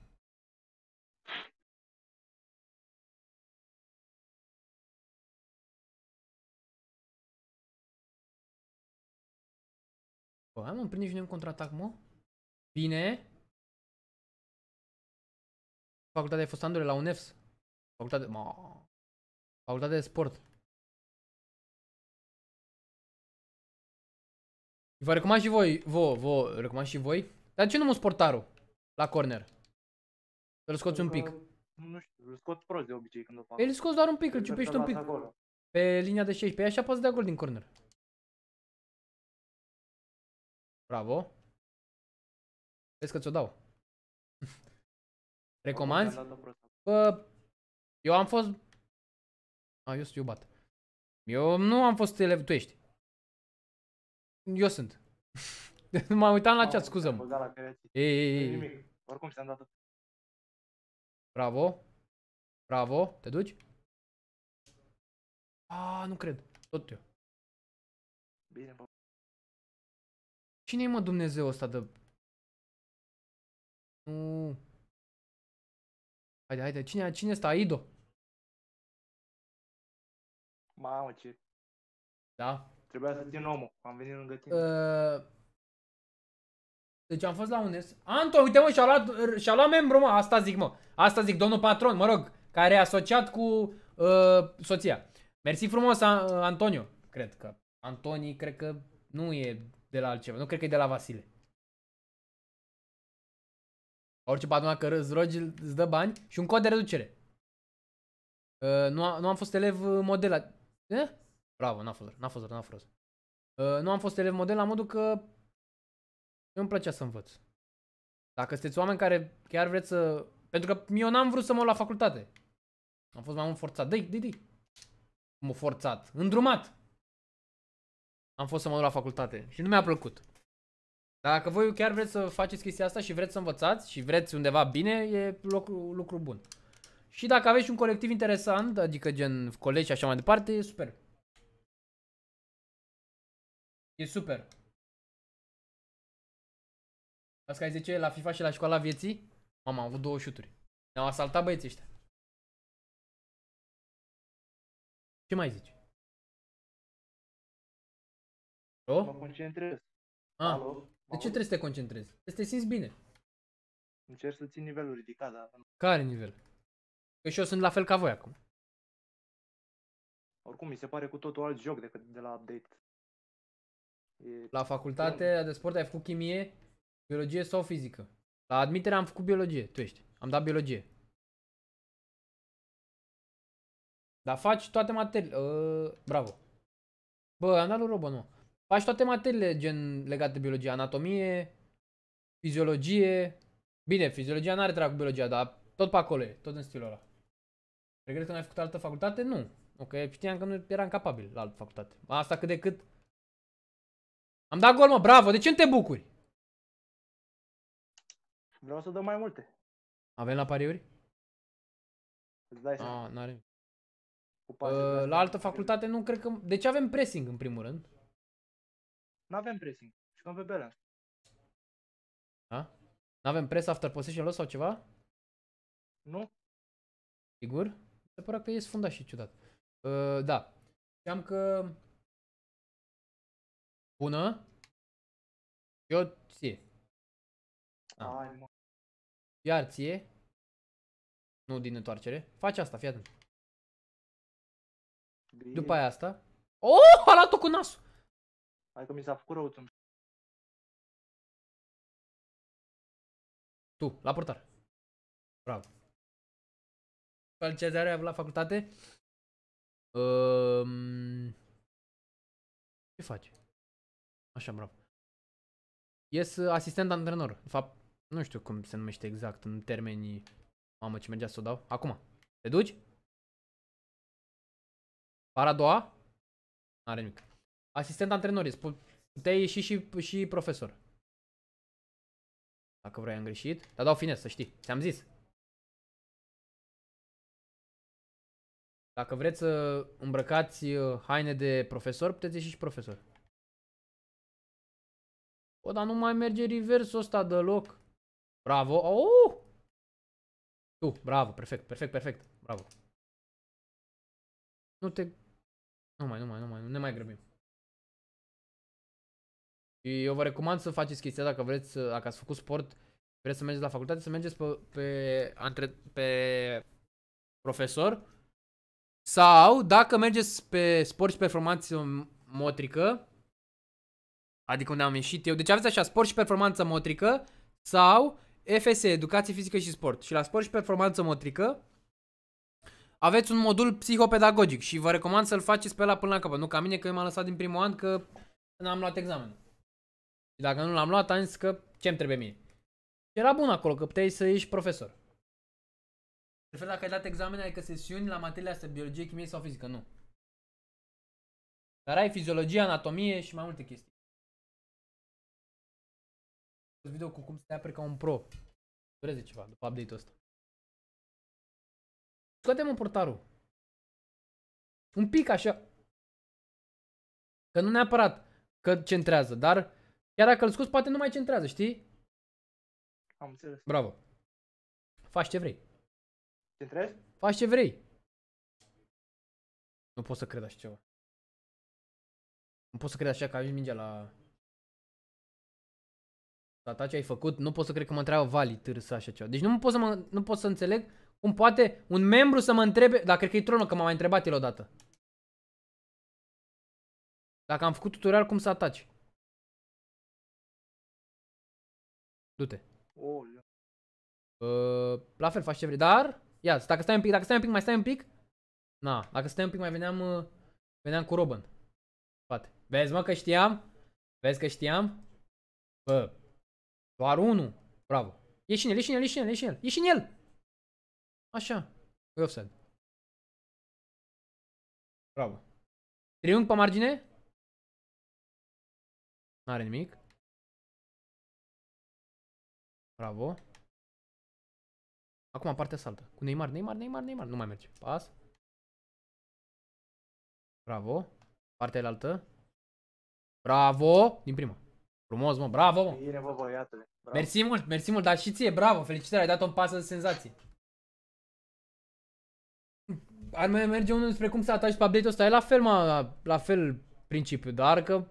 Bă, hai mă, prinde și noi un contraatac, mă. Bine. Facultatea de fost Andrei la UNEFS. Facultate, mă. Facultate de sport. Vă recomand și voi, vă, vă recomand și voi. Dar de ce nu mă sportarul? La corner. Să-l scoți un pic. Pentru că, Nu știu, îl scot prost de obicei când o fac. El scoți doar un pic, îl Cred că ciupești l-a un pic. luat acolo. Pe linia de 16, așa poți de gol din corner. Bravo. Vezi că ți-o dau. Recomanzi? Mi-am dat-o prost. Bă, eu am fost... A, eu sunt iubat. Eu nu am fost elev, tu ești. Eu sunt. M-am uitat la chat, Mamă, scuză-mă. te-am băgat la creație. Ei, ei, Nu-i ei, ei. nimic. Oricum ți-am dat Bravo. Bravo. Te duci? A, nu cred. Tot eu. Bine, bă. Cine e mă Dumnezeu ăsta de... Nu... Haide, haide, cine, cine ăsta? Aido? Mamă, ce... Da. Trebuia să țin omul. Am venit lângă tine. Uh... Deci am fost la UNES. Anton, uite mă, și-a luat, și-a luat membru, mă. Asta zic, mă. Asta zic, domnul patron, mă rog, care e asociat cu uh, soția. Mersi frumos, An- uh, Antonio. Cred că. Antoni, cred că nu e de la altceva. Nu cred că e de la Vasile. Orice patronat că îți rogi, îți dă bani și un cod de reducere. Uh, nu, a, nu am fost elev uh, model la... Eh? Bravo, n-a fost, n-a fost, n-a fost. Uh, nu am fost elev model la modul că eu îmi plăcea să învăț. Dacă sunteți oameni care chiar vreți să Pentru că eu n-am vrut să mă luat la facultate. Am fost mai mult forțat. Dă-i, dă-i, dă-i. M-a forțat. Îndrumat. Am fost să mă duc la facultate. Și nu mi-a plăcut. Dar dacă voi chiar vreți să faceți chestia asta și vreți să învățați și vreți undeva bine, e lucru, lucru bun. Și dacă aveți un colectiv interesant, adică gen colegi și așa mai departe, e super. E super. Asta ai zice la FIFA și la școala vieții? Mama, am avut două șuturi. Ne-au asaltat băieții ăștia. Ce mai zici? Mă Alo? concentrez. Ah, Alo? de ce trebuie să te concentrezi? Trebuie să te simți bine. Încerc să țin nivelul ridicat, dar Care nivel? Că și eu sunt la fel ca voi acum. oricum mi se pare cu totul alt joc decât de la update. E... La facultate de sport ai făcut chimie, biologie sau fizică? La admitere am făcut biologie, tu ești. Am dat biologie. Dar faci toate materiile. Uh, bravo. Bă, am dat lui Robo, nu. Faci toate materiile gen legate de biologie, anatomie, fiziologie. Bine, fiziologia n-are treabă cu biologia, dar tot pe acolo e, tot în stilul ăla. Regret că n-ai făcut altă facultate? Nu. Ok, știam că nu eram capabil la altă facultate. Asta cât de cât. Am dat gol, mă, bravo, de ce nu te bucuri? Vreau să dăm mai multe. Avem la pariuri? Îți dai seama. Ah, n-are. Cu pase de Uh, astea. la altă facultate nu cred că... De ce avem pressing în primul rând? N-avem pressing. Jucăm pe balance. Da? N-avem press after possession loss sau ceva? Nu? Sigur? Se pare că e sfundat și ciudat. Uh, da. Știam că... Bună. Eu ție. Ah. Hai, mă. Iar ție. Nu din întoarcere. Faci asta, fii atent. Bine. După aia asta. Oh, a luat-o cu nasul. Hai că mi s-a făcut rău ți Tu, la portar. Bravo. Ce are la facultate? Um, ce faci? Așa, bravo. Ies uh, asistent antrenor. De fapt, nu știu cum se numește exact în termenii. Mamă, ce mergea să o dau. Acum. Te duci? Para a doua? N-are nimic. Asistent antrenor. ești. Pu- Puteai ieși și, și profesor. Dacă vrei am greșit. Dar dau fine, să știi. Ți-am zis. Dacă vreți să îmbrăcați uh, haine de profesor, puteți ieși și profesor. O, dar nu mai merge reversul ăsta deloc. Bravo. Oh! Tu, bravo, perfect, perfect, perfect. Bravo. Nu te... Nu mai, nu mai, nu mai, nu ne mai grăbim. Și eu vă recomand să faceți chestia dacă vreți, să- dacă ați făcut sport, vreți să mergeți la facultate, să mergeți pe, pe, antre, pe profesor sau dacă mergeți pe sport și performanță motrică, adică unde am ieșit eu, deci aveți așa sport și performanță motrică sau FS, educație fizică și sport. Și la sport și performanță motrică aveți un modul psihopedagogic și vă recomand să-l faceți pe la până la capăt. Nu ca mine că eu m-am lăsat din primul an că n-am luat examenul. Și dacă nu l-am luat, am zis că ce-mi trebuie mie. Și era bun acolo, că puteai să ieși profesor. Prefer dacă ai dat examene, adică sesiuni la materiile astea, biologie, chimie sau fizică, nu. Dar ai fiziologie, anatomie și mai multe chestii. Video cu cum să te apri ca un pro. Dureze ceva după update-ul ăsta. Scoate-mă portarul. Un pic așa. Că nu neapărat că centrează, dar chiar dacă îl scoți, poate nu mai centrează, știi? Am înțeles. Bravo. Faci ce vrei. Centrezi? Faci ce vrei. Nu pot să cred așa ceva. Nu pot să cred așa că ai mingea la... Tata ce ai făcut, nu pot să cred că mă întreabă Vali târsă așa ceva. Deci nu pot să mă, nu pot să înțeleg cum poate un membru să mă întrebe, dar cred că e tronul, că m-a mai întrebat el odată. Dacă am făcut tutorial cum să ataci. Du-te. Oh, Uh, la fel faci ce vrei, dar ia, dacă stai un pic, dacă stai un pic, mai stai un pic. Na, dacă stai un pic mai veneam uh, veneam cu Robin. Poate. Vezi mă că știam? Vezi că știam? Bă, doar unul. Bravo. Ieși în el, ieși în el, ieși în el, ieși în el. Ieși în el. Așa. E offside. Bravo. Triunghi pe margine? N-are nimic. Bravo. Acum partea saltă. Cu Neymar, Neymar, Neymar, Neymar. Nu mai merge. Pas. Bravo. Partea altă. Bravo. Din prima. Frumos, mă. Bravo, mă. Bine, bă, băiatule. Bravo. Mersi mult, mersi mult, dar și ție, bravo, felicitări, ai dat o pasă de senzație. Ar mai merge unul spre cum să ataci pe update-ul ăsta, e la fel, mă, la fel principiu, doar că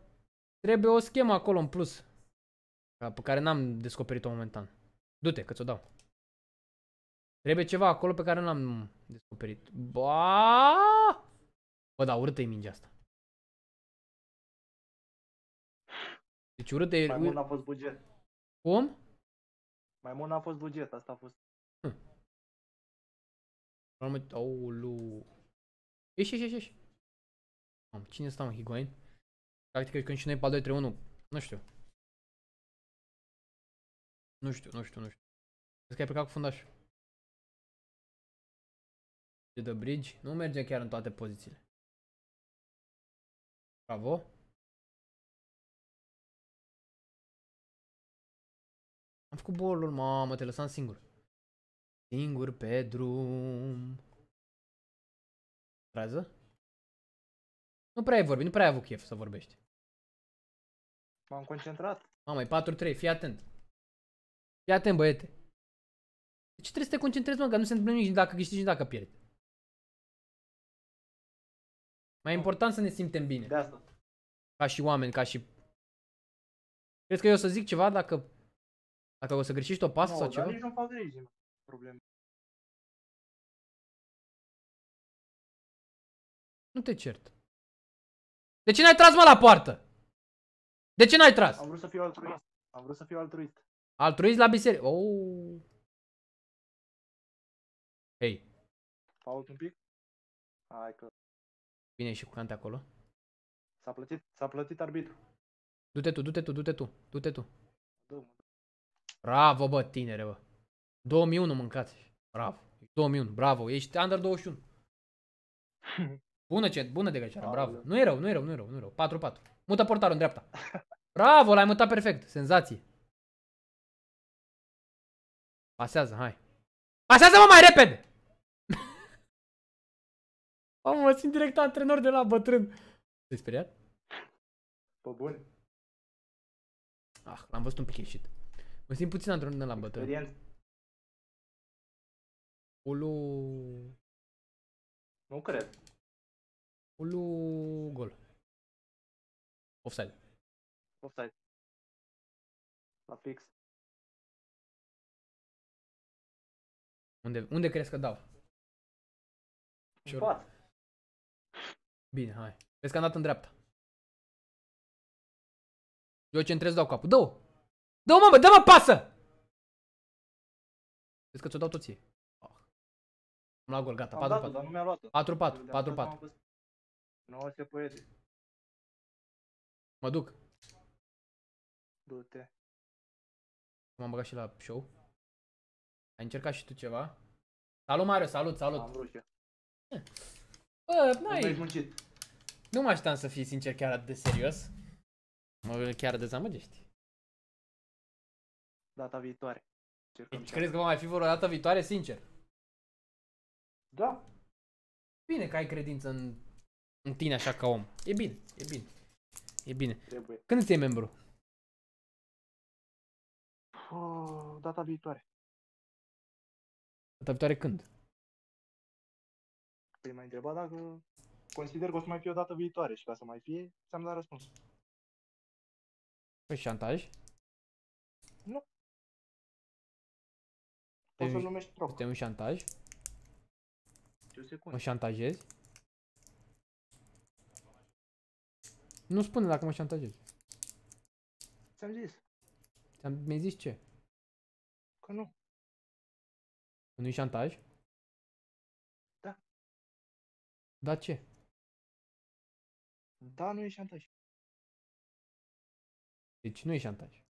trebuie o schemă acolo în plus. ca- Pe care n-am descoperit-o momentan. Du-te, că ți-o dau. Trebuie ceva acolo pe care nu l-am descoperit. Ba! Bă, da, urâtă e mingea asta. Deci urâtă e... Mai mult n-a fost buget. Cum? Mai mult n-a fost buget, asta a fost. Urmă, aulu. Ieși, ieși, ieși, ieși. Mam, cine stau în Higuain? Practic când și noi pe 2 3 1 Nu știu. Nu știu, nu știu, nu știu. Crezi că ai plecat cu fundaș. De the bridge. Nu merge chiar în toate pozițiile. Bravo. Am făcut bolul, mamă, te lăsam singur. Singur pe drum. Trează? Nu prea ai vorbit, nu prea ai avut chef să vorbești. M-am concentrat. Mamă, e 4-3, fii atent. Fii atent, băiete. De ce trebuie să te concentrezi, mă, că nu se întâmplă nimic nici dacă câștigi, nici dacă pierzi. Mai e important să ne simtem bine. De asta. Ca și oameni, ca și... Crezi că eu o să zic ceva dacă... Dacă o să greșești o pasă Nu, sau dar ceva? nici nu fac griji. mă. Probleme. Nu te cert. De ce n-ai tras, mă, la poartă? De ce n-ai tras? Am vrut să fiu altruist. Am vrut să fiu altruist. Altruist la biserică. Oh. Hei, Fault un pic? Hai că vine și cu cante acolo. s-a plătit, s-a plătit arbitru. Du-te tu, du-te tu, du-te tu, du-te tu. Dă-mă. Bravo, bă, tinere, bă. 2001 mâncați. Bravo. 2001, bravo. Ești under 21. Bună, ce, bună de găceară, bravo. Aoleu. Nu e rău, nu e rău, nu e rău, nu e rău. 4-4. Mută portarul în dreapta. Bravo, l-ai mutat perfect. Senzație. Pasează, hai. Pasează, mă, mai repede! Am mă simt direct antrenor de la bătrân. Te-ai speriat? Pe bune. Ah, l-am văzut un pic ieșit. Mă simt puțin antrenor de la bătrân. Experiență. Ulu... Nu cred. Ulu... Gol. Offside. Offside. La fix. Unde, unde crezi că dau? În față. Bine, hai. Vezi că am dat în dreapta. Eu centrez, dau capul. Dă-o! Dă-o, mamă, dă-mă pasă! Vezi că ți-o dau tot ție. Ah. Am luat gol, gata, Am dat-o, 4-4. dar nu mi-a luat-o. 4-4, De asta 4-4. n-am văzut. Nu se poate. Mă duc. Du-te. M-am băgat și la show. Ai încercat și tu ceva? Salut, Mario, salut, salut. Am vrut și eu. Bă, Nu mi-ai n-ai... muncit. Nu mă așteptam să fii sincer chiar atât de serios. Mă chiar dezamăgești. Data viitoare. Încercăm Deci și crezi că va mai fi vreodată viitoare, sincer? Da. Bine că ai credință în, în tine așa ca om. E bine, e bine. E bine. Trebuie. Când îți iei membru? Oh, data viitoare. Data viitoare când? Păi m-ai întrebat dacă consider că o să mai fie o dată viitoare și ca să mai fie, ți-am dat răspuns. Păi șantaj? Poți Te- să-l numești troc. Este un șantaj? Ce o secundă. Mă șantajezi? Nu spune dacă mă șantajezi. Ți-am zis Ți-am, mi-ai zis ce? că nu. Că nu-i șantaj? Da. Da ce? Da, nu e șantaj. Deci nu e șantaj.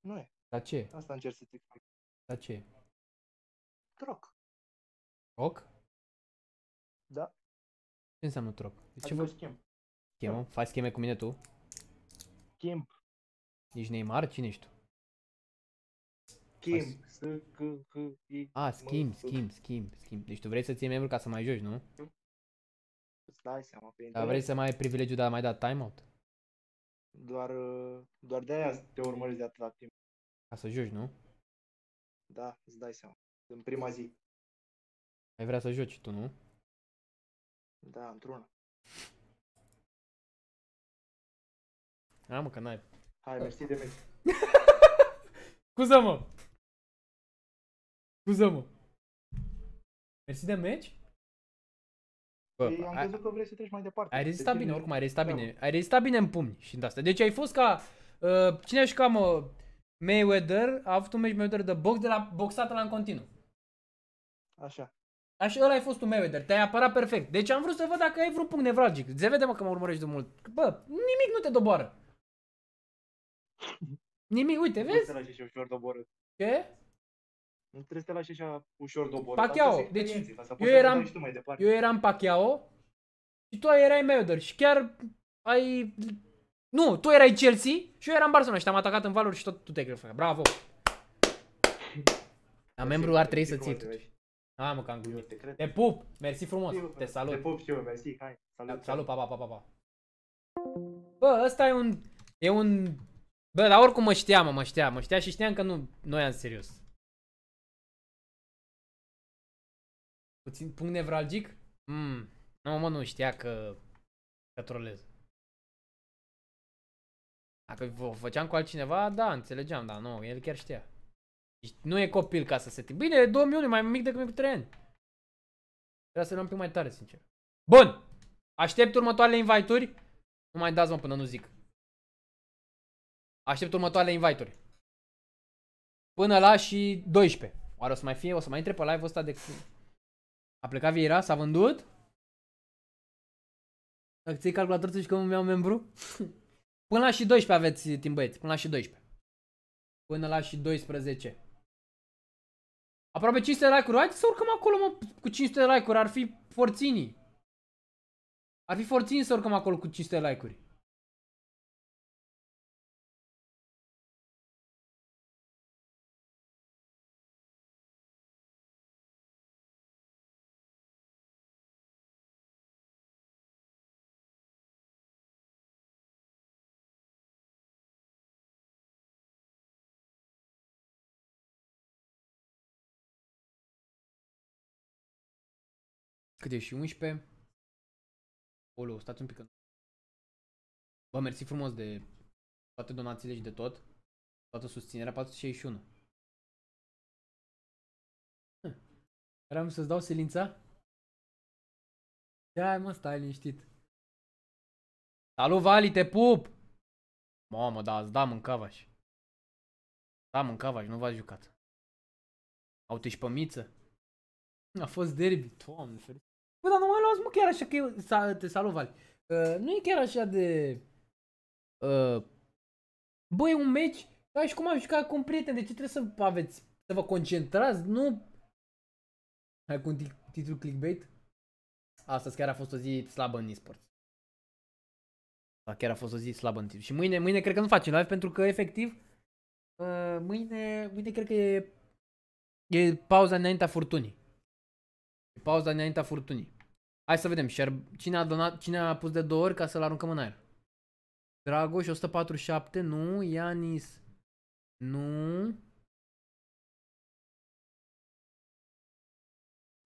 Nu e. Da ce? Asta încerc să-ți explic. Da ce? Troc. Troc? Da. Ce înseamnă troc? De ce Adică vă schimb. schemă? Faci scheme cu mine tu? Schimb. Ești Neymar? Cine ești tu? Schimb. S, C, H, I. A, M, schimb, F. schimb, schimb, schimb. Deci tu vrei să ții membru ca să mai joci, nu? Îți dai seama pe Dar internet. vrei să mai ai privilegiu de a mai da timeout? Doar, uh, doar de aia te urmăresc de atâta timp. Ca să joci, nu? Da, îți dai seama. În prima zi. Ai vrea să joci tu, nu? Da, într-una. A, mă, că n-ai. Hai, mersi de meci. Scuză-mă! Scuză-mă! Mersi de meci? Bă, Ei, am ai, crezut că vrei să treci mai departe. ai Te rezistat ține bine, oricum ai rezistat treaba. bine. Ai rezistat bine în pumni și în asta. Deci ai fost ca... Uh, cine a jucat, mă? Mayweather a avut un meci Mayweather de box de la boxată la în continuu. Așa. Așa, ăla ai fost un Mayweather, te-ai apărat perfect. Deci am vrut să văd dacă ai vreun punct nevralgic. Se vede, mă, că mă urmărești de mult. Bă, nimic nu te doboară. Nimic, uite, Nu trebuie vezi? să te lași așa ușor doborât. Ce? Nu trebuie să te lași așa ușor doborât. Pacquiao, Asta sunt deci experiențe, ca să eu poți să eram- dai și tu mai departe. Eu eram Pacquiao și tu erai Mayweather și chiar ai... Nu, tu erai Chelsea și eu eram Barcelona și te-am atacat în valuri și tot tu te-ai călcat. Bravo! Dar membru ar trebui să ții totuși. Ah, mă, că am Eu glumit. te cred. Te pup! Mersi frumos! Eu, Te Te salut! pup și eu, mersi, hai. Salut. Salut, pa, pa, pa, pa, pa. Bă, ăsta e un... E un... Bă, dar oricum mă știa, mă, mă știa, mă știa și știam că nu, nu i-am serios. Puțin punct nevralgic? Mm, nu, mă, nu știa că... Că trolez. Dacă o făceam cu altcineva, da, înțelegeam, dar nu, el chiar știa. Deci Nu e copil ca să se timp. Bine, e 2 milioane, mai mic decât cu 3 ani. Trebuie să luăm un pic mai tare, sincer. Bun! Aștept următoarele invite-uri. Nu mai dați mă până nu zic. Aștept următoarele invite-uri. Până la și 12. Oare o să mai fie? O să mai intre pe live-ul ăsta de... A plecat Vieira? S-a vândut? Dacă ții calculator să zici că îmi iau membru? Până la și 12 aveți timp băieți. Până la și 12. Până la și 12. Aproape 500 de like-uri. Haideți să urcăm acolo, mă, cu 500 de like-uri. Ar fi forținii. Ar fi forținii să urcăm acolo cu 500 de like-uri. Cât e și 11? Olu, stați un pic. că- Bă, mersi frumos de toate donațiile și de tot. Toată susținerea, 461. Hm. Vreau să-ți dau selința? Ia, mă, stai liniștit. Salut, Vali, te pup! Mamă, da, îți da mâncavaș. Da, mâncavaș, nu v-ați jucat. Au te și pe miță? A fost derby, doamne ferește. Bă, dar nu mai luați mă chiar așa că eu, sa, te salut, Vali. Uh, nu e chiar așa de... Uh, bă, e un meci ca și cum am jucat cu un prieten, de ce trebuie să aveți, să vă concentrați, nu... Hai cu un tic- titlu clickbait? Astăzi chiar a fost o zi slabă în e-sport. Da, chiar a fost o zi slabă în timp. Și mâine, mâine cred că nu facem live pentru că efectiv uh, mâine, mâine cred că e, e pauza înaintea furtunii. E pauza înaintea furtunii. Hai să vedem. Șer... Cine a donat, cine a pus de două ori ca să-l aruncăm în aer? Dragoș 147, nu. Ianis, nu.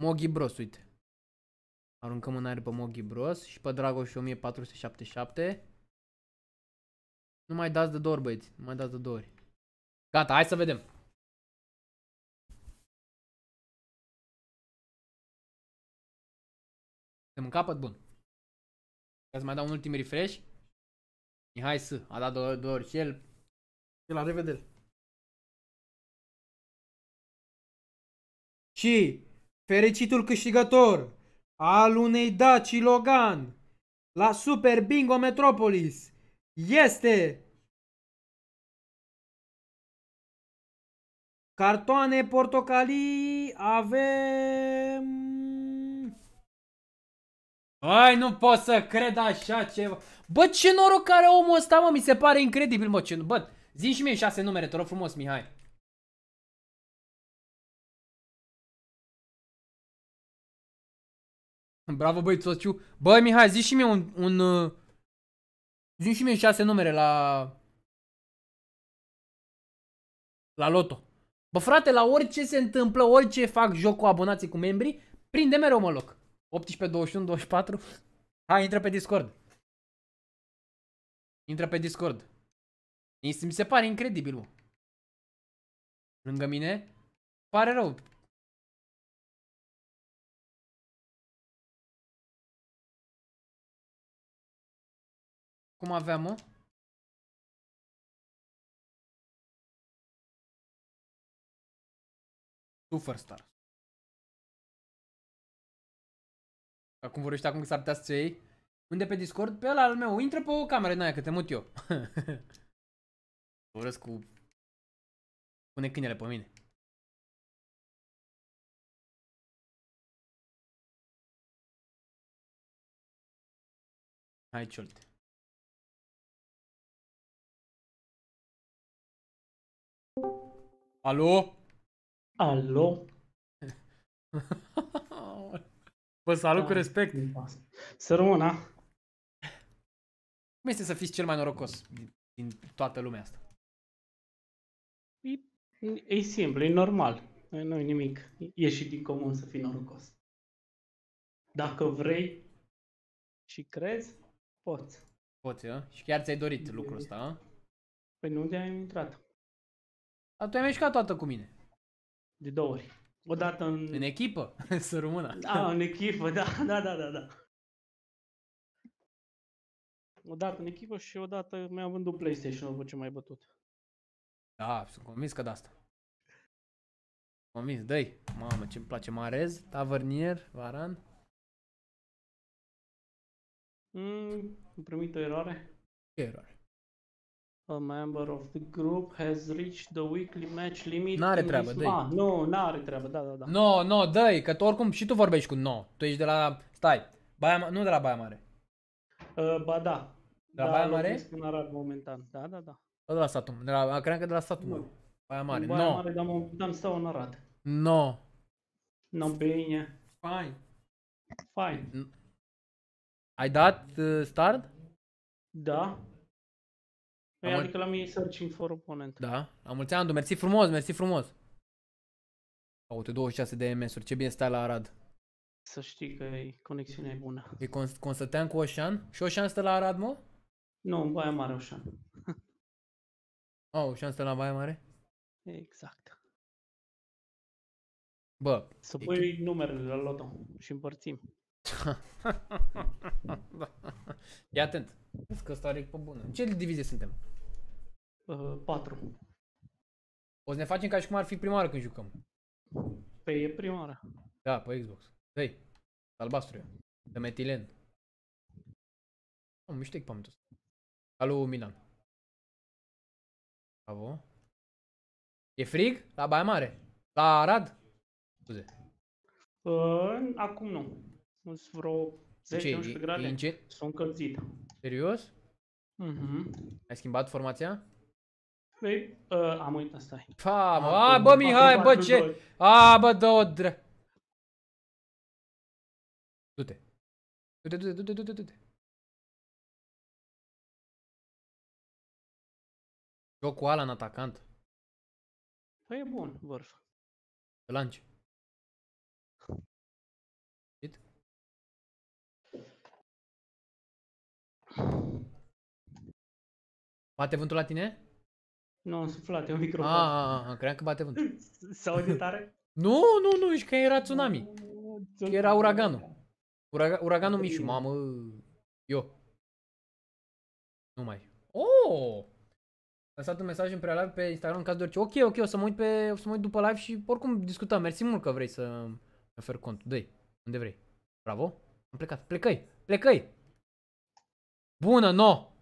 Moghi Bros, uite. Aruncăm în aer pe Moghi Bros și pe Dragoș 1477. Nu mai dați de două ori, băieți. Nu mai dați de două ori. Gata, hai să vedem. Suntem în capăt? Bun. Ca să mai dau un ultim refresh. Mihai S. A dat două, două ori și el. Și la revedere. Și fericitul câștigător al unei Daci Logan la Super Bingo Metropolis este Cartoane portocalii avem... Ai, nu pot să cred așa ceva. Bă, ce noroc are omul ăsta, mă, mi se pare incredibil, mă, ce... Bă, zi și mie șase numere, te rog frumos, Mihai. Bravo, băi, Sociu. Bă, Mihai, zi și mie un... un uh, zi și mie șase numere la... La loto. Bă, frate, la orice se întâmplă, orice fac joc cu abonații, cu membrii, prinde mereu mă loc. 18, 21, 24. Hai, intră pe Discord. Intră pe Discord. Mi se- mi se pare incredibil, mă. Lângă mine. Pare rău. Cum aveam, mă? Superstar. Acum vorbește acum că s-ar putea să iei. Unde pe Discord? Pe ăla al meu. Intră pe o cameră din aia, că te mut eu. Voresc cu... Pune câinele pe mine. Hai, ciolte. Alo? Alo? Vă salut cu Da. respect. Să rămână. Cum este să fiți cel mai norocos din, din toată lumea asta? E, e simplu, e normal. Nu e nimic. E și din comun să fii norocos. Dacă vrei și crezi, poți. Poți, a? Și chiar ți-ai dorit lucrul ăsta, a? Păi nu de-aia am intrat. Dar tu ai mișcat toată cu mine. De două ori. Odată în... În echipă, să rămână. Da, în echipă, da, da, da, da, da. Odată în echipă și odată mi-am vândut PlayStation după ce m-ai bătut. Da, sunt convins că de asta. Convins, dă Mamă, ce-mi place. Marez, Tavernier, Varan. Mm, am primit o eroare. Ce eroare? A member of the group has reached the weekly match limit. N-are in treabă, this- dă-i. Ah, nu, n-are treabă, da, da, da. No, no, dă că tu oricum și tu vorbești cu no. Tu ești de la... Stai. Baia, Ma- nu de la Baia Mare. Uh, ba da. De la da, Baia Mare? locuiesc în Arad momentan. Da, da, da. Sau de la satul, de la, cred că de la satul Nu. meu. Baia Mare. În Baia no. Mare, dar momentan stau în Arad. No. Nu bine. Fine. Fine. Ai dat uh, start? Da. Păi Am- adică la mine e searching for opponent. Da. La mulți ani, mersi frumos, mersi frumos. Uite, 26 de MS-uri, ce bine stai la Arad. Să știi că e conexiunea e bună. E Cons- Constătean cu Oșan? Și Oșan stă la Arad, mă? Nu, în Baia Mare, Oșan. Oh, Oșan stă la Baia Mare? Exact. Bă. Să E pui numerele la loto și împărțim. Ia atent. Vezi că ăsta are pe bună. În ce divizie suntem? Uh, 4. O să ne facem ca și cum ar fi prima oară când jucăm. Păi e prima oară. Da, pe Xbox. Dă-i. Albastru e. De metilen. Am mișto echipamentul ăsta. Salut, Milan. Bravo. E frig? La Baia Mare? La Arad? Scuze. Uh, acum nu. Sunt vreo 10-11 e, grade. e înce- Sunt încălzit. Serios? Mhm. Ai schimbat formația? Păi, uh, am uitat, stai. Pa, mă, Acum, a, bă, Mihai, bă, 4-4-2. ce? A, bă, dă-o dre... Du-te. Du-te, du-te, du-te, du-te, du-te. Joc cu Alan atacant. Păi e bun, vârf. Pe lanci. Știt? Bate vântul la tine? Nu, am suflat, e un microfon. Ah, ah, ah, credeam că bate vântul. Se aude tare? Nu, nu, nu, ești că era tsunami. Că era uraganul. Uraga, uraganul Mișu, mamă. Eu. Nu mai. Oh! A lăsat un mesaj în prealabil pe Instagram în caz de orice. Ok, ok, o să mă uit, pe, o să mă uit după live și oricum discutăm. Mersi mult că vrei să îmi ofer cont. dă unde vrei. Bravo. Am plecat. Plecăi. Plecăi. Bună, no.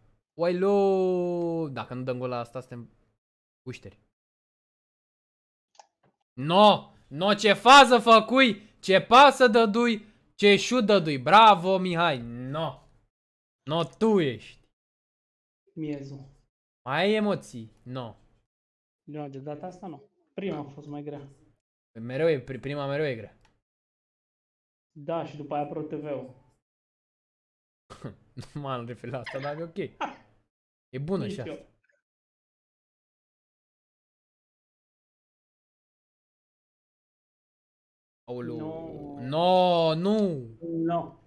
Oailu. Dacă nu dăm gol la asta, suntem pușteri. No! No, ce fază făcui, ce pasă dădui, ce șut dădui. Bravo, Mihai. No! No, tu ești. Miezul. Mai ai emoții? No. Nu, de data asta nu. Prima a fost mai grea. Mereu e, pri- prima mereu e grea. Da, și după aia Pro TV-ul. Nu m-am referit la asta, dar e ok. E bună și Nici asta. eu. Aoleu. No. No, nu. Nu.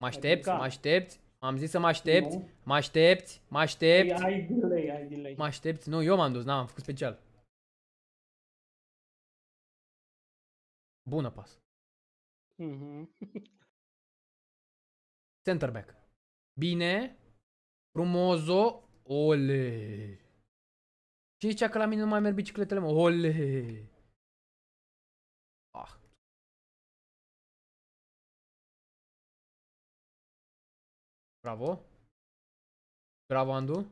Mă aștepți, Adică- mă aștepți. Am zis să mă aștepți. Nu. Mă aștepți, mă aștepți. Ai, ai delay, ai delay. Mă aștepți. Nu, eu m-am dus, n-am făcut special. Bună pas. Mhm. Center back. Bine. Frumoso. Ole. Ce zicea că la mine nu mai merg bicicletele, mă? Ole. Bravo. Bravo, Andu.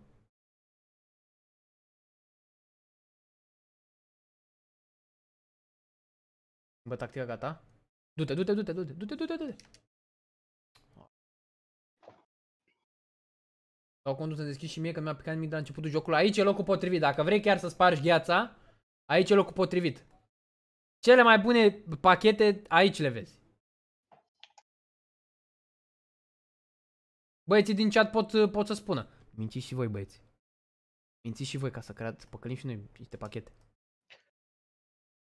Bă, tactica gata. Du-te, du-te, du-te, du-te, du-te, du-te, du-te. Sau condus să deschis și mie că mi-a picat nimic de la începutul jocului. Aici e locul potrivit. Dacă vrei chiar să spargi gheața, aici e locul potrivit. Cele mai bune pachete aici le vezi. Băieții din chat pot, pot să spună. Mințiți și voi, băieți. Mințiți și voi ca să creați, păcălim și noi niște pachete.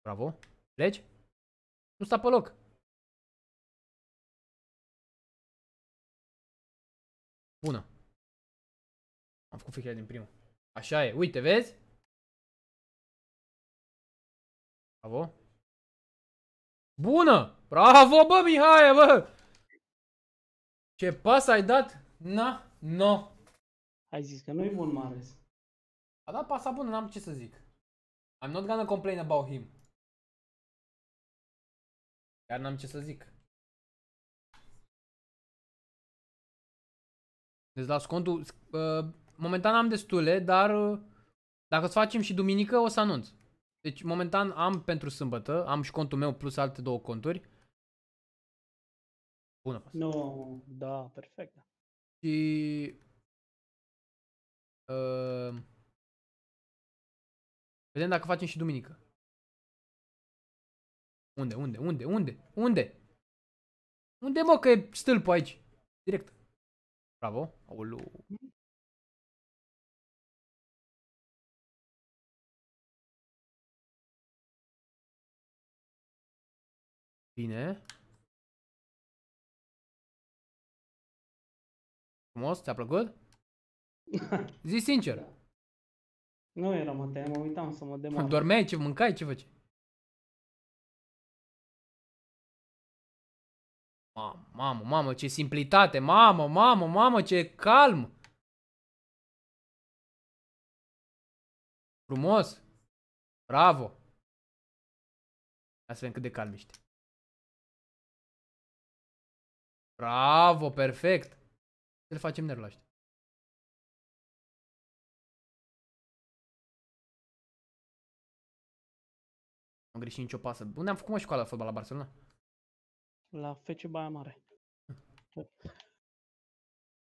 Bravo. Pleci? Nu sta pe loc. Bună. Am făcut fiecare din primul. Așa e. Uite, vezi? Bravo. Bună! Bravo, bă, Mihai, bă! Ce pas ai dat? Na, no. Ai zis că nu-i bun Mares. A dat pasa bună, n-am ce să zic. I'm not gonna complain about him. Chiar n-am ce să zic. Deci la scontul, uh, momentan am destule, dar uh, dacă o să facem și duminică o să anunț. Deci momentan am pentru sâmbătă, am și contul meu plus alte două conturi. Bună pas. Nu, da, perfect. Și... Uh, vedem dacă facem și duminică. Unde, unde, unde, unde, unde? Unde mă că e stâlpul aici? Direct. Bravo. Aoleu. Bine. Frumos, ți-a plăcut? Zi sincer. Nu era mă, te mă uitam să mă demor. Dormeai, ce mâncai, ce făceai? Mamă, mamă, mamă, ce simplitate, mamă, mamă, mamă, ce calm. Frumos. Bravo. Hai să vedem cât de calm ești. Bravo, perfect. Să le facem nerul ăștia. Am greșit nicio pasă. Unde am făcut mă școala de fotbal la Barcelona? La FC Baia Mare.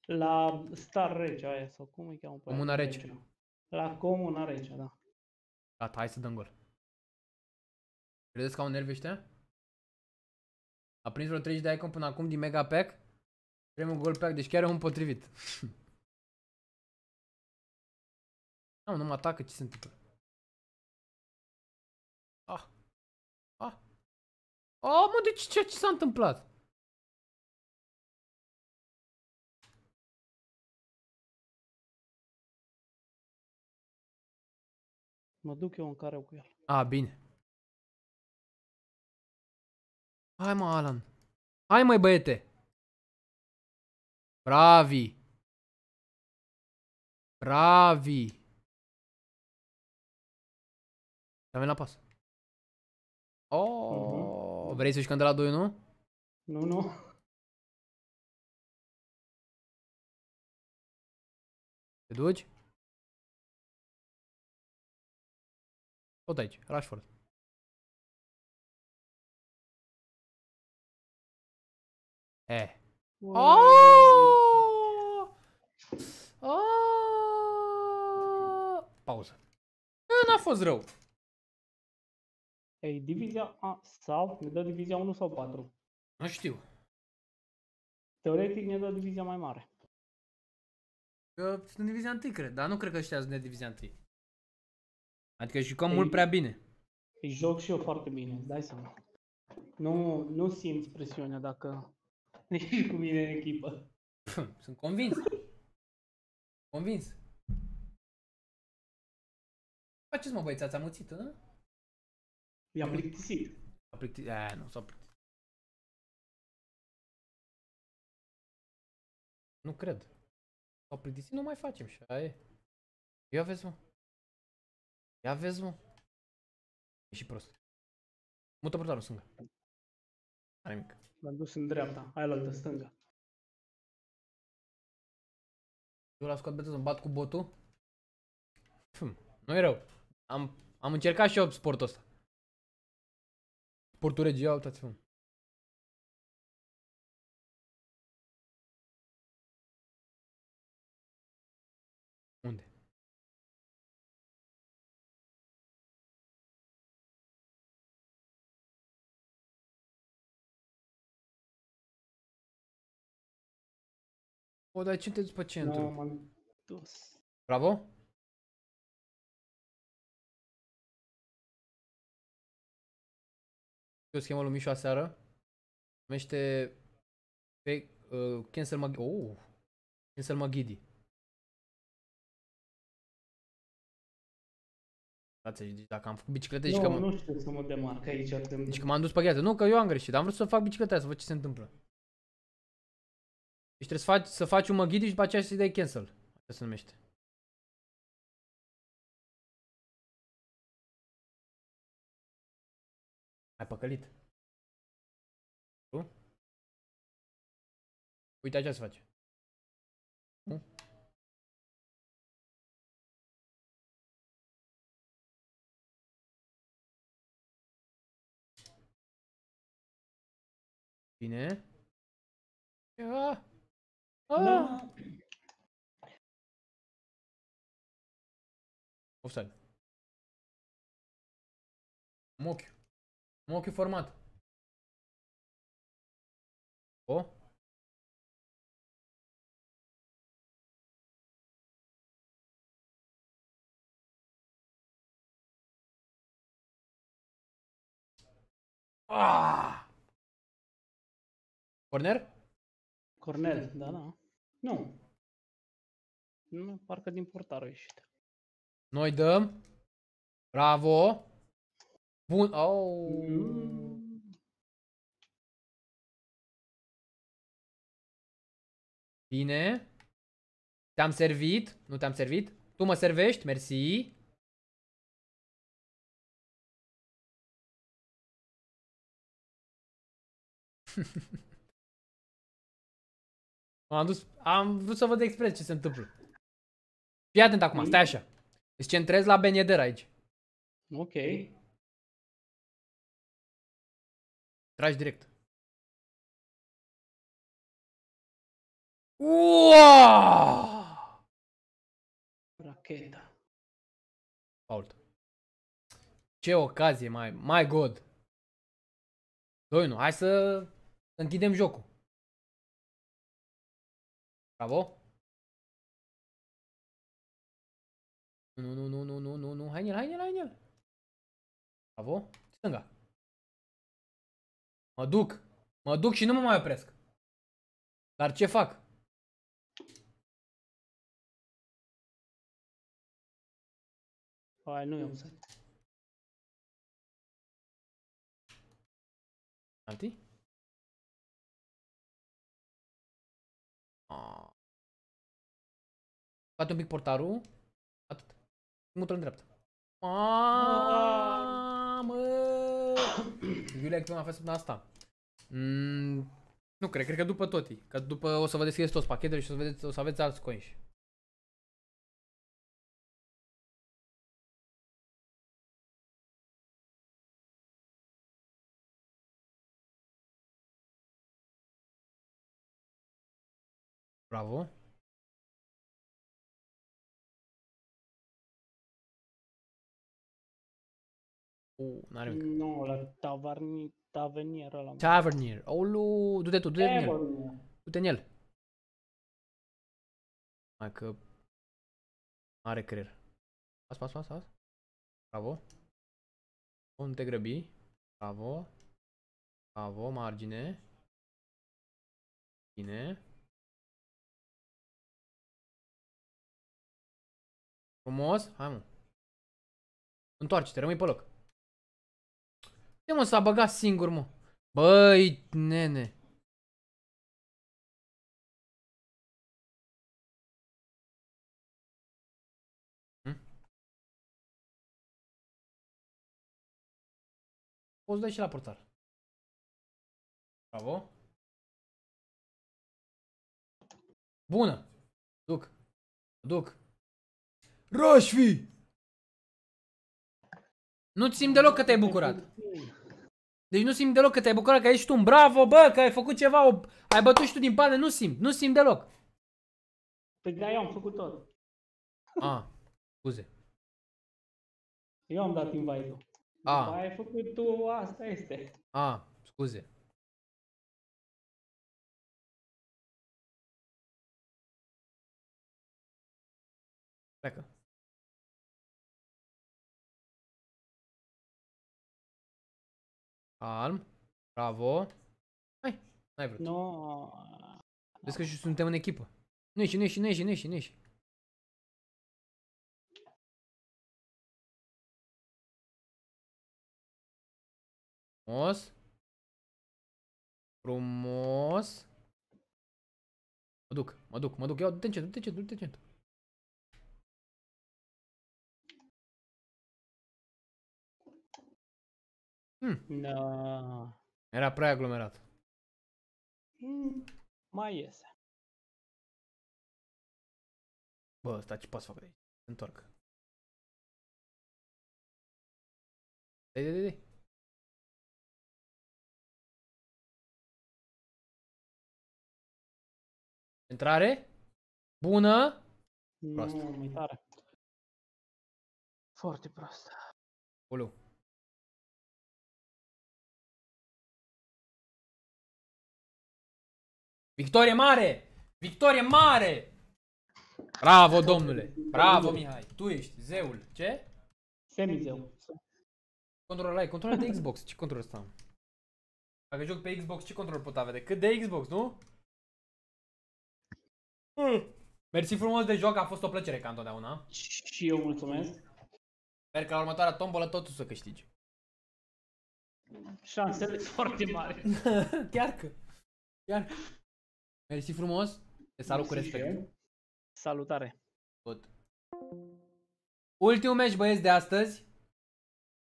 La Star Rece aia, sau cum îi cheamă? pe aia? Comuna Rece. La Comuna Rece, da. Gata, hai să dăm gol. Credeți că au nervi ăștia? A prins vreo 30 de icon până acum din Mega Pack. Primul gol pack, deci chiar e un potrivit. Nu, nu mă atacă, ce se întâmplă? Ah. Ah. Oh, mă, deci ce, ce s-a întâmplat? Mă duc eu în care cu el. A, bine. Hai mă, Alan. Hai măi, băiete. Brave. Brave. Tá vendo a passa? Oh, uhum. Brei, seu escandalador, não? Não, não. Dude? Voltei, é relaxa fora. É. aici, Rashford. Eh. Ui. Oh! Oh! Pauză. N-a fost rău. Ei, divizia A sau ne dă divizia 1 sau 4? Nu știu. Teoretic ne dă divizia mai mare. Că sunt în divizia 1, cred, dar nu cred că ăștia sunt de divizia 1. Adică jucăm Ei. mult prea bine. Îi joc și eu foarte bine, îți dai seama. Nu, nu simți presiunea dacă ești cu mine în echipă. Sunt convins. Convins. Faceți mă băieți, ați amuțit, nu? I-am plictisit. S-a plictisit. Aia, nu, s-a plictisit. Nu cred. S-au plictisit, nu mai facem și aia e. Ia vezi, mă. Ia vezi, mă. E și prost. Mută portarul stânga. Are nimic. L-am dus în dreapta, aia la altă stânga. Eu la scot betă să-mi bat cu botul. Hm, nu e rău. Am, am încercat și eu sportul ăsta. Sportul regii, ia uitați-vă. O, dar ce te duci pe centru? Nu, m-am dus. Bravo. Eu schema lui Mișu aseară. Numește pe uh, Cancel Mag... Oh! Cancel Magidi. Frate, deci dacă am făcut bicicletă, zici că, Nu, m- nu știu să mă demarc aici. Când... zici că m-am dus pe gheață. Nu, că eu am greșit. Am vrut să fac bicicleta aia, să văd ce se întâmplă. Deci trebuie să faci, să faci un Magidi și după aceea să-i dai cancel. Așa se numește. Ai păcălit. Tu? Uite așa se face. Nu? Bine. Ah. Ah. Da. Offside. Am ochiul. Am ochiul format. O? Ah! Corner? Cornel, da, da. Nu. Nu, parcă din portar a ieșit. Noi dăm. Bravo. Bun. Oh. Mm. Bine. Te-am servit. Nu te-am servit. Tu mă servești. Mersi. am dus, am vrut să văd expres ce se întâmplă. Fii atent acum, stai așa. Îți centrez la Ben Yedder aici. Ok. Tragi direct. Uaaaa! Racheta. Fault. Ce ocazie, mai, my god. 2 nu, hai să, să închidem jocul. Bravo. Nu, nu, nu, nu, nu, nu, nu, hai în el, hai în el, hai în el. Bravo. Stânga. Mă duc. Mă duc și nu mă mai opresc. Dar ce fac? Hai, nu e offside. Alti? Ah. Bate un pic portarul. Atât. Mută în dreapta. Mamă! Iulia, cum a fost săptămâna asta? Mm, nu cred, cred că după toti. Că după o să vă deschideți toți pachetele și o să, vedeți, o să aveți alți coinși. Bravo. Uh, n-are nimic. Nu, la tavarni, tavernier ăla. Tavernier. Olu, du-te tu, du-te în el. Tavernier. Du-te în el. Hai că are creier. Pas, pas, pas, pas. Bravo. O, Nu te grăbi. Bravo. Bravo, margine. Bine. Frumos. Hai mă. Întoarce-te, rămâi pe loc. Ce mă, s-a băgat singur, mă. Băi, nene. Poți da și la portar. Bravo. Bună. Duc. Duc. Roșfi! Nu-ți simt deloc că te-ai bucurat. Deci nu simt deloc că te-ai bucurat că ești tu un bravo, bă, că ai făcut ceva, o... ai bătut și tu din pane, nu simt, nu simt deloc. Păi da, eu am făcut tot. Ah, scuze. Eu am dat invite-ul. Ah. După aia ai făcut tu, asta este. Ah, scuze. Pleacă. Calm. Bravo. Hai, n-ai vrut. Nu. Vezi că și suntem în echipă. Nu ieși, nu ieși, nu ieși, nu ieși, nu ieși. Frumos. Frumos. Mă duc, mă duc, mă duc. Ia, du-te încet, du-te încet, du-te încet. Da. Era prea aglomerat. Mm, Mai iese. Bă, ăsta ce poți să fac de aici? Se întorc. Dai, dai, dai, dai. Intrare? Bună? Prost. Nu, mai tare. Foarte prost. Ulu. Victorie mare! Victorie mare! Bravo, domnule! Bravo, Mihai! Tu ești zeul. Ce? Semizeu. Control ai, control de Xbox. Ce control ăsta am? Dacă joc pe Xbox, ce control pot avea? Cât de Xbox, nu? Mm. Mersi frumos de joc, a fost o plăcere ca întotdeauna. Și eu mulțumesc. Sper că la următoarea tombolă tot tu să câștigi. Șansele sunt foarte mari. Chiar că. Chiar că. Mersi frumos. Te salut cu Mersi și respect. eu. Salutare. Tot. Ultimul meci băieți de astăzi.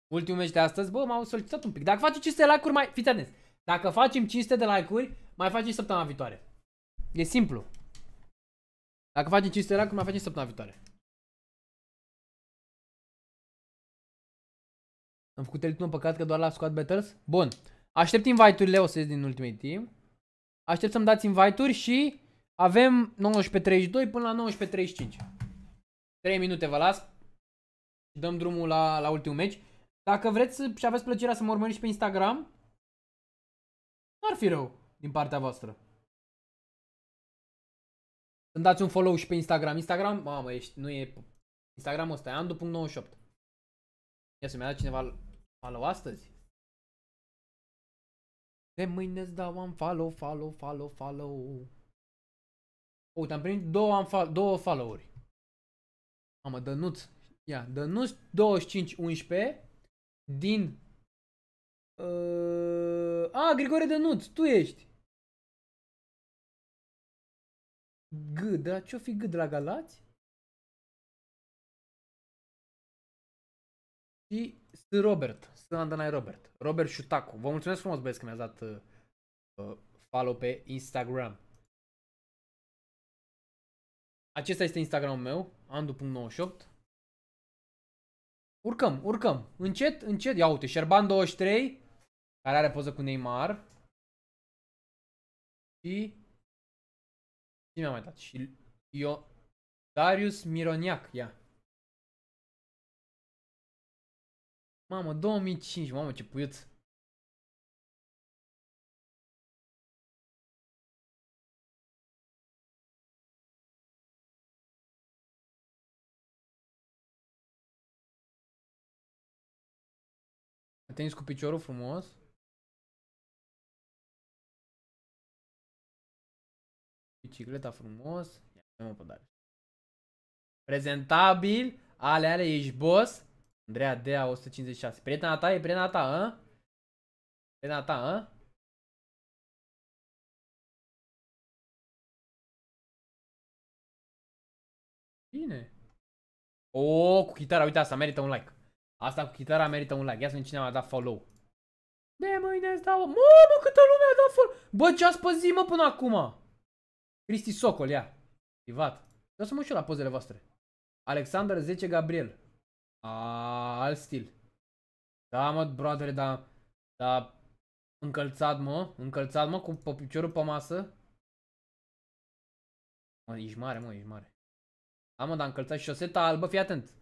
Ultimul meci de astăzi. Bă, m-au solicitat un pic. Dacă facem 500 de like-uri, mai... Fiți atenți. Dacă facem 500 de like-uri, mai facem săptămâna viitoare. E simplu. Dacă facem 500 de like-uri, mai facem săptămâna viitoare. Am făcut elitul păcat că doar la squad battles. Bun. Aștept invite-urile, o să ies din Ultimate Team. Aștept să-mi dați invite-uri și avem 19.32 până la 19.35. 3 minute vă las. Și dăm drumul la, la ultimul meci. Dacă vreți să- și aveți plăcerea să mă urmăriți pe Instagram, n-ar fi rău din partea voastră. Să-mi dați un follow și pe Instagram. Instagram, mamă, ești, nu e... Instagramul ăsta e andu.98. Ia să mi-a dat cineva follow astăzi? De mâine îți dau un follow, follow, follow, follow. Uite, am primit două, unfo- două follow-uri. Mamă, Dănuț. Ia, Dănuț 2511 din... Uh, a, Grigore Dănuț, tu ești. G, dar ce-o fi G de la Galați? Și S. Robert, S. Andanai Robert. Robert Șutacu. Vă mulțumesc frumos, băieți, că mi-ați dat uh, uh, follow pe Instagram. Acesta este Instagramul meu, andu.98. Urcăm, urcăm. Încet, încet. Ia uite, Șerban23, care are poză cu Neymar. Și Cine mi-a mai dat? Și eu... Darius Mironiac, ia. Mamă, 2005, mamă ce puiuț. Atingi cu piciorul frumos. Bicicleta frumos. Ia, mă. Prezentabil. Ale, ale, ești boss. Andreea Dea 156. Prietena ta e prietena ta, a? Prietena ta, a? Bine. O, cu chitara, uite asta, merită un like. Asta cu chitara merită un like. Ia să vedem cine a dat follow. De mâine îți dau... Mamă, câtă lume a dat follow. Bă, ce ați păzit, mă, până acum? Cristi Socol, ia. Privat. Vreau să mă uit și eu la pozele voastre. Alexander 10 Gabriel. A, alt stil. Da, mă, brother, da, da, încălțat, mă, încălțat, mă, cu pe piciorul pe masă. Mă, ești mare, mă, ești mare. Da, mă, dar încălțat și șoseta albă, fii atent.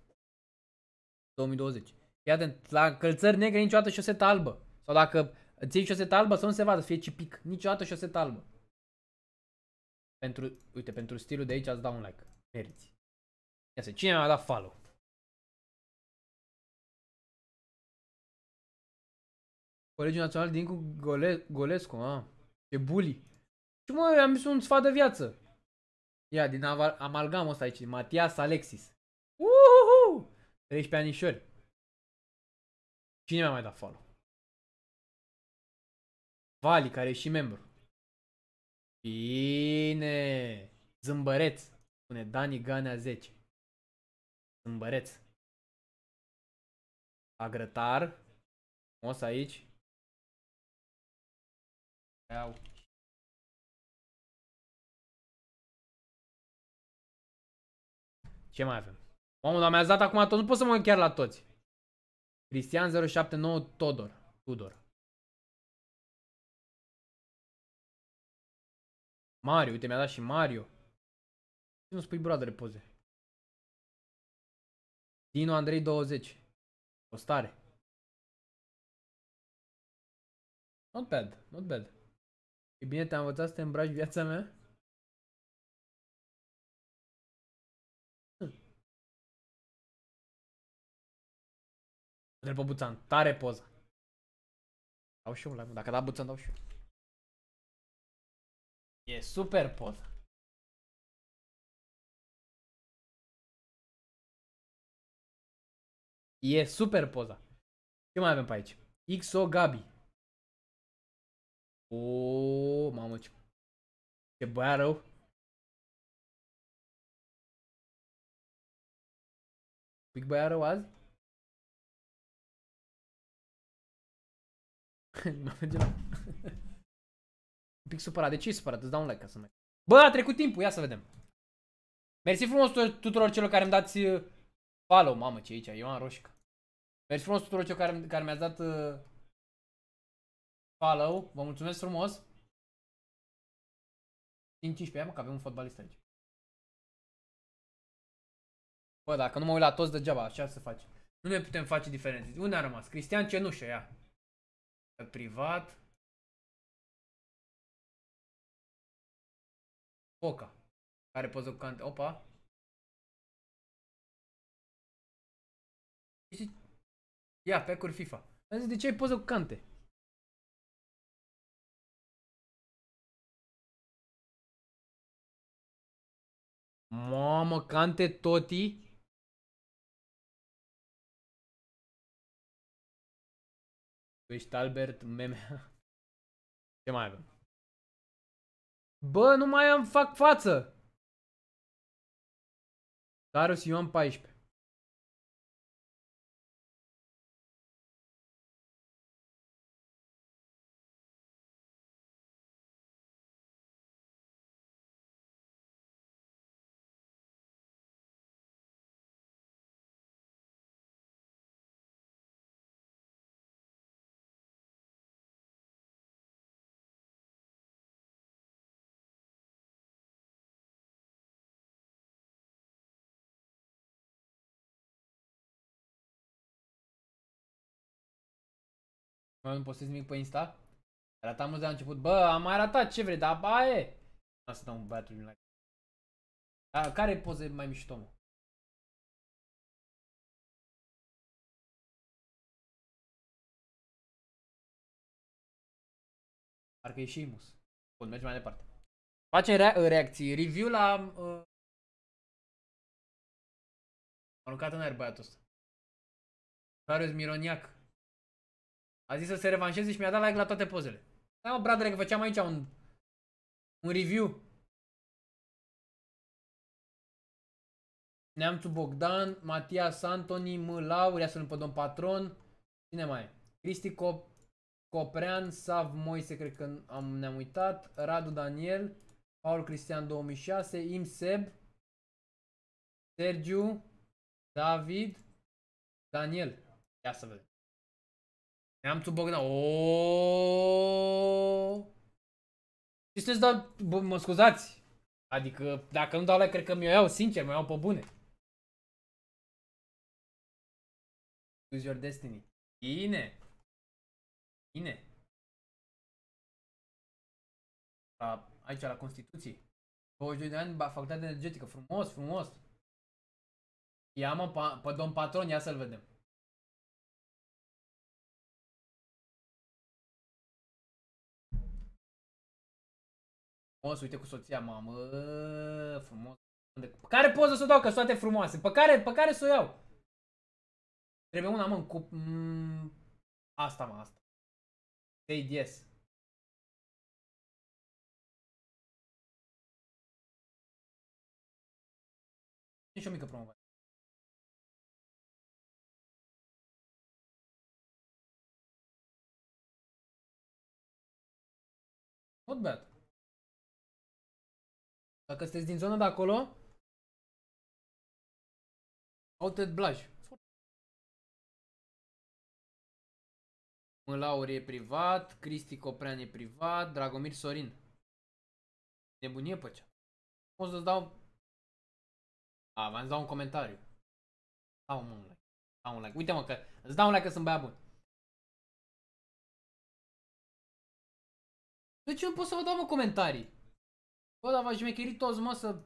2020. Fii atent, la încălțări negre niciodată șoseta albă. Sau dacă îți iei șoseta albă să nu se vadă, să fie cipic. Niciodată șoseta albă. Pentru, uite, pentru stilul de aici îți dau un like. Meriți. Ia să, cine mi-a dat follow? Colegiul Național din cu Gole Golescu, a. Ce bully. Ce mă, am zis un sfat de viață. Ia, din amalgamul ăsta aici, Matias Alexis. Uhuhu! 13 anișori. Cine mi-a mai dat follow? Vali, care e și membru. Bine! Zâmbăreț. Spune Dani Ganea 10. Zâmbăreț. Agrătar. Frumos aici. Iau. Ce mai avem? Mamă, dar mi-ați dat acum tot, nu pot să mă uit chiar la toți. Cristian 079 Todor. Tudor. Mario, uite mi-a dat și Mario. Ce nu spui brother poze? Dino Andrei 20. O stare. Not bad, not bad. E bine, te-am învățat să te îmbraci viața mea? Dă-l pe Buțan, tare poza. Dau și eu, la dacă da Buțan, dau și eu. E super poza. E super poza. Ce mai avem pe aici? XO Gabi. O, mamă, ce, ce băia rău. Pic băia rău azi? mă merge la... Un pic supărat. De ce e supărat? Îți dau un like ca să mai... Bă, a trecut timpul, ia să vedem. Mersi frumos tuturor celor care îmi dați uh, follow. Mamă, ce e aici? Ioan Roșica. Mersi frumos tuturor celor care, care mi-ați dat uh, follow. Vă mulțumesc frumos. Din 15, mă, că avem un fotbalist aici. Bă, dacă nu mă uit la toți degeaba, așa se face. Nu ne putem face diferențe. Unde a rămas? Cristian Cenușă, ia. Pe privat. Foca. Care poză cu cante. Opa. Ia, pe cur FIFA. Am zis, de ce ai poză cu cante? Mamă, cante toti. Tu ești Albert meme. Ce mai avem? Bă, nu mai am fac față. Darius Ioan 14. Mai nu postez nimic pe Insta? Arătam mult de la început. Bă, am mai arătat ce vrei, dar ba e. Am să dau un băiatul din like. A, care poze mai mișto, mă? Parcă e și imus. Bun, mergem mai departe. Facem rea- reacții, review la... Uh... A aruncat în aer băiatul ăsta. Darius Mironiac. A zis să se revanșeze și mi-a dat like la toate pozele. Da, mă, bradere, că făceam aici un, un review. Neamțu Bogdan, Matias Antoni, M. Laurea, să-l pe domn patron. Cine mai e? Cristi Cop Coprean, Sav Moise, cred că am, ne-am uitat. Radu Daniel, Paul Cristian 2006, Im Seb, Sergiu, David, Daniel. Ia să vedem. Neamțu Bogdan. Oooo! Și să dau, bă, mă scuzați. Adică, dacă nu dau like, cred că mi-o iau, sincer, mi-o iau pe bune. Choose your destiny. Bine. Bine. La, aici, la Constituție. 22 de ani, ba, facultate energetică. Frumos, frumos. Ia mă, pa, pe domn patron, ia să-l vedem. Frumos, uite cu soția, mamă, frumos. Pe care poză să o dau, că sunt toate frumoase? Pe care, pe care să o iau? Trebuie una, mă, cu... Mm, asta, mă, asta. Say yes. Nici o mică promovare. Not bad. Dacă sunteți din zona de acolo, Outlet Blaj. Mălaur e privat, Cristi Coprean e privat, Dragomir Sorin. Nebunie pe ce? O să-ți dau... A, v-am dau un comentariu. Dau un like. Dau un like. Uite mă că îți dau un like că sunt băiat bun. De ce nu pot să vă dau mă comentarii? Bă, dar v-aș șmecheri toți mă să...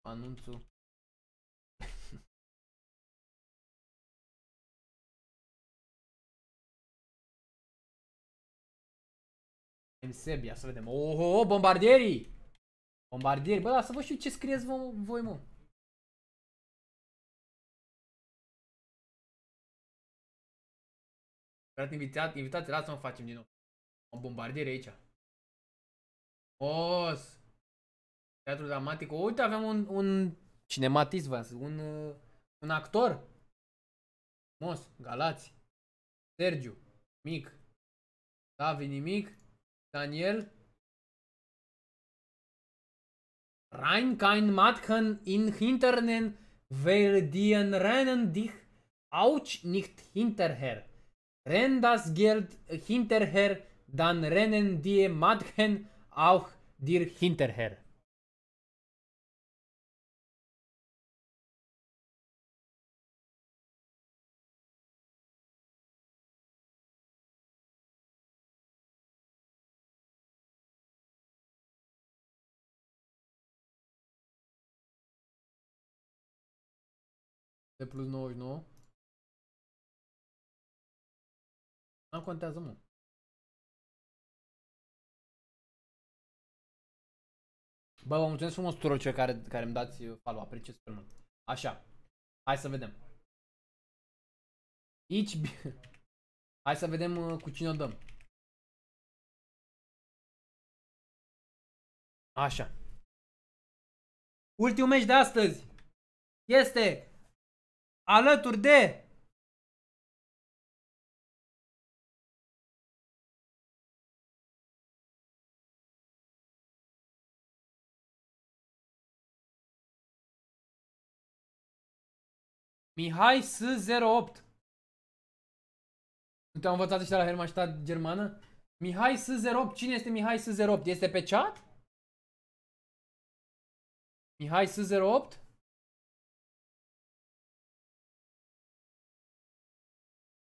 Anunțul. În Serbia, să vedem. Oho, bombardierii! Bombardieri, bă, dar să văd și eu ce scrieți vă, voi, mă. Vreau invitat, invitați, lasă-mă facem din nou. O bombardiere aici. Os! Teatru dramatic. O, uite, avem un, un cinematist, vă un, uh, un actor. Mos, Galați. Sergiu, mic. Davi, nimic. Daniel. Rein kein Matchen in Hinternen, weil die Rennen dich auch nicht hinterher. Renn das Geld hinterher, dann rennen die Matchen auch dir hinterher. Plus 99. Nu contează, mă. Bă, vă mulțumesc frumos tuturor celor care, care îmi dați follow, apreciez super mult. Așa. Hai să vedem. Aici... Hai să vedem uh, cu cine o dăm. Așa. Ultimul meci de astăzi este alături de Mihai S08. Nu te-au învățat ăștia la Hermannstadt germană? Mihai S08. Cine este Mihai S08? Este pe chat? Mihai S08?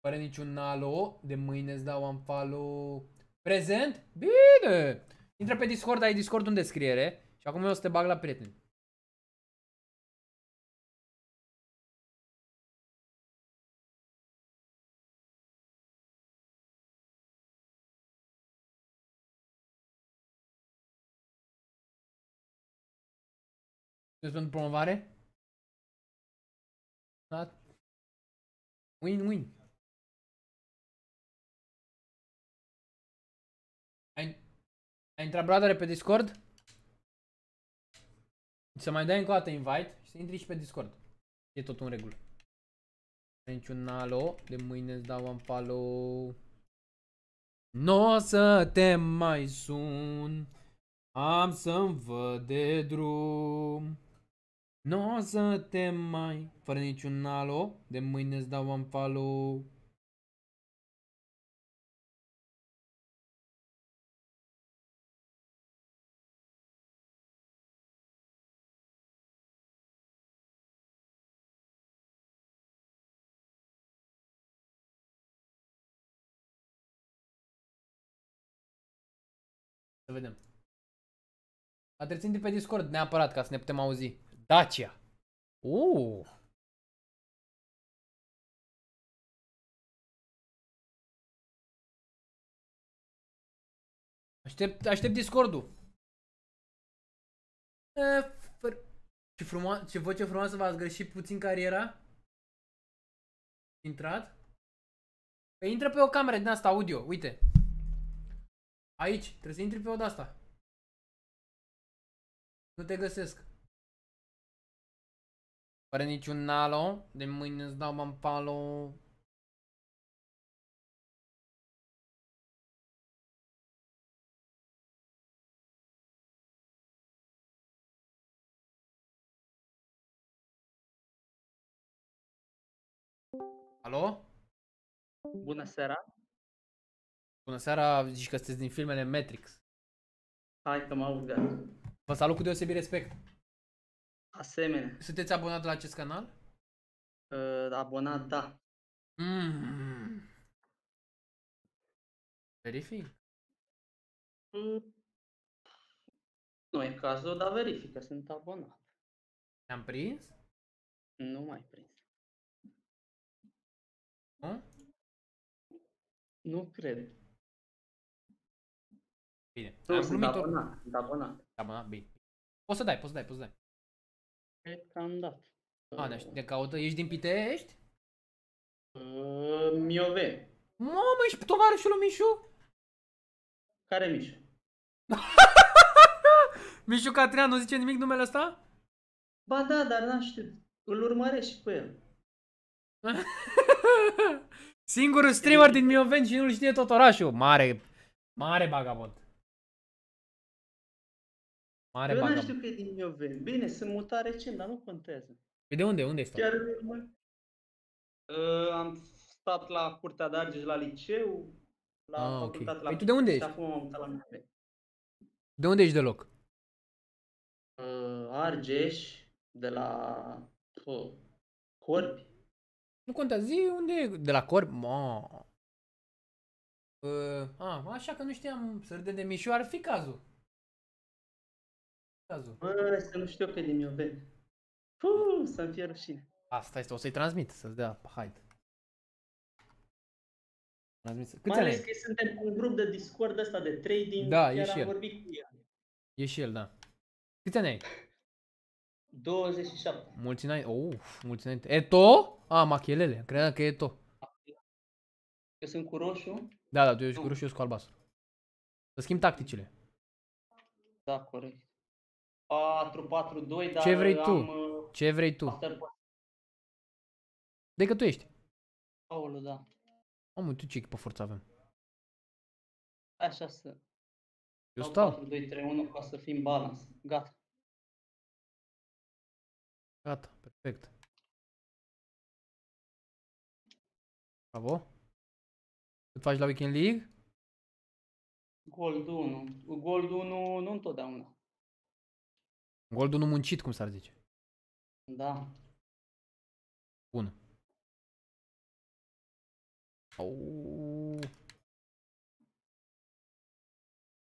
Fără niciun nalo. De mâine îți dau unfollow. Prezent? Bine! Intră pe Discord, ai Discord în descriere. Și acum eu o să te bag la prieteni. Sunteți pentru promovare? Da. Win-win. Ai, ai intrat brother pe Discord? Să mai dai încă o dată invite și să intri și pe Discord. E tot în regulă. Niciun alo, de mâine îți dau un follow. Nu o să te mai sun. Am să-mi văd de drum. Nu o să te mai, fără niciun alo, de mâine îți dau un follow. Să vedem. A trebuie pe Discord neapărat ca să ne putem auzi. Dacia. Uh. Aștept, aștept Discordul. E, făr... Ce, frumo- ce voce frumoasă v-ați greșit puțin cariera? Intrat? Păi intră pe o cameră din asta audio, uite. Aici, trebuie să intri pe o de asta. Nu te găsesc. Fără niciun nalo, de mâine îți dau un palo. Alo? Bună seara! Bună seara, zici că sunteți din filmele Matrix. Hai că mă aud gata. Vă salut cu deosebit respect. Asemenea, Sunteți abonat la acest canal? uh, abonat, da. Mm. Verific. Mm. Nu e cazul, dar verifică, sunt abonat. Te-am prins? Nu mai prins. Nu? Nu cred. Bine. Nu, Am sunt glumit abonat, sunt abonat. Abonat, bine. Poți să dai, poți să dai, poți să dai. Cred că am dat. A, ne de caută, ești din Pitești? Uh, Miove. Mamă, ești tovarășul lui Mișu? Care Mișu? Mișu Catrian, nu zice nimic numele ăsta? Ba da, dar n-am știut. Îl urmăresc și pe el. Singurul streamer din Mioveni și nu-l știe tot orașul. Mare, mare bagabond. Mare Eu n-am bagabond. știut că e din Mioveni. Bine, sunt mutat recent, dar nu contează. Păi de unde? Unde ești? Chiar îl urmă- Uh, am stat la Curtea de Argeș la liceu, la Ah, ok. facultate la Păi tu de unde și ești? acum m-am mutat la Mioveni. De unde ești deloc? Uh, Argeș, de la oh, Corbi. Nu contează, zi unde e, de la Corp? Ma. Uh, a, așa că nu știam să râde de Mișu, ar fi cazul. Cazul. Bă, să nu știu că e din Mioveni. Puh, să-mi fie rușine. Asta este, o să-i transmit, să-ți dea haide. Transmit. Câți Mai ani ales ai? că suntem un grup de Discord ăsta de trading, Da, e chiar și am el. vorbit cu el. E și el, da. Câți ani ai? 27. Mulți înainte. Uf, mulți înainte. Eto? A, machelele. Credeam că e Eto. Eu sunt cu roșu. Da, da, tu ești cu Nu. roșu, eu sunt cu albastru. Să schimb tacticile. Da, corect. 4-4-2, dar Ce vrei tu? am, uh, Ce vrei tu? after pass. De că tu ești. Aoleu, da. Omul, tu ce echipă forță avem? Așa să. Eu dau stau. 4-2-3-1 ca să fim balans. Gata. Gata, perfect. Bravo. Cât faci la Weekend League? Gold 1. Gold 1 nu întotdeauna. Goldul nu muncit, cum s-ar zice. Da. Bun. Au.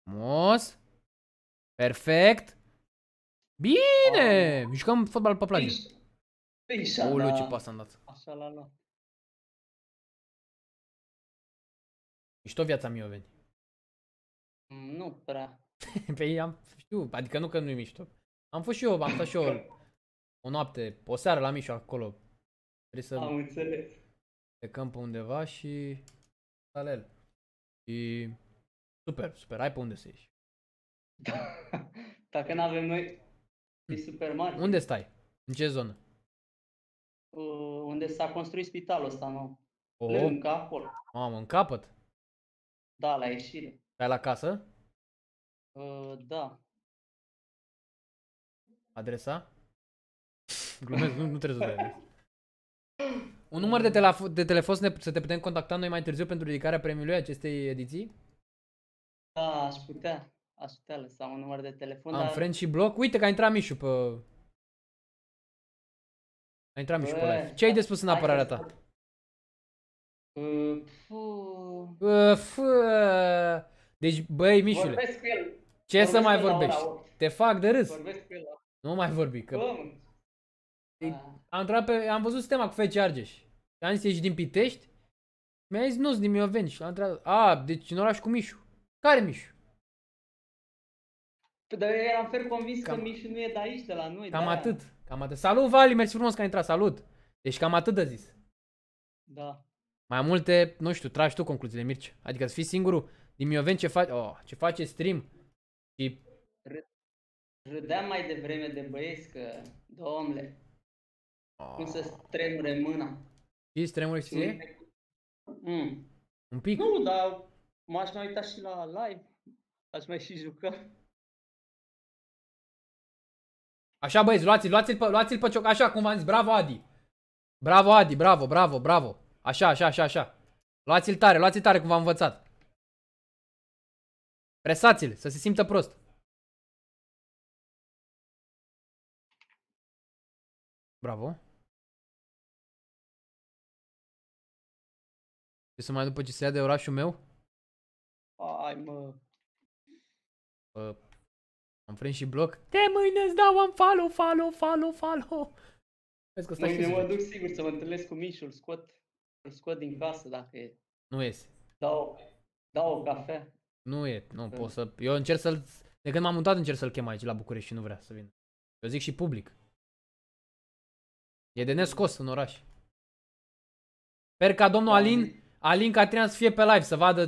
Frumos. Perfect. Bine! Jucăm fotbal pe plajă. Păi, Ulu, da. ce pas am dat. Așa l-a luat. Mișto viața Mioveni. Mm, Nu prea. Păi am, știu, adică nu că nu-i mișto. Am fost și eu, am stat și eu o noapte, o seară la Mișu acolo. Trebuie să Am înțeles. plecăm pe undeva și alel. Și super, super, ai pe unde să ieși. Dacă nu avem noi, e supermarket. Unde stai? În ce zonă? Uh, unde s-a construit spitalul ăsta nou. Oh, Lângă acolo. mamă, în capăt? Da, la ieșire. Stai la casă? Uh, da. Adresa? Glumesc, nu, nu trebuie să dai adresa. Un număr de, telefo- de telefon să, ne, să te putem contacta noi mai târziu pentru ridicarea premiului acestei ediții? Da, aș putea. Aș putea lăsa un număr de telefon, Am dar friend și bloc. Uite că a intrat Mișu pe... A intrat Mișu pe Bă, live. Ce ai de spus în hai apărarea să- ta? Uh, fu, Uf, uh, deci, băi, Mișule, vorbesc cu el. ce să vorbesc mai cu el la ora vorbești? opt. Te fac de râs. Vorbesc cu el la... Nu mai vorbi, că Bă, mă. Ei, Da. am, intrat pe, am văzut sistema cu Fece Argeș. Am zis, ești din Pitești? Mi-a zis, nu, sunt din Mioveni. Și am întrebat, a, deci în oraș cu Mișu. Care Mișu? Păi, Dar eu eram fer convins Cam- că Mișu nu e de aici, de la noi. Cam de-aia. atât. Cam atât. Salut, Vali, mersi frumos că ai intrat, salut. Deci cam atât de zis. Da. Mai multe, nu știu, tragi tu concluziile, Mircea. Adică să fii singurul din Mioveni ce, faci, oh, ce face stream. Și Râdeam mai devreme de băieți că, domnule, cum oh, să tremure mâna. și stremuri ție? Mm. Un pic. Nu, dar m-aș mai uita și la live. Aș mai și juca. Așa băieți, luați-l, luați-l pe, luați-l pe cioc, așa cum v-am zis, bravo Adi. Bravo Adi, bravo, bravo, bravo. Așa, așa, așa, așa. Luați-l tare, luați-l tare cum v-am învățat. Presați-l, să se simtă prost. Bravo. Ce să mai după ce se ia de orașul meu? Ai, mă. Uh, am friend și bloc. De mâine îți dau un follow, follow, follow, follow. Vezi că stai și Mâine tu mă să duc sigur să mă întâlnesc cu Mișu, îl scot, îl scot din casă dacă e. Nu iese. Dau, dau o cafea. Nu e, nu Da. pot să... Eu încerc să-l... De când m-am mutat încerc să-l chem aici la București și nu vrea să vină. Eu zic și public. E de nescos în oraș. Sper ca domnul Alin, Alin Catrian să fie pe live, să vadă,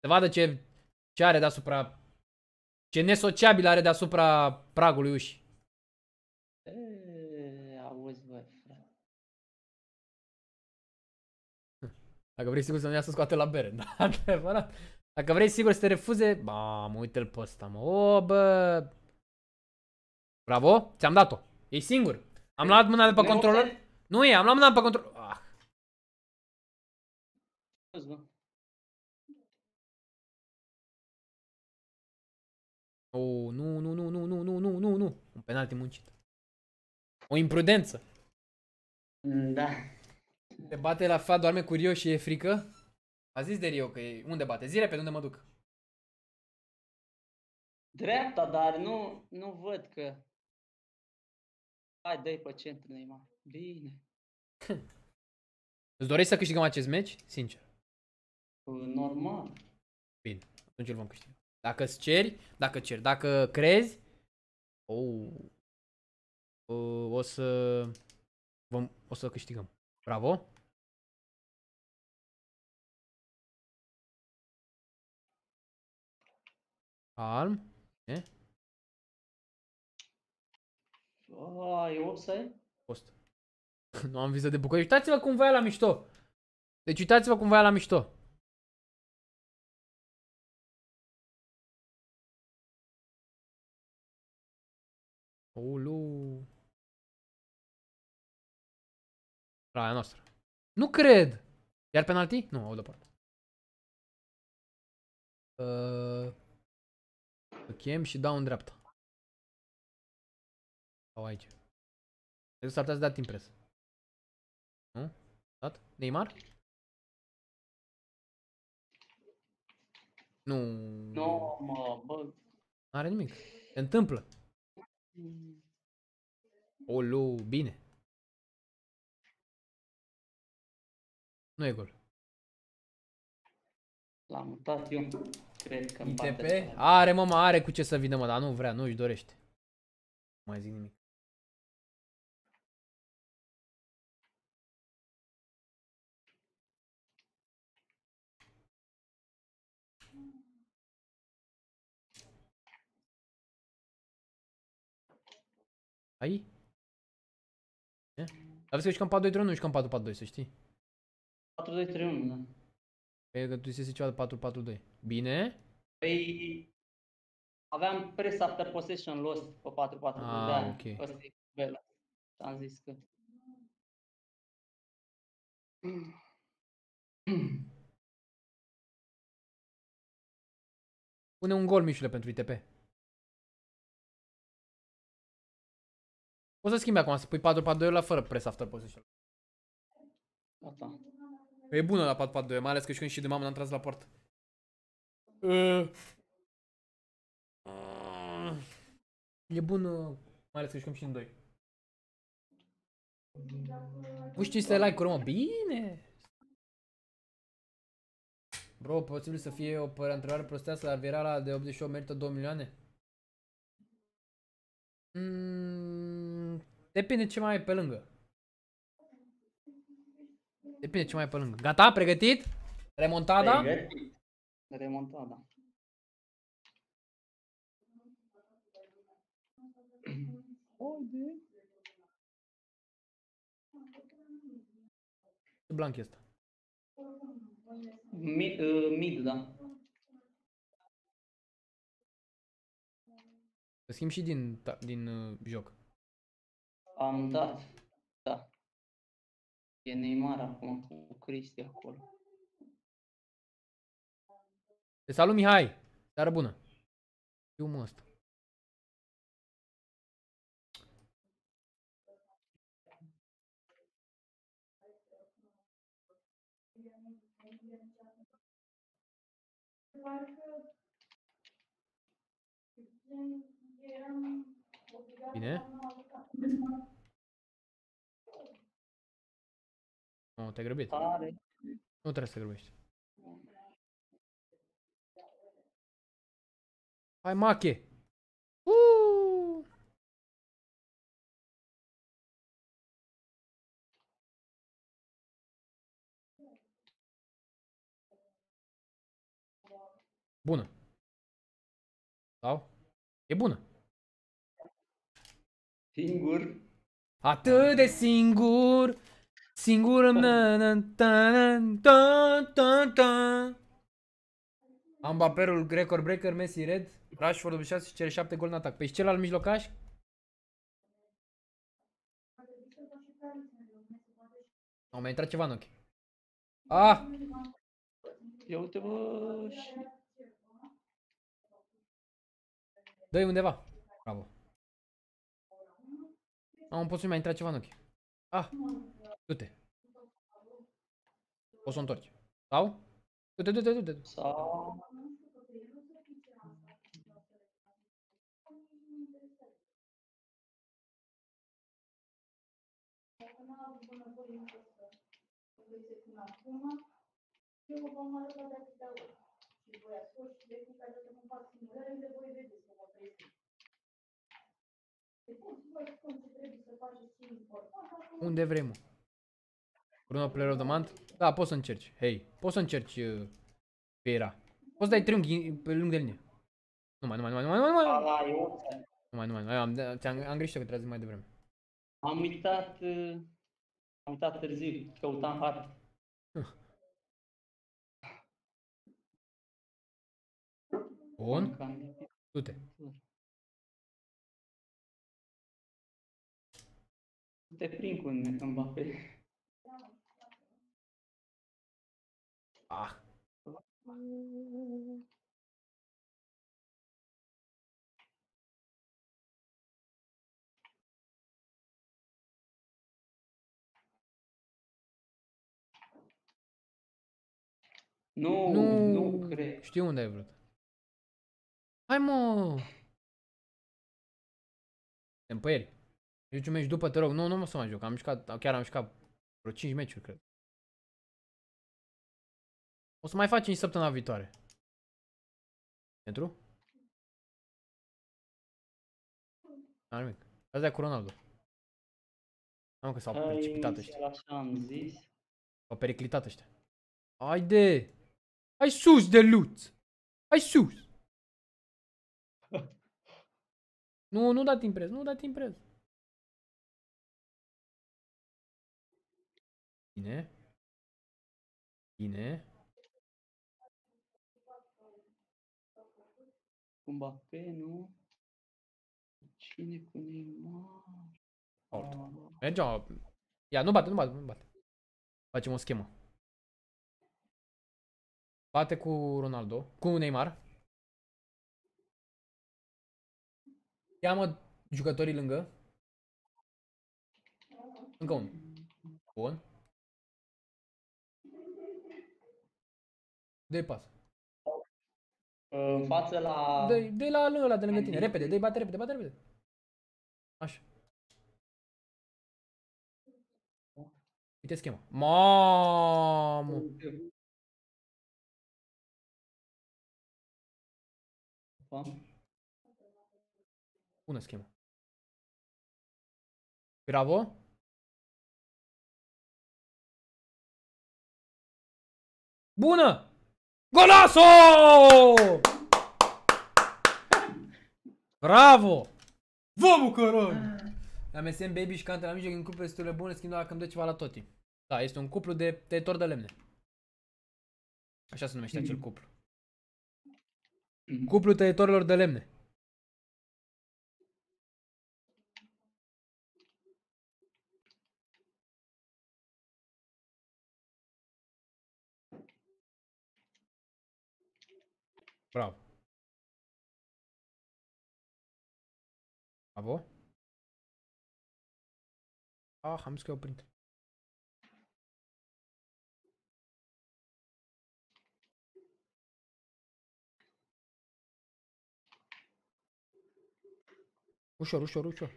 să vadă ce, ce are deasupra... Ce nesociabil are deasupra pragului ușii. E, auzi, bă, frate. Dacă vrei sigur să nu ia să scoate la bere. Da, adevărat. Dacă vrei sigur să te refuze, mamă, uite-l pe ăsta, mă. O, bă. Bravo, ți-am dat-o. E singur. Am luat mâna de pe Nu e controller. offside? Nu e, am luat mâna de pe controller. Ah. Auzi, bă. Oh, nu, nu, nu, nu, nu, nu, nu, nu, nu. Un penalti muncit. O imprudență. Mm, Da. Te bate la fa, doarme cu Rio și e frică? A zis de Rio că e... Unde bate? Zi repede unde mă duc. Dreapta, dar nu, nu văd că... Hai, dă-i pe centru, Neymar. Bine. Îți dorești să câștigăm acest meci? Sincer. Normal. Bine, atunci îl vom câștiga. Dacă îți ceri, dacă ceri, dacă crezi, oh, o, o să vom, o să câștigăm. Bravo. Calm. E? A, e offside? Fost. nu am viză de București. Uitați-vă cum va la mișto. Deci uitați-vă cum va la mișto. Ulu. La aia noastră. Nu cred. Iar penalti? Nu, au departe. Uh, îl chem și dau în dreapta. Sau aici. Cred că s-ar putea să dea timp pres. Nu? Dat? Neymar? Nu. Nu, mă, bă. Are nimic. Se întâmplă. Olu, bine. Nu e gol. L-am mutat eu. Cred că în partea ITP? asta. Are, mă, mă, are cu ce să vină, mă, dar nu vrea, nu își dorește. Nu mai zic nimic. Ai? E? Dar vezi că jucăm 4-2-3-1, nu jucăm 4-4-2, să știi. 4-2-3-1, da. Cred că tu zisei ceva de 4-4-2. Bine? Păi aveam press after possession lost pe 4-4, Ah, de-aia. ok. Ăsta e bela. Am zis că... Pune un gol, Mișule, pentru ITP. Poți să schimbi acum, să pui 4-4-2 la fără press after possession. Gata. E bună la 4-4-2, mai ales că și când și de mamă n-am tras la poartă. Uh. E bună, mai ales că jucăm și în 2. Nu știi să like-uri, mă, bine! Bro, posibil să fie o pără întrebare prostească, dar virala de 88 merită 2 milioane? Mm, depinde ce mai ai pe lângă. Depinde ce mai ai pe lângă. Gata? Pregătit? Remontada? Pregătit. Remontada. Ce blanc e ăsta? Mid, uh, mid, da. Să schimb și din, ta- din uh, joc. Am dat. Da. E Neymar acum cu Cristi acolo. Te salut, Mihai! Seară bună! Eu mă ăsta. Bine? Nu, te-ai grăbit. Tare. Nu trebuie să te grăbești. Hai, mache! Uh! Bună. Sau? E bună. Singur. Atât de singur, singur îmi na na ta na ta ta ta. Am baperul record breaker, Messi red, Rashford 86 și cere 7 gol în atac. Pe celălalt mijlocaș? Au mai intrat ceva în ochi. Ah! Ia uite bă și... Dă-i undeva. Bravo. Am pot să mai intrat ceva în ochi. Ah! Du-te. Poți să o întorci. Sau? Du-te, du-te, du-te. Sau... Unde vrei, mă? Bruno Player of the Month? Da, poți să încerci. Hei, poți să încerci uh, Vieira. Poți să dai triunghi pe lângă linie. Nu mai, nu mai, nu mai, nu mai, nu mai, nu mai, Ala, eu nu mai, nu mai, nu mai, am, ți-am, am greșit că trebuie să mai devreme. am uitat... uh, Am uitat târziu, căutam hartă. Bun, Încă am lipit. du-te. Te prind cu un Mbappé. Ah, Nu, Nu, nu, cred. Știu unde ai vrut. Hai mă! Te împăieri. Joci un meci după, te rog. Nu, nu mă să mai joc. Am mișcat, chiar am mișcat vreo 5 meciuri, cred. O să mai facem și săptămâna viitoare. Pentru? Nu nimic. Asta e cu Ronaldo. Am că s-au precipitat ăștia. Inițial așa am zis. S-au periclitat ăștia. Haide! Hai sus de luț! Hai sus! nu, nu da timp prez, nu da timp prez. Bine. Bine. Cu Mbappé, nu? Cine cu Neymar? Out. Ah, Mergem. Ia, nu bate, nu bate, nu bate. Facem o schemă. Bate cu Ronaldo, cu Neymar. Cheamă jucătorii lângă. Încă unul. Bun. Dă-i pas. În față la... Dă-i, dă la ăla de lângă tine. Repede, dă-i bate repede, bate repede. Așa. Uite schema. Mamă! Opa. Bună schemă. Bravo. Bună! Golazo! Bravo! Vă bucurăm! La MSN Baby și Cante la mijloc în cuplu destul de bune, schimb dacă îmi dă ceva la toti. Da, este un cuplu de tăietori de lemne. Așa se numește acel cuplu. Cuplu tăietorilor de lemne. Bravo. Bravo. Ah, am zis că eu prind. Ușor, ușor, ușor.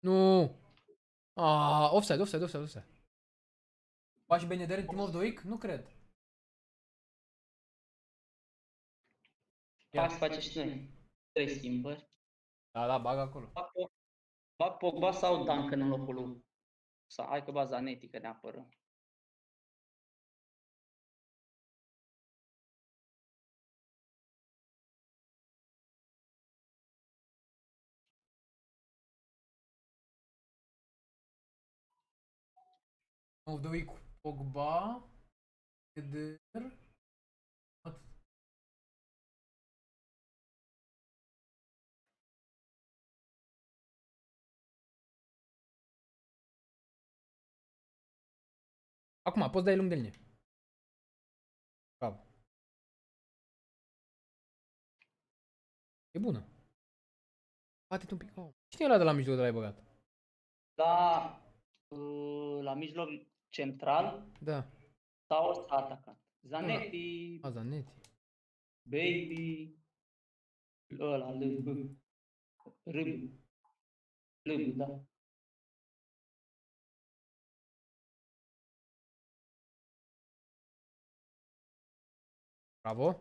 Nu. Ah, offside, offside, offside, offside. Faci Beneder în Team of the Week? Nu cred. Hai să facem și noi. Trei schimbări. Da, da, bag acolo. Bag Pog- Bag Pogba sau Duncan în locul lui. Sau hai că baza netică ne apără. Team of the Week. Pogba. Eder. Atât. Acum, poți dai lung de linie. Bravo. E bună. Bate-te un pic. Oh. Cine e ăla de la mijloc de la ai băgat? La, uh, la mijloc central Da. sau atacant. Zanetti, A, Zanetti. Baby, ăla, LB. Râb. Râb, da. Bravo.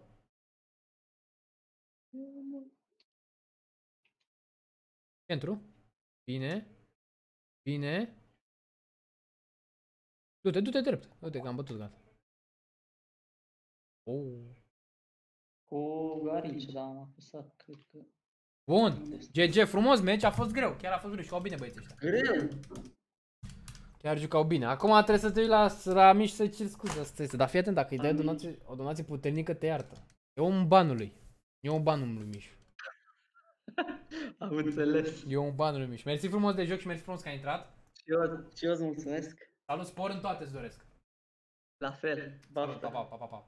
Centru. Bine. Bine. Du-te, du-te drept. Uite că am bătut gata. Oh. Cu Garici, da, am apăsat, cred că. Bun. Unde este? GG, frumos meci, a fost greu. Chiar a fost greu. Jucau bine băieții ăștia. Greu! Chiar jucau bine. Acum trebuie să te uiți la, la mici să ceri scuze. Asta este. Dar fii atent, dacă îi dai o donație, o donație puternică, te iartă. E un banului. E un banul lui Mișu. Am înțeles. E un banul lui Mișu. Mersi frumos de joc și mersi frumos că ai intrat. Și eu, și eu îți mulțumesc. Salut, spor în toate îți doresc. La fel. Salut, Baftă. pa, pa, pa, pa, pa.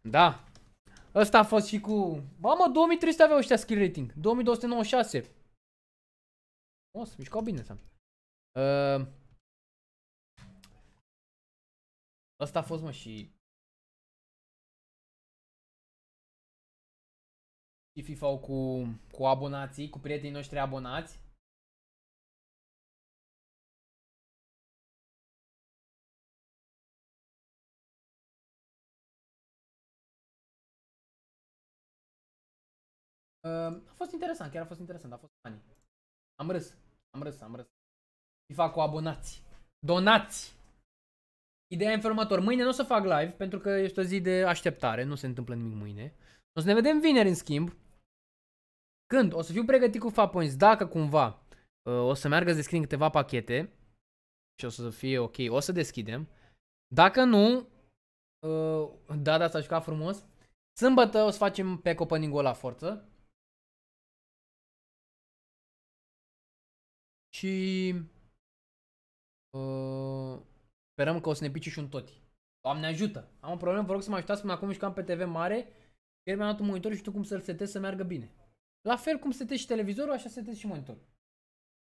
Da. Ăsta a fost și cu... Mamă, 2300 aveau ăștia skill rating. 2296. O, să mișcau bine, Sam. Uh, Ăsta a fost, mă, și... FIFA cu, cu abonații, cu prietenii noștri abonați. Uh, a fost interesant, chiar a fost interesant, a fost funny. Am râs, am râs, am râs. FIFA cu abonați. Donați! Ideea e în felul următor. Mâine nu o să fac live pentru că este o zi de așteptare. Nu se întâmplă nimic mâine. O să ne vedem vineri în schimb. Când o să fiu pregătit cu Fapoints, dacă cumva uh, o să meargă să deschidem câteva pachete și o să fie ok, o să deschidem. Dacă nu, uh, da, da, s-a jucat frumos. Sâmbătă o să facem pe opening la forță. Și uh, sperăm că o să ne pice și un toti. Doamne ajută! Am o problemă, vă rog să mă ajutați până acum mișcam pe TV mare. Ieri mi-am dat un monitor și știu cum să-l setez să meargă bine. La fel cum setezi și televizorul, așa setezi și monitorul.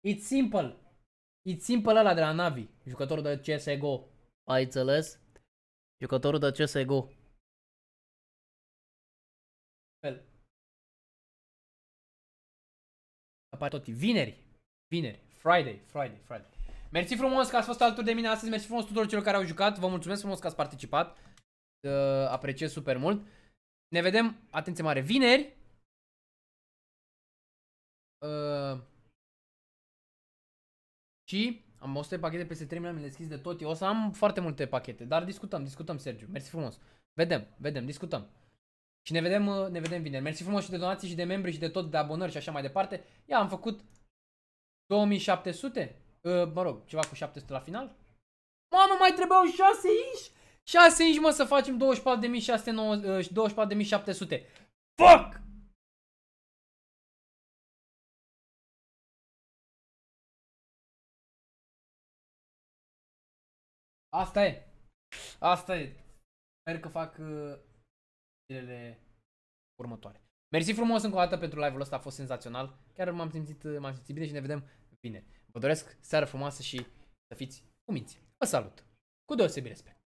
It's simple. It's simple ăla de la Navi, jucătorul de CSGO. Ai înțeles? Jucătorul de CSGO. Fel. Apare tot. Vineri. Vineri. Friday. Friday. Friday. Mersi frumos că ați fost alături de mine astăzi. Mersi frumos tuturor celor care au jucat. Vă mulțumesc frumos că ați participat. Uh, apreciez super mult. Ne vedem, atenție mare, vineri. Uh, și am 100 pachete peste 3 mi le deschis de tot. Eu o să am foarte multe pachete, dar discutăm, discutăm, Sergiu. Mersi frumos. Vedem, vedem, discutăm. Și ne vedem, uh, ne vedem vineri. Mersi frumos și de donații și de membri și de tot, de abonări și așa mai departe. Ia, am făcut 2700? Uh, mă rog, ceva cu 700 la final? Mamă, mai trebuiau 6 inși? 6 inși, mă, să facem 24.600, 24.700. Fuck! Asta e. Asta e. Sper că fac uh, zilele următoare. Mersi frumos încă o dată pentru live-ul ăsta, a fost senzațional. Chiar m-am simțit, m-am simțit bine și ne vedem vineri. Vă doresc seară frumoasă și să fiți cuminți. Vă salut! Cu deosebit respect!